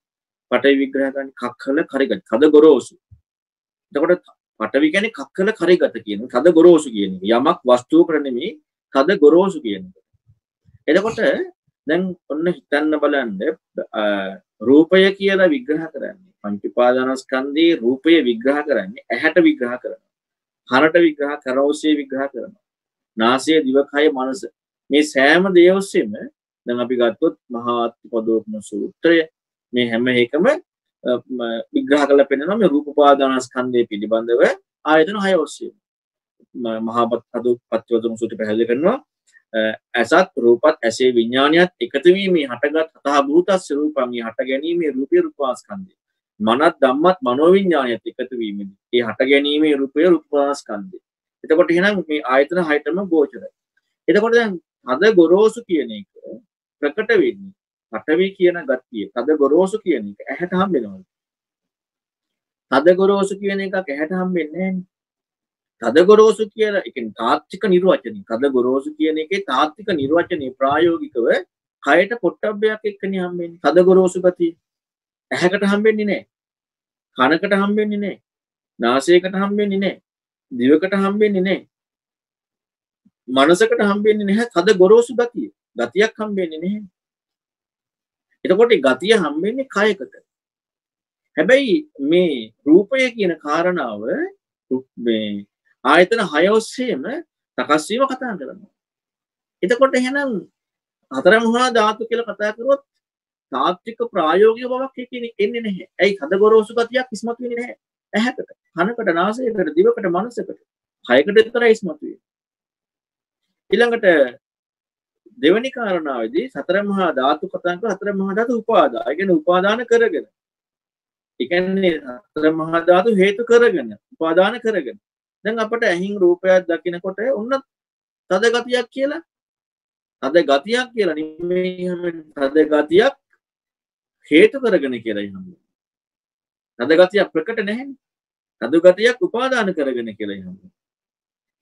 පඨවි විග්‍රහ කරන්නේ කක්කල කරිගත. තද ගොරෝසු. එතකොට පඨවි කියන්නේ කක්කල කරිගත කියන තද ගොරෝසු කියන එක. යමක් වස්තුවකට නෙමෙයි තද ගොරෝසු කියන එක. එතකොට දැන් ඔන්න හිතන්න බලන්න රූපය කියලා විග්‍රහ කරන්නේ පංච උපාදානස්කන්ධයේ රූපය විග්‍රහ කරන්නේ ඇහැට විග්‍රහ කරනවා. කනට විග්‍රහ කරවසේ විග්‍රහ කරනවා. නාසය දිවකය මනස. මේ සෑම දේ ඔස්සේම දැන් අපි ගත්තොත් මහා පදෝපම සූත්‍රය මේ හැම එකම විග්‍රහ කරලා පෙන්නනවා මේ රූප උපාදානස්කන්ධය පිළිබඳව ආයතන හය ඔස්සේ. මහා පත්වතුන් සූත්‍රය පැහැදිලි කරනවා. ඇසත් රූපත් ඇසේ විඤ්ඥානයත් එකතුවීමේ හටගත් අතහ භූතස් රූපමි හට ගැනීමේ රූපය රූපාස්කන්දය මනත් දම්මත් මනෝවිඤ්ඥානයත් එකතුවීමද ඒ හට ගැනීමේ රූපය රූපාස්කන්දය එතකොට එහෙනම් මේ ආයතන හයටම ගෝචර එතකොට දැන් හද ගොරෝසු කියන එක ප්‍රකට වෙන්නේ පටවි කියන ගත්තිය තද ගොරෝසු කියන එක ඇහැට හම්බෙනවා තද ගොරෝසු කියන එකක් ඇහැට හම්බෙන්නේ තද ගොරෝසු කියලා එක තාත්තික නිර්වචනය. තද ගොරෝසු කියන එක තාත්තික නිර්වචනය ප්‍රායෝගිකව කයට පොට්ටබ්බයක් එක්කන හම්බෙන් තද ගොරෝසු ගතිය. ඇහැකට හම්බෙන්නේ නෑ කනකට හම්බෙන්නේ නෑ නාසයකට හම්බෙන්නේ නෑ දිවකට හම්බෙන්නේ නෑ මනසකට හම්බෙන්නේ නැහැ තද ගොරෝසු ගතිය ගතියක් හම්බෙන්නේ නැහැ එතකොට ගතිය හම්බෙන්නේ කයකට හැබැයි මේ රූපය කියන කාරණාව මේ ආයතන හය ඔස්සේම සකස් වීම කතා කරනවා. එතකොට එහෙනම් හතර මහා ධාතු කියලා කතා කරුවොත් තාත්වික ප්‍රායෝගික බවක් එකේ එන්නේ නැහැ. ඇයි හද ගොරෝසු ගතියක් ඉස්මතු වෙන්නේ නැහැ. ඇහැකට, කනකට, නාසයකට, දිවකට, මනසකට. හයකට විතරයි ඉස්මතු වෙන්නේ. ඊළඟට දෙවැනි කාරණාවේදී සතර මහා ධාතු කතා කරලා හතර මහා ධාතු උපාදාන. ඒ කියන්නේ උපාදාන කරගෙන. ඒ කියන්නේ සතර මහා ධාතු හේතු කරගෙන, උපාදාන කරගෙන. දැන් අපට ඇහින් රූපයක් දකිනකොට ඔන්න තද ගතියක් කියලා තද ගතියක් කියලා නෙමෙයි තද ගතියක් හේතු කරගෙන කියලා හම්බ තද ගතියක් ප්‍රකට නැහැ තද ගතියක් උපාදාන කරගෙන කියලා හම්බ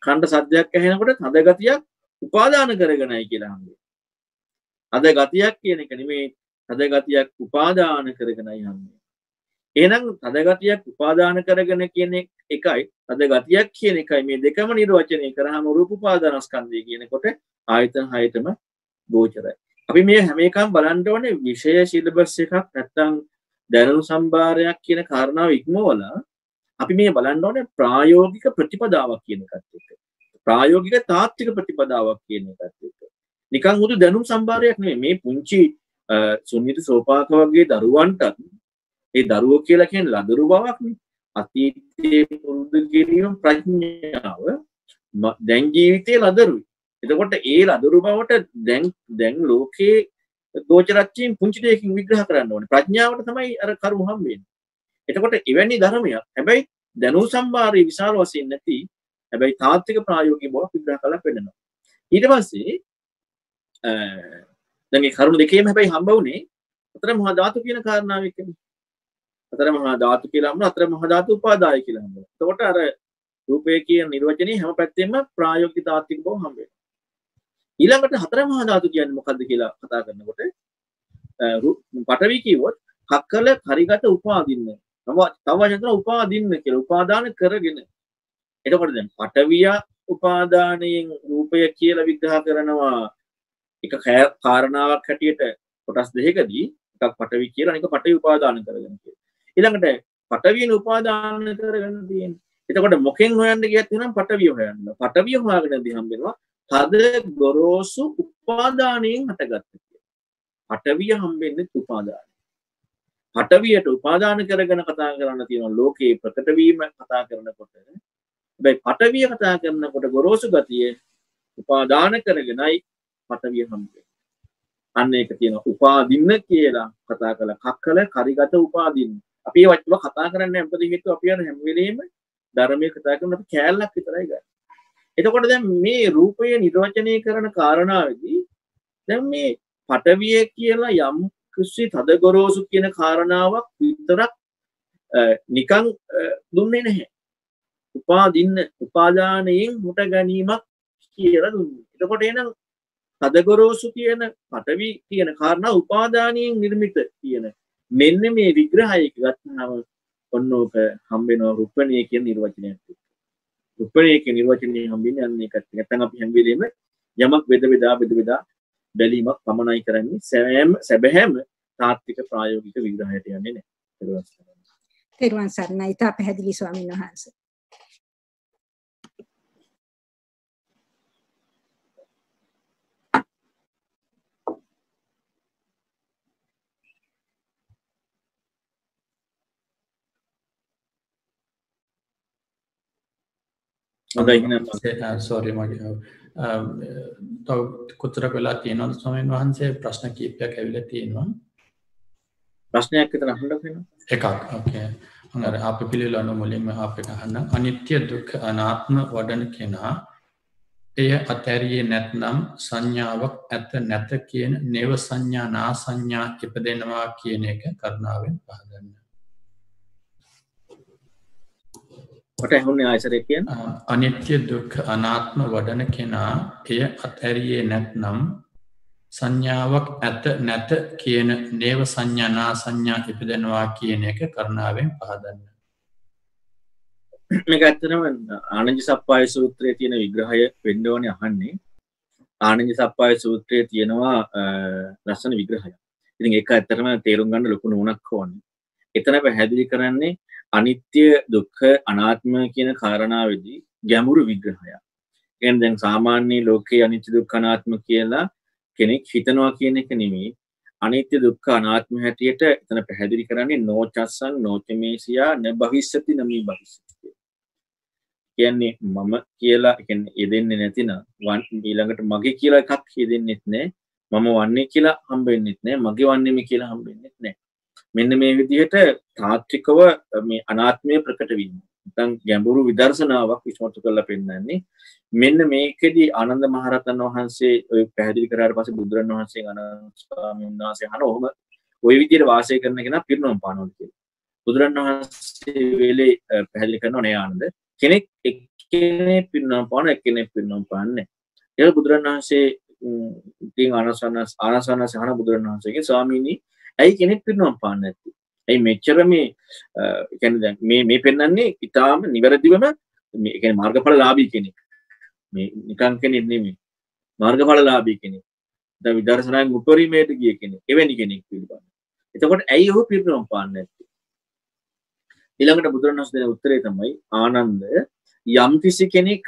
කණ්ඩ සද්දයක් ඇහෙනකොට තද ගතියක් උපාදාන කරගෙනයි කියලා හම්බ අද ගතියක් කියන එක නෙමේ තද ගතියක් උපාදාන කරගෙනයි හම්බ එහෙනම් තදගතියක් උපාදාන කරගෙන කියන එකයි තද ගතියක් කියන එකයි මේ දෙකම නිර්වචනය කරාම රූප උපාදානස්කන්ධය කියනකොට ආයතන හයතම ගෝචරයි. අපි මේ හැම එකම බලන්න ඕනේ විෂය සිලබස් එකක් නැත්තම් දැනුම් සම්භාරයක් කියන කාරණාව ඉක්මවලා අපි මේ බලන්න ඕනේ ප්‍රායෝගික ප්‍රතිපදාවක් කියන එකත් එක්ක. ප්‍රායෝගික තාත්වික ප්‍රතිපදාවක් කියන එකත් එක්ක. නිකන් හුදු දැනුම් සම්භාරයක් නෙමෙයි මේ පුංචි සුන්නිත සෝපාක වගේ දරුවන්ටත් ඒ දරුවෝ කියලා කියන ලදරු බවක්නේ අතීතයේ පුරුදු කිරීම ප්‍රඥාව දැන් ජීවිතයේ ලදරුයි එතකොට ඒ ලදරු බවට දැන් දැන් ලෝකයේ ගෝචරත්වයෙන් පුංචි දෙයකින් විග්‍රහ කරන්න ඕනේ ප්‍රඥාවට තමයි අර කරුණු හම්බෙන්නේ එතකොට එවැනි ධර්මයක් හැබැයි දැනුම් සම්භාරය විශාල වශයෙන් නැති හැබැයි තාත්වික ප්‍රායෝගික බව විග්‍රහ කරලා පෙන්නනවා ඊට පස්සේ දැන් මේ කරුණු දෙකේම හැබැයි හම්බ වුණේ අතර මහා ධාතු කියන කාරණාව එක්කනේ අතර මහා ධාතු කියලා හම්බුන අතර මහා ධාතු උපාදාය කියලා හම්බුන. එතකොට අර රූපය කියන නිර්වචනයේ හැම පැත්තෙම ප්‍රායෝගික තාත්වික බව හම්බ වෙනවා. ඊළඟට හතර මහා ධාතු කියන්නේ මොකද්ද කියලා කතා කරනකොට පඨවි කිව්වොත් කක්කල පරිගත උපාදින්න. තව තව වචන උපාදින්න කියලා උපාදාන කරගෙන. එතකොට දැන් පඨවිය උපාදානයෙන් රූපය කියලා විග්‍රහ කරනවා එක කාරණාවක් හැටියට කොටස් දෙකකදී එකක් පඨවි කියලා අනික පඨවි උපාදාන කරගෙන කියලා. ඊළඟට පටවියන උපාදාන කරගන්න තියෙන එතකොට මොකෙන් හොයන්න ගියත් නම් පටවිය හොයන්න පටවිය හොයාගෙන දී හම්බෙනවා තද ගොරෝසු උපාදානයෙන් හටගත්ත පටවිය හම්බෙන්නේ උපාදාන පටවියට උපාදාන කරගෙන කතා කරන්න තියෙන ලෝකයේ ප්‍රකට වීම කතා කරනකොට හැබැයි පටවිය කතා කරනකොට ගොරෝසු ගතිය උපාදාන කරගෙනයි පටවිය හම්බෙන්නේ. අන්න ඒක තියෙන උපාදින්න කියලා කතා කළ කක්කල කරිගත උපාදින්න. අපි වචව කතා කරන්න ඇපද හේතු අපි අර හැම වෙලේම ධර්මය කතා කරන අපි කෑල්ලක් විතරයි ගන්න. එතකොට දැන් මේ රූපය නිර්වචනය කරන කාරණාවේදී දැන් මේ පටවිය කියලා යම් කිසි තද ගොරෝසු කියන කාරණාවක් විතරක් නිකං දුන්නේ නැහැ. උපාදින්න උපාදානයෙන් හුට ගැනීමක් කියල දුන්න. එතකොට එනම් තදගොරෝසු කියන පටවි කියන කාරණ උපාදානයෙන් නිර්මිත කියන මෙන්න මේ විග්‍රහයක ගත්නාව ඔන්නෝක හම්බෙනවා රුප්පනය කිය නිර්වචනය රුප්පනයක නිර්වචනය හම්බින් යන්නේ කට ඇතන් අපි හැම්බිලීම යමක් වෙද වෙදා බෙද වෙදා බැලීමක් පමණයි කරන්නේ. සෑම් සැබහැම තාත්තික ප්‍රායෝගික විග්‍රහයට යන්නේ නෑ තෙරුවන් සරණයි. ඉතා පැහැදිලි ස්වාමීන් වහන්සේ. සෝරි මගේ තව කොතරක් වෙලා තියෙනවද ස්වාමීන් වහන්සේ? ප්‍රශ්න කීපයක් ඇවිල්ලා තියෙනවා. ප්‍රශ්නයක් විතර අහන්න වෙනවා? එකක් ඕකේ අර අප පිළිලන මුලින්ම අපිට අහන්න. අනිත්‍ය දුක්ඛ අනාත්ම වඩන කෙනා එය අතැරියේ නැත්නම් සංඥාවක් ඇත නැත කියන නේව සංඥා නා සංඥා ඉපදෙනවා කියන එක කරුණාවෙන් පහදන්න ට ඇහුන්නේ ආයසරය කියෙන්? අනිත්‍ය දුක් අනාත්ම වඩන කෙනා එය අත්ඇරියේ නැත්නම් සංඥාවක් ඇත නැත කියන නේව සංඥනා සංඥා ඉපදෙනවා කියන එක කරනාවෙන් පහදන්න. මේ ඇත්තනම ආනජ සප්පාය සූත්‍රය තියෙන විග්‍රහය පෙන්ඩෝන අහන්නේ. ආනජ සප්පාය සූත්‍රය තියෙනවා ලස්සන විග්‍රහය ඉතින් එක ඇත්තරම තේරුම් ගන්න ලොකු නොනක් ඕන්න එතන පැහැදිලි කරන්නේ අනිත්‍ය දුක්ඛ අනාත්ම කියන කාරණාවේදී ගැඹුරු විග්‍රහයක්. කියන්නේ දැන් සාමාන්‍ය ලෝකයේ අනිත්‍ය දුක්ඛ අනාත්ම කියලා කෙනෙක් හිතනවා කියන එක නෙමෙයි. අනිත්‍ය දුක්ඛ අනාත්ම හැටියට එතන පැහැදිලි කරන්නේ නෝචස්සන් නෝචමේසියා න භවිෂ්‍යති නමි භවිෂ්‍යති. කියන්නේ මම කියලා කියන්නේ යෙදෙන්නේ නැතිනම් වන් ඊළඟට මගේ කියලා එකක් යෙදෙන්නෙත් නැහැ. මම වන්නේ කියලා හම්බෙන්නෙත් නැහැ. මගේ වන්නේම කියලා හම්බෙන්නෙත් නැහැ. මෙන්න මේ විදිහට තාත්‍රිකව මේ අනාත්මය ප්‍රකට වීම තන් ගැඹුරු විදර්ශනාවක් විශ්මතු කරලා පෙන්න්නන්නේ මෙන්න මේකෙදී ආනන්ද මහරතන් වහන්සේ ඔය පැහැදිලි කරාට පස්සේ බුදුරන් වහන්සේ අනස්වාමීන් වහන්සේ අහන ඔහොම ওই විදිහට වාසය කරන කෙනා පිරිනොම් පානවල කියලා. බුදුරන් වහන්සේ වෙලේ පැහැදිලි කරනවා නේ ආනන්ද කෙනෙක් එක්කෙනෙක් පිරිනොම් පාන එක්කෙනෙක් පිරිනොම් පාන්නේ. ඒක බුදුරන් වහන්සේ ඉතින් ආනසන්න ආනසන්න සහන බුදුරන් වහන්සේගේ ස්වාමීනි ඇයි කෙනෙක් පිරිනුවම් පාන්න ඇති ඇයි මෙච්චර මේ කැන මේ මේ පෙන්න්නන්නේ ඉතාම නිවැරදිවම මේ මාර්ගඵල ලාබී කෙනෙක්. මේ නිකං කෙනෙක් නෙමේ මාර්ගඵල ලාබී කෙනෙක්. ද විදර්ශනයෙන් උපරීමයට ගිය කෙනෙක් එවැනි කෙනෙක් පිළිබඳ එතකොට ඇයි ඔහු පිරිනුවම් පාන්න ඇති ඊළඟට බුදුරණස් දෙන උත්තරේ තමයි ආනන්ද යම් කිසි කෙනෙක්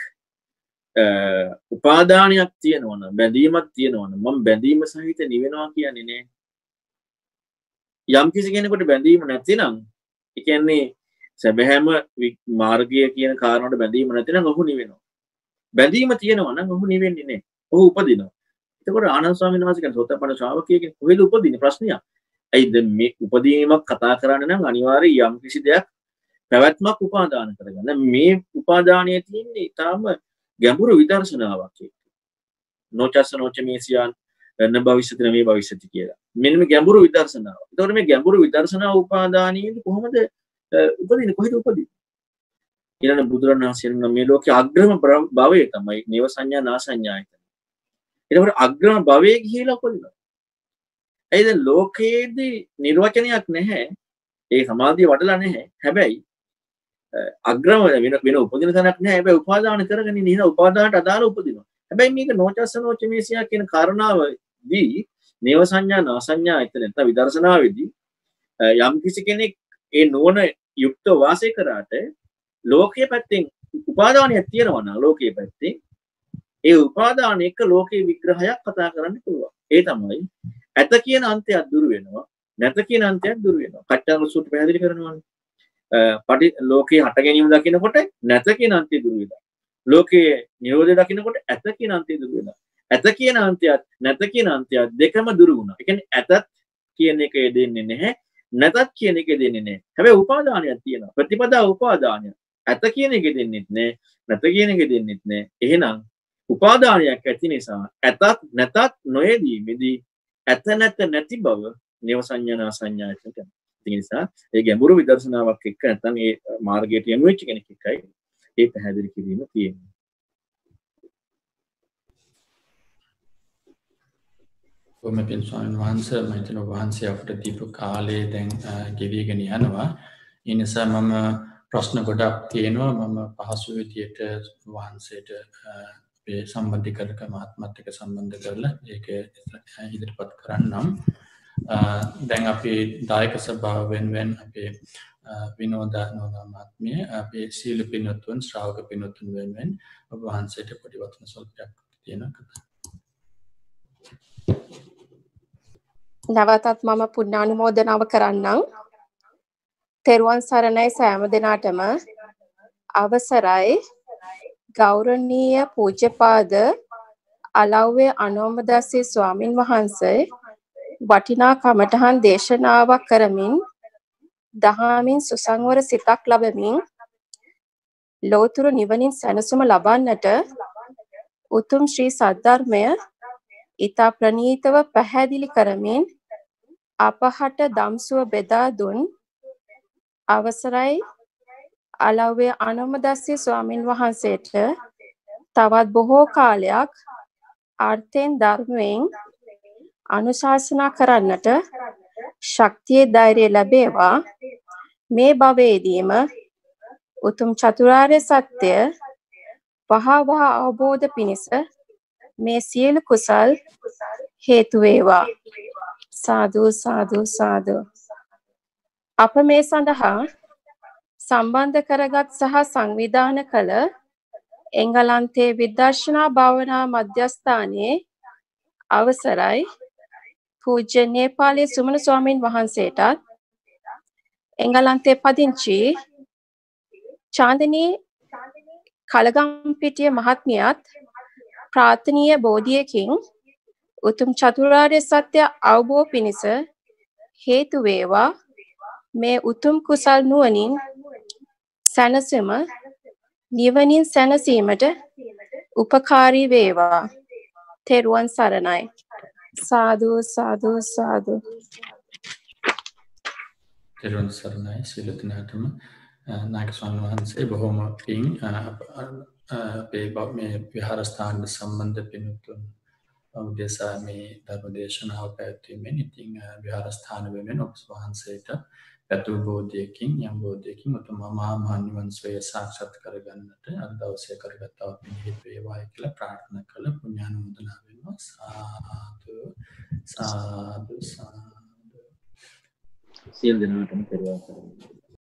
උපාදානයක් තියෙනවන බැඳීමක් තියෙනවන මම බැඳීම සහිත නිවෙනවා කියන්නේ නෑ. යම් කිසි කෙනෙකුට බැඳීම නැතිනම් එකන්නේ සැබැහැම මාර්ගය කියන කාරනට බැඳීම නැතින ඔහු නිවෙනවා. බැඳීම තියෙනවන ඔහු නිවෙන්නේනේ ඔහු උපදිනවා. එතකොට ආනස්වාමීන් වහන්සේ කියන සෝතපන්න ශ්‍රාවකයෙක් කොහෙද උපදින ප්‍රශ්නයක්. ඇයිද මේ උපදීමක් කතා කරන්න නම් අනිවාර්යයෙන් යම් කිසි දෙයක් පැවැත්මක් උපාදාන කරගන්න. මේ උපාදානය තියෙන්නේ ඊටාම ගැඹුරු විදර්ශනාවක් නොචස්ස නොච මේසියන් න භවිෂ්‍යති මේ භවිෂ්‍යති කියලා. මෙන්න ගැඹුරු විදර්ශනාව. තොට මේ ගැඹුරු විදර්ශනාව උපාදානයද කොහොමද? උපදින කොහෙද උපදී ඉරන බුදුරන් වහන්සේ මේ ලෝක අග්‍රම භවය තමයි නව සංඥා නා සංඥායත එතකට අග්‍රම භවය කියලා කොල්ල ඇයිද ලෝකයේදී නිර්වචනයක් නැහැ? ඒ සමාධිය වටලා නැහැ. හැබැයි අග්‍රම වෙන වෙන උපදින තැනක් නෑ හැබැයි උපාදාන කරගෙන නින උපාදානට අදාළ උපදිනවා. හැබැයි මේක නෝචස්ස නෝචමේසියා කියන කාරණාව දී නේව සංඥා නාසංඥා එතන නැත්නම් විදර්ශනාවේදී යම් කිසි කෙනෙක් ඒ නුවණ යුක්ත වාසය කරාට ලෝකයේ පැත්තෙන් උපාදානයක් තියෙනවා නම් ලෝකයේ පැත්තේ ඒ උපාදාන එක්ක ලෝකයේ විග්‍රහයක් කතා කරන්න පුළුවන්. ඒ තමයි ඇත කියන අන්තයක් දුර වෙනවා නැත කියන අන්තයක් දුර වෙනවා. කට්ටාංග සූත්‍ර පැහැදිලි කරනවානේ. පටි ලෝකයේ හට ගැනීම දකිනකොට නැත කියන අන්තය දුර වෙනවා. ලෝකයේ නිරෝධය දකිනකොට ඇත කියන අන්තය දුර වෙනවා. ඇත කියන අන්තයත් නැත කියන අන්තයත් දෙකම දුරු වුණා. ඒ කියන්නේ ඇතත් කියන එක දෙන්නේ නැහැ. නැතත් කියන එක දෙන්නේ නැහැ. හැබැයි උපාදානයක් තියෙනවා. ප්‍රතිපදා උපාදානය. ඇත කියන එක දෙන්නෙත් නැහැ. නැත කියන එක දෙන්නෙත් නැහැ. එහෙනම් උපාදානයක් ඇති නිසා ඇතත් නැතත් නොයදීමේදී ඇත නැත නැති බව නව සංඥා සංඥායතන ඉතින් ඒ නිසා ඒ ගැඹුරු විදර්ශනාවක් එක්ක නැත්නම් ඒ මාර්ගයට යොමු වෙච්ච කෙනෙක් එක්කයි ඒ පැහැදිලි කිරීම තියෙන්නේ. කොම පින් ස්වාමීන් වහන්සේ මම හිතන වහන්සේ අපට දීපු කාලේ දැන් ගෙවිගෙන යනවා. ඒ නිසා මම ප්‍රශ්න ගොඩක් තියෙනවා මම පහසු විදියට වහන්සේට අපේ සම්බන්ධිකරක මහත්මත් එක්ක සම්බන්ධ කරලා ඒක ඉදිරිපත් කරන්නම්. දැන් අපි දායක සභාව වෙනුවෙන් අපේ විනෝදා නෝනාමාත්මය අපේ සීල පිනොත්තුන් ශ්‍රාවක පිනොත්තුන් වෙනුවෙන් ඔබ වහන්සේට පොඩි වචන ස්වල්පයක් තියෙන කතා. නැවතත් මම පුණ්‍යානුමෝදනාව කරන්නම්. තෙරුවන් සරණයි සෑම දෙනාටම අවසරයි ගෞරවනීය පූජ්‍යපාද අලව්වේ අනෝමදස්සේ ස්වාමින් වහන්සේ වටිනා කමඨහන් දේශනාවක් කරමින් දහමින් සුසංවර සිතක් ලබමින් ලෝතුරු නිවනින් සැනසුම ලබන්නට උතුම් ශ්‍රී සද්ධර්මය ඊතා ප්‍රනීතව පැහැදිලි කරමින් අපහට දම්සුව බෙදා දුන් අවසරයි. අලව්වේ අනුමදස්සී ස්වාමින් වහන්සේට තවත් බොහෝ කාලයක් අර්ථයෙන් ධර්මයෙන් අනුශාසනා කරන්නට ශක්තිය ධෛර්යය ලැබේවා. මේ භවයේදීම උතුම් චතුරාර්ය සත්‍ය වහ වහ අවබෝධ පිණිස මේ සියලු කුසල් හේතු වේවා. සාදු සාදු සාදු. අප මේ සඳහා සම්බන්ධ කරගත් සහ සංවිධාන කළ එංගලන්තයේ විදර්ශනා භාවනා මධ්‍යස්ථානයේ අවසරයි පූජ්‍ය නේපාලයේ සුමන ස්වාමීන් වහන්සේටත් එංගලන්තයේ පදිංචි චාන්දනී කලගම්පිටිය මහත්මියත් ප්‍රාර්ථනීය බෝධියකින් උතුම් චතුරාර්ය සත්‍ය අවබෝධ පිණිස හේතු වේවා. මේ උතුම් කුසල් නුවණින් සැනසෙම නිවනින් සැනසීමට උපකාරී වේවා. තෙරුවන් සරණයි. සාදු සාදු සාදු. තෙරුවන් සරණයි සියලු දෙනාටම. නායක ස්වාමීන් වහන්සේ බොහොම පිං අපේ මේ විහාරස්ථාන සම්බන්ධ පින්තුන් උදෙසා මේ ධර්ම දේශනාව පැවැත්වීමෙන් ඉතින් විහාරස්ථාන වෙනුවෙන් ඔබ වහන්සේට පැතු බෝධයකින් යම් බෝධයකින් උතුම මහා මහනිවන් සොය සාක්ෂාත් කරගන්නට අද දවසේ කරගත්තා පිළිහිත් වේවායි කියලා ප්‍රාර්ථනා කළ පුණ්‍යානුමෝදනා වෙනවා. සාදු සාදු සාදු. සියලු දෙනාටම පෙරවන් කරනවා